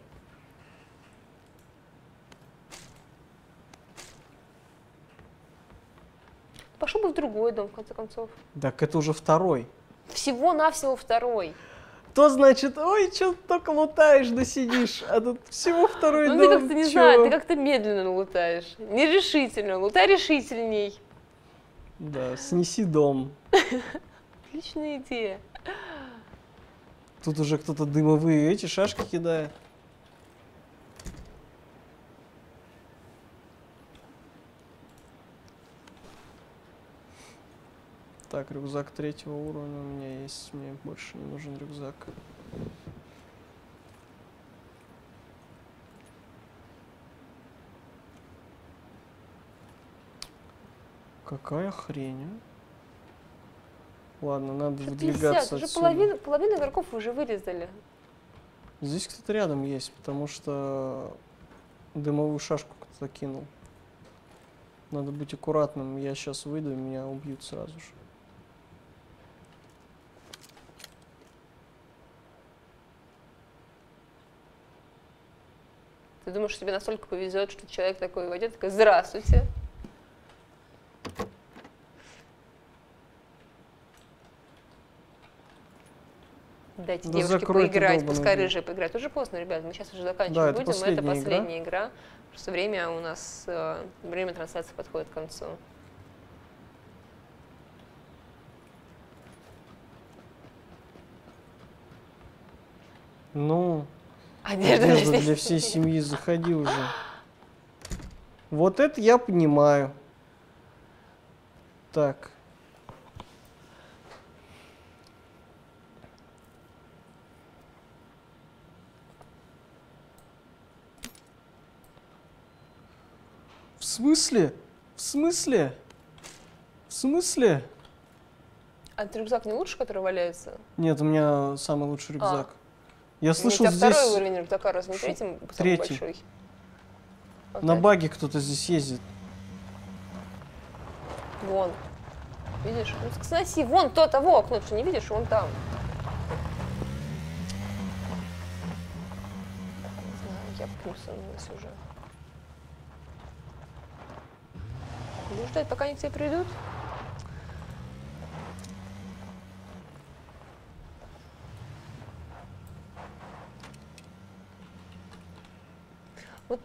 Пошел бы в другой дом, в конце концов. Так это уже второй. Всего-навсего второй. То значит, ой, чё ты только лутаешь да сидишь, а тут всего второй Ну ты дом, как-то не чё? знаю, ты как-то медленно лутаешь. Нерешительно, лутай решительней. Да, снеси дом. Отличная идея. Тут уже кто-то дымовые эти шашки кидает. Так, рюкзак третьего уровня у меня есть. Мне больше не нужен рюкзак. Какая хрень, а? Ладно, надо Уже выдвигаться 50, уже отсюда. половина, половину игроков уже вырезали. Здесь кто-то рядом есть, потому что дымовую шашку кто-то кинул. Надо быть аккуратным. Я сейчас выйду, меня убьют сразу же. Ты думаешь, тебе настолько повезет, что человек такой войдет, такой, здравствуйте. Дайте Да девушке поиграть, пускай дверь. рыжая поиграет. Уже поздно, ребят, мы сейчас уже Да, заканчивать это будем. Это последняя игра. последняя игра. Просто время у нас, э, время трансляции подходит к концу. Ну, Одежда, одежда для для всей семьи, заходи уже. Вот это я понимаю. Так. В смысле? В смысле? В смысле? А этот рюкзак не лучше, который валяется? Нет, у меня самый лучший рюкзак. Я слышал, тебя здесь второй уровень рюкзака, разве не Шу- третий большой? на Окей. баге кто-то здесь ездит. Вон. Видишь? Ну, сноси, вон то, того окно, ты что не видишь, вон там. Не знаю, я плюсанулась уже. Буду ждать, пока они к тебе придут. Вот,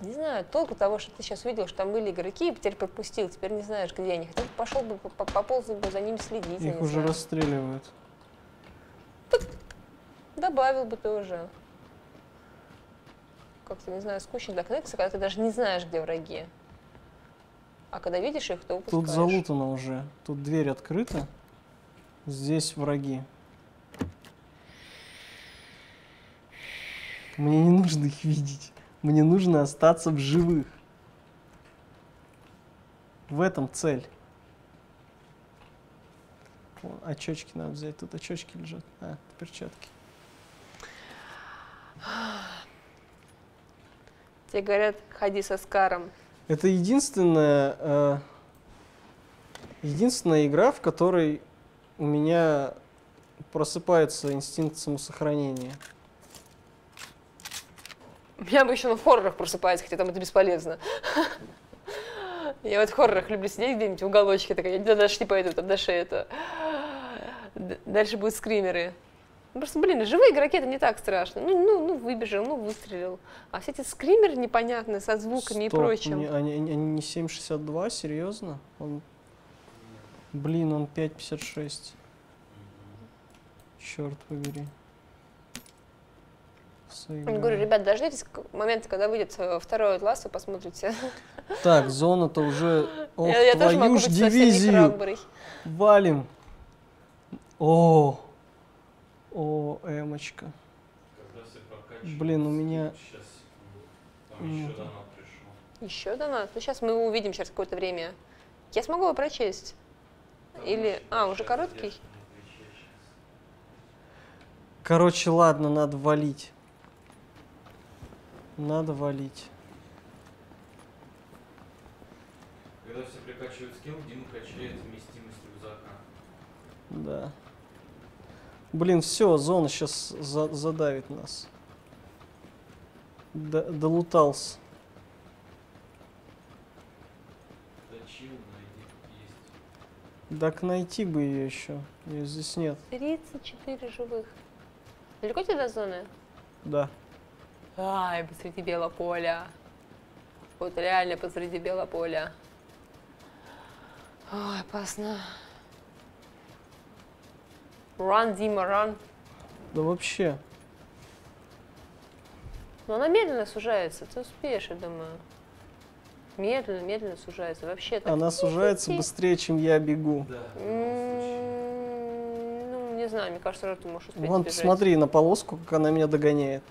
не знаю, толку того, что ты сейчас увидел, что там были игроки, и теперь пропустил, теперь не знаешь, где они. Хотя бы пошел бы, по- пополз бы за ними следить. Их уже знаю. расстреливают. Добавил бы тоже. Как-то, не знаю, скучно для Кнекса, когда ты даже не знаешь, где враги. А когда видишь их, то упускаешь. Тут залутано уже. Тут дверь открыта. Здесь враги. Мне не нужно их видеть. Мне нужно остаться в живых. В этом цель. О, очечки надо взять. Тут очечки лежат. А, перчатки. Тебе говорят, ходи со Скаром. Это единственная, э, единственная игра, в которой у меня просыпается инстинкт самосохранения. Меня обычно в хоррорах просыпается, хотя там это бесполезно. Я вот в хоррорах люблю сидеть где-нибудь в уголочке, такая, я дальше не пойду, там дальше это. Дальше будут скримеры. Ну, Просто, блин, живые игроки это не так страшно. Ну, ну, ну, выбежал, ну, выстрелил. А все эти скримеры непонятные, со звуками и Стоп, прочим. не- они, они- они не 7.62, серьезно? Он, блин, он 5.56. Черт побери. Я говорю, ребят, дождитесь момента, когда выйдет э, второй Атлас, вы посмотрите. Так, зона-то уже... Ох, я, я тоже могу быть дивизию! Валим! О! О, эмочка. Когда все прокачиваются, Блин, у меня- Сейчас, там еще донат пришел. Еще донат? Ну, сейчас мы его увидим через какое-то время. Я смогу его прочесть? Или- а, уже короткий? Короче, ладно, надо валить. Надо валить. Когда все прикачивают скилл, Дима качает вместимость рюкзака. Да. Блин, все, зона сейчас задавит нас. Д долутался. Точил, найди. Так найти бы ее еще. Ее здесь нет. 34 живых. Далеко тебе до зоны? Да. Ай, посреди белого поля. Вот реально посреди белого поля. Ой, опасно. Run, Дима, run. Да вообще. Но она медленно сужается, ты успеешь, я думаю. Медленно, медленно сужается. Вообще так. Она сужается быстрее, чем я бегу. Да. Ну, не знаю, мне кажется, что ты можешь успеть Вон, бежать. посмотри на полоску, как она меня догоняет.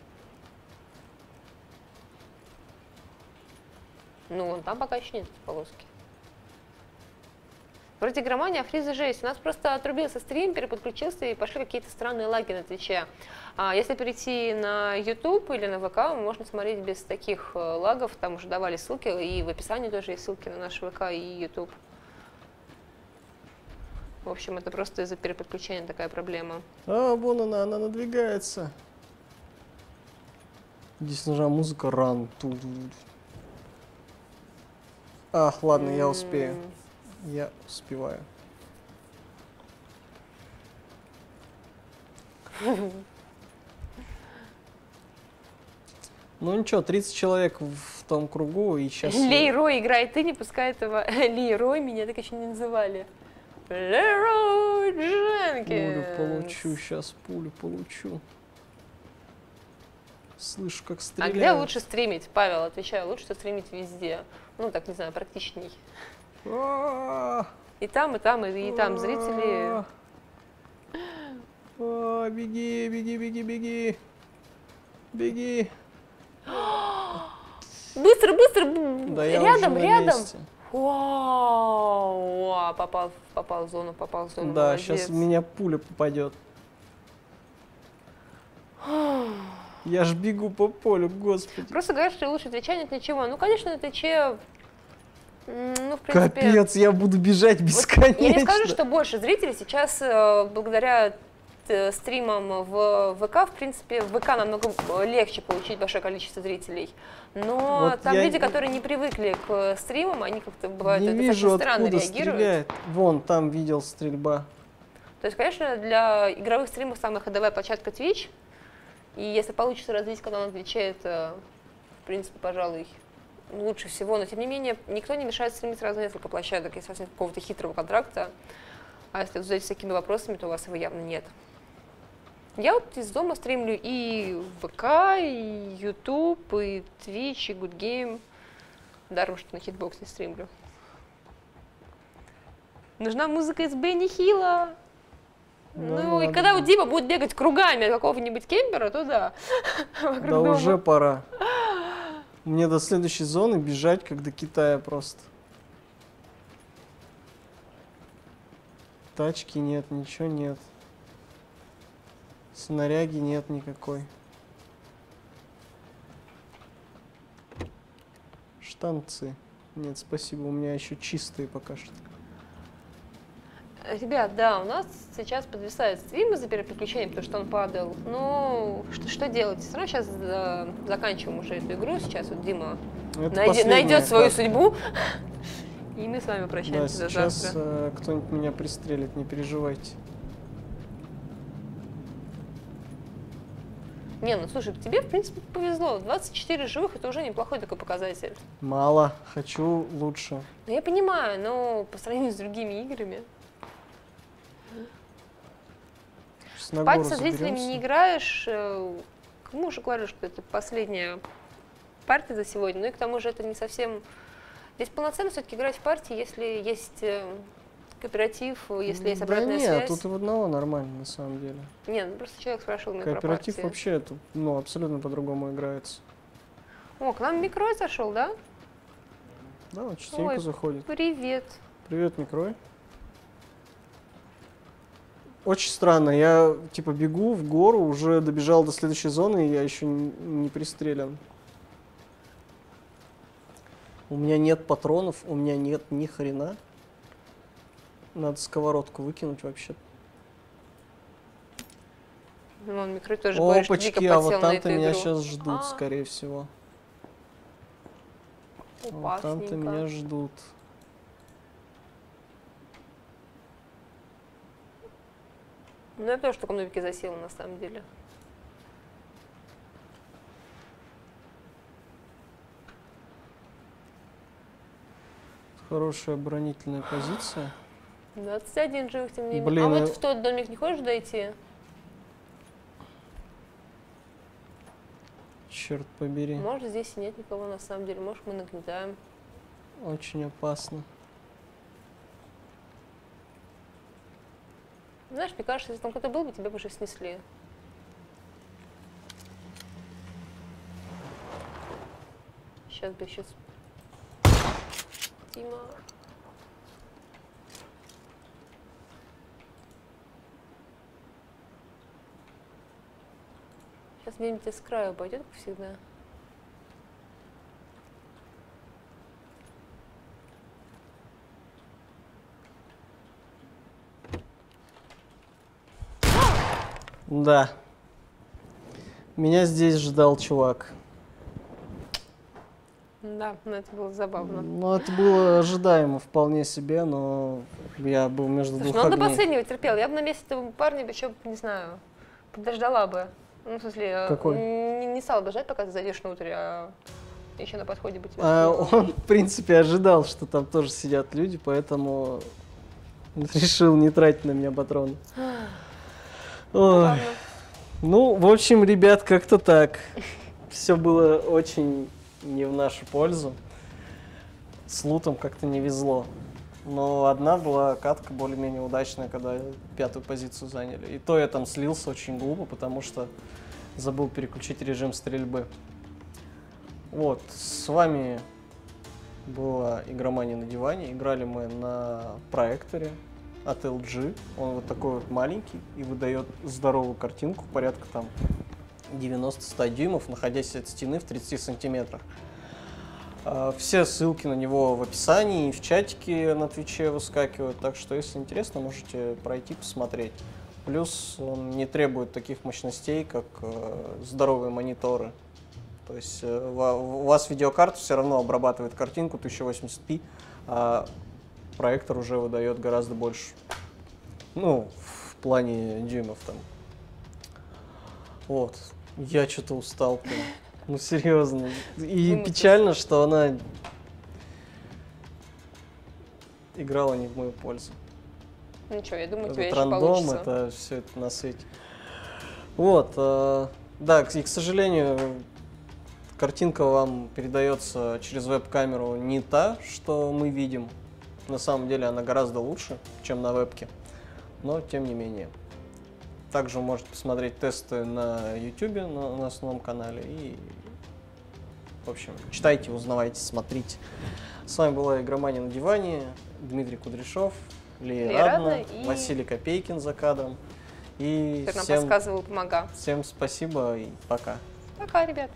Ну, вон там пока еще нет полоски. Вроде громания, а фризы жесть. У нас просто отрубился стрим, переподключился и пошли какие-то странные лаги на Твиче. А если перейти на YouTube или на ВК, можно смотреть без таких э, лагов. Там уже давали ссылки, и в описании тоже есть ссылки на наш ВК и YouTube. В общем, это просто из-за переподключения такая проблема. А, вон она, она надвигается. Здесь нужна музыка ран. Ах, ладно, я успею. Я успеваю. Ну ничего, 30 человек в том кругу, и сейчас... Лейрой играет, ты не пускай этого. Лейрой меня так еще не называли. Лерой Дженкинс. Пулю получу, сейчас пулю получу. Слышу, как А стреляют. где лучше стримить? Павел, отвечаю, лучше стримить везде. Ну, так, не знаю, практичней. А, И там, и там, и, и там зрители. а, а, Беги, беги, беги, беги. Беги. Быстро, быстро! Да рядом, рядом! Вау! Вау, Попал, попал в зону, попал в зону. Да, молодец. сейчас в меня пуля попадет. Я ж бегу по полю, господи. Просто говорят, что лучше Твича нет ничего. Ну, конечно, м, Ну, в принципе... Капец, я буду бежать Вот бесконечно. Я не скажу, что больше зрителей сейчас э, благодаря э, стримам в ВК, в принципе, в ВК намного э, легче получить большое количество зрителей. Но Вот там я люди, которые не привыкли к стримам, они как-то бывают Не достаточно вижу, странно реагируют. стреляет. Вон, там видел стрельба. То есть, конечно, для игровых стримов самая ходовая площадка Twitch. И если получится развить канал на Твиче, это, в принципе, пожалуй, лучше всего. Но, тем не менее, никто не мешает стримить сразу несколько площадок, если у вас нет какого-то хитрого контракта. А если вы задаетесь всякими вопросами, то у вас его явно нет. Я вот из дома стримлю и ВК, и YouTube, и Twitch, и GoodGame. Даром, что на Hitbox не стримлю. Нужна музыка из Бенни Хилла. Ну, Ну, и когда у Дима будет бегать кругами какого-нибудь кемпера, то да. Да уже пора. Мне до следующей зоны бежать, как до Китая просто. Тачки нет, ничего нет. Снаряги нет никакой. Штанцы. Нет, спасибо, у меня еще чистые пока что. Ребят, да, у нас сейчас подвисает стрим из-за переключения, потому что он падал. Ну, что, что делать? Все равно сейчас э, заканчиваем уже эту игру. Сейчас вот Дима Это найдет, свою карта. судьбу. И мы с вами Да, прощаемся до сейчас завтра. э, кто-нибудь меня пристрелит, не переживайте. Не, ну слушай, тебе, в принципе, повезло. 24 живых это уже неплохой такой показатель. Мало, хочу лучше. Ну, я понимаю, но по сравнению с другими играми. Сейчас на Пати гору со зрителями не играешь. э, Кому уже говорю, что это последняя партия за сегодня. Ну и к тому же это не совсем... Здесь полноценно все-таки играть в партии, если есть э, кооператив, если есть да обратная нет, связь. тут и в одного нормально, на самом деле. Нет, ну просто человек спрашивал меня про Кооператив партии. вообще тут, ну, абсолютно по-другому играется. О, к нам Микрой зашел, да? Да, он частенько Ой. заходит. Привет. Привет, Микрой. Очень странно, я типа бегу в гору, уже добежал до следующей зоны, и я еще не, пристрелен. У меня нет патронов, у меня нет ни хрена. Надо сковородку выкинуть вообще. Ну, он микро тоже Опачки, а вот там-то меня игру. сейчас ждут, А. скорее всего. Вот там-то меня ждут. Ну, я тоже только нубики засела, на самом деле. Хорошая оборонительная позиция. 21 живых, тем не менее. Блин, а вот э- в тот домик не хочешь дойти? Черт побери. Может, здесь и нет никого, на самом деле. Может, мы нагнетаем. Очень опасно. Знаешь, мне кажется, если там кто-то был бы, тебя бы уже снесли. Сейчас бы сейчас. Дима. Сейчас где-нибудь с краю пойдет, как всегда. Да. Меня здесь ждал чувак. Да, но это было забавно. Ну, это было ожидаемо вполне себе, но я был между Слушай, двух ну он до огней. последнего терпел. Я бы на месте этого парня еще, не знаю, подождала бы. Ну, в смысле, э, Какой? Не, не стала бы ждать, пока ты зайдешь внутрь, а еще на подходе бы тебя А он, в принципе, ожидал, что там тоже сидят люди, поэтому решил не тратить на меня патроны. Ой. Ну, в общем, ребят, как-то так. Все было очень не в нашу пользу. С лутом как-то не везло. Но одна была катка более-менее удачная, когда пятую позицию заняли. И то я там слился очень глупо, потому что забыл переключить режим стрельбы. Вот, с вами была игромания на диване. Играли мы на проекторе от LG. Он вот такой вот маленький и выдает здоровую картинку, порядка там 90-100 дюймов, находясь от стены в 30 сантиметрах. А, Все ссылки на него в описании и в чатике на Твиче выскакивают, так что, если интересно, можете пройти посмотреть. Плюс он не требует таких мощностей, как э, здоровые мониторы. То есть э, у вас видеокарта все равно обрабатывает картинку 1080p, а проектор уже выдает гораздо больше. Ну, в плане дюймов там. Вот. Я что-то устал прям. Ну, серьезно. И Вымучился. печально, что она играла не в мою пользу. Ну Ничего, я думаю, тебя Этот еще рандом, получится. это все это на свете. Вот, э, да, и, к сожалению, картинка вам передается через веб-камеру не та, что мы видим. На самом деле она гораздо лучше, чем на вебке, но тем не менее. Также можете посмотреть тесты на YouTube, на, на основном канале. И, в общем, читайте, узнавайте, смотрите. С вами была Игромания на диване. Дмитрий Кудряшов, Лия Лия Радна, Радна и- Василий Копейкин за кадром. И Который нам всем, подсказывал, помогал. всем спасибо и пока. Пока, ребят.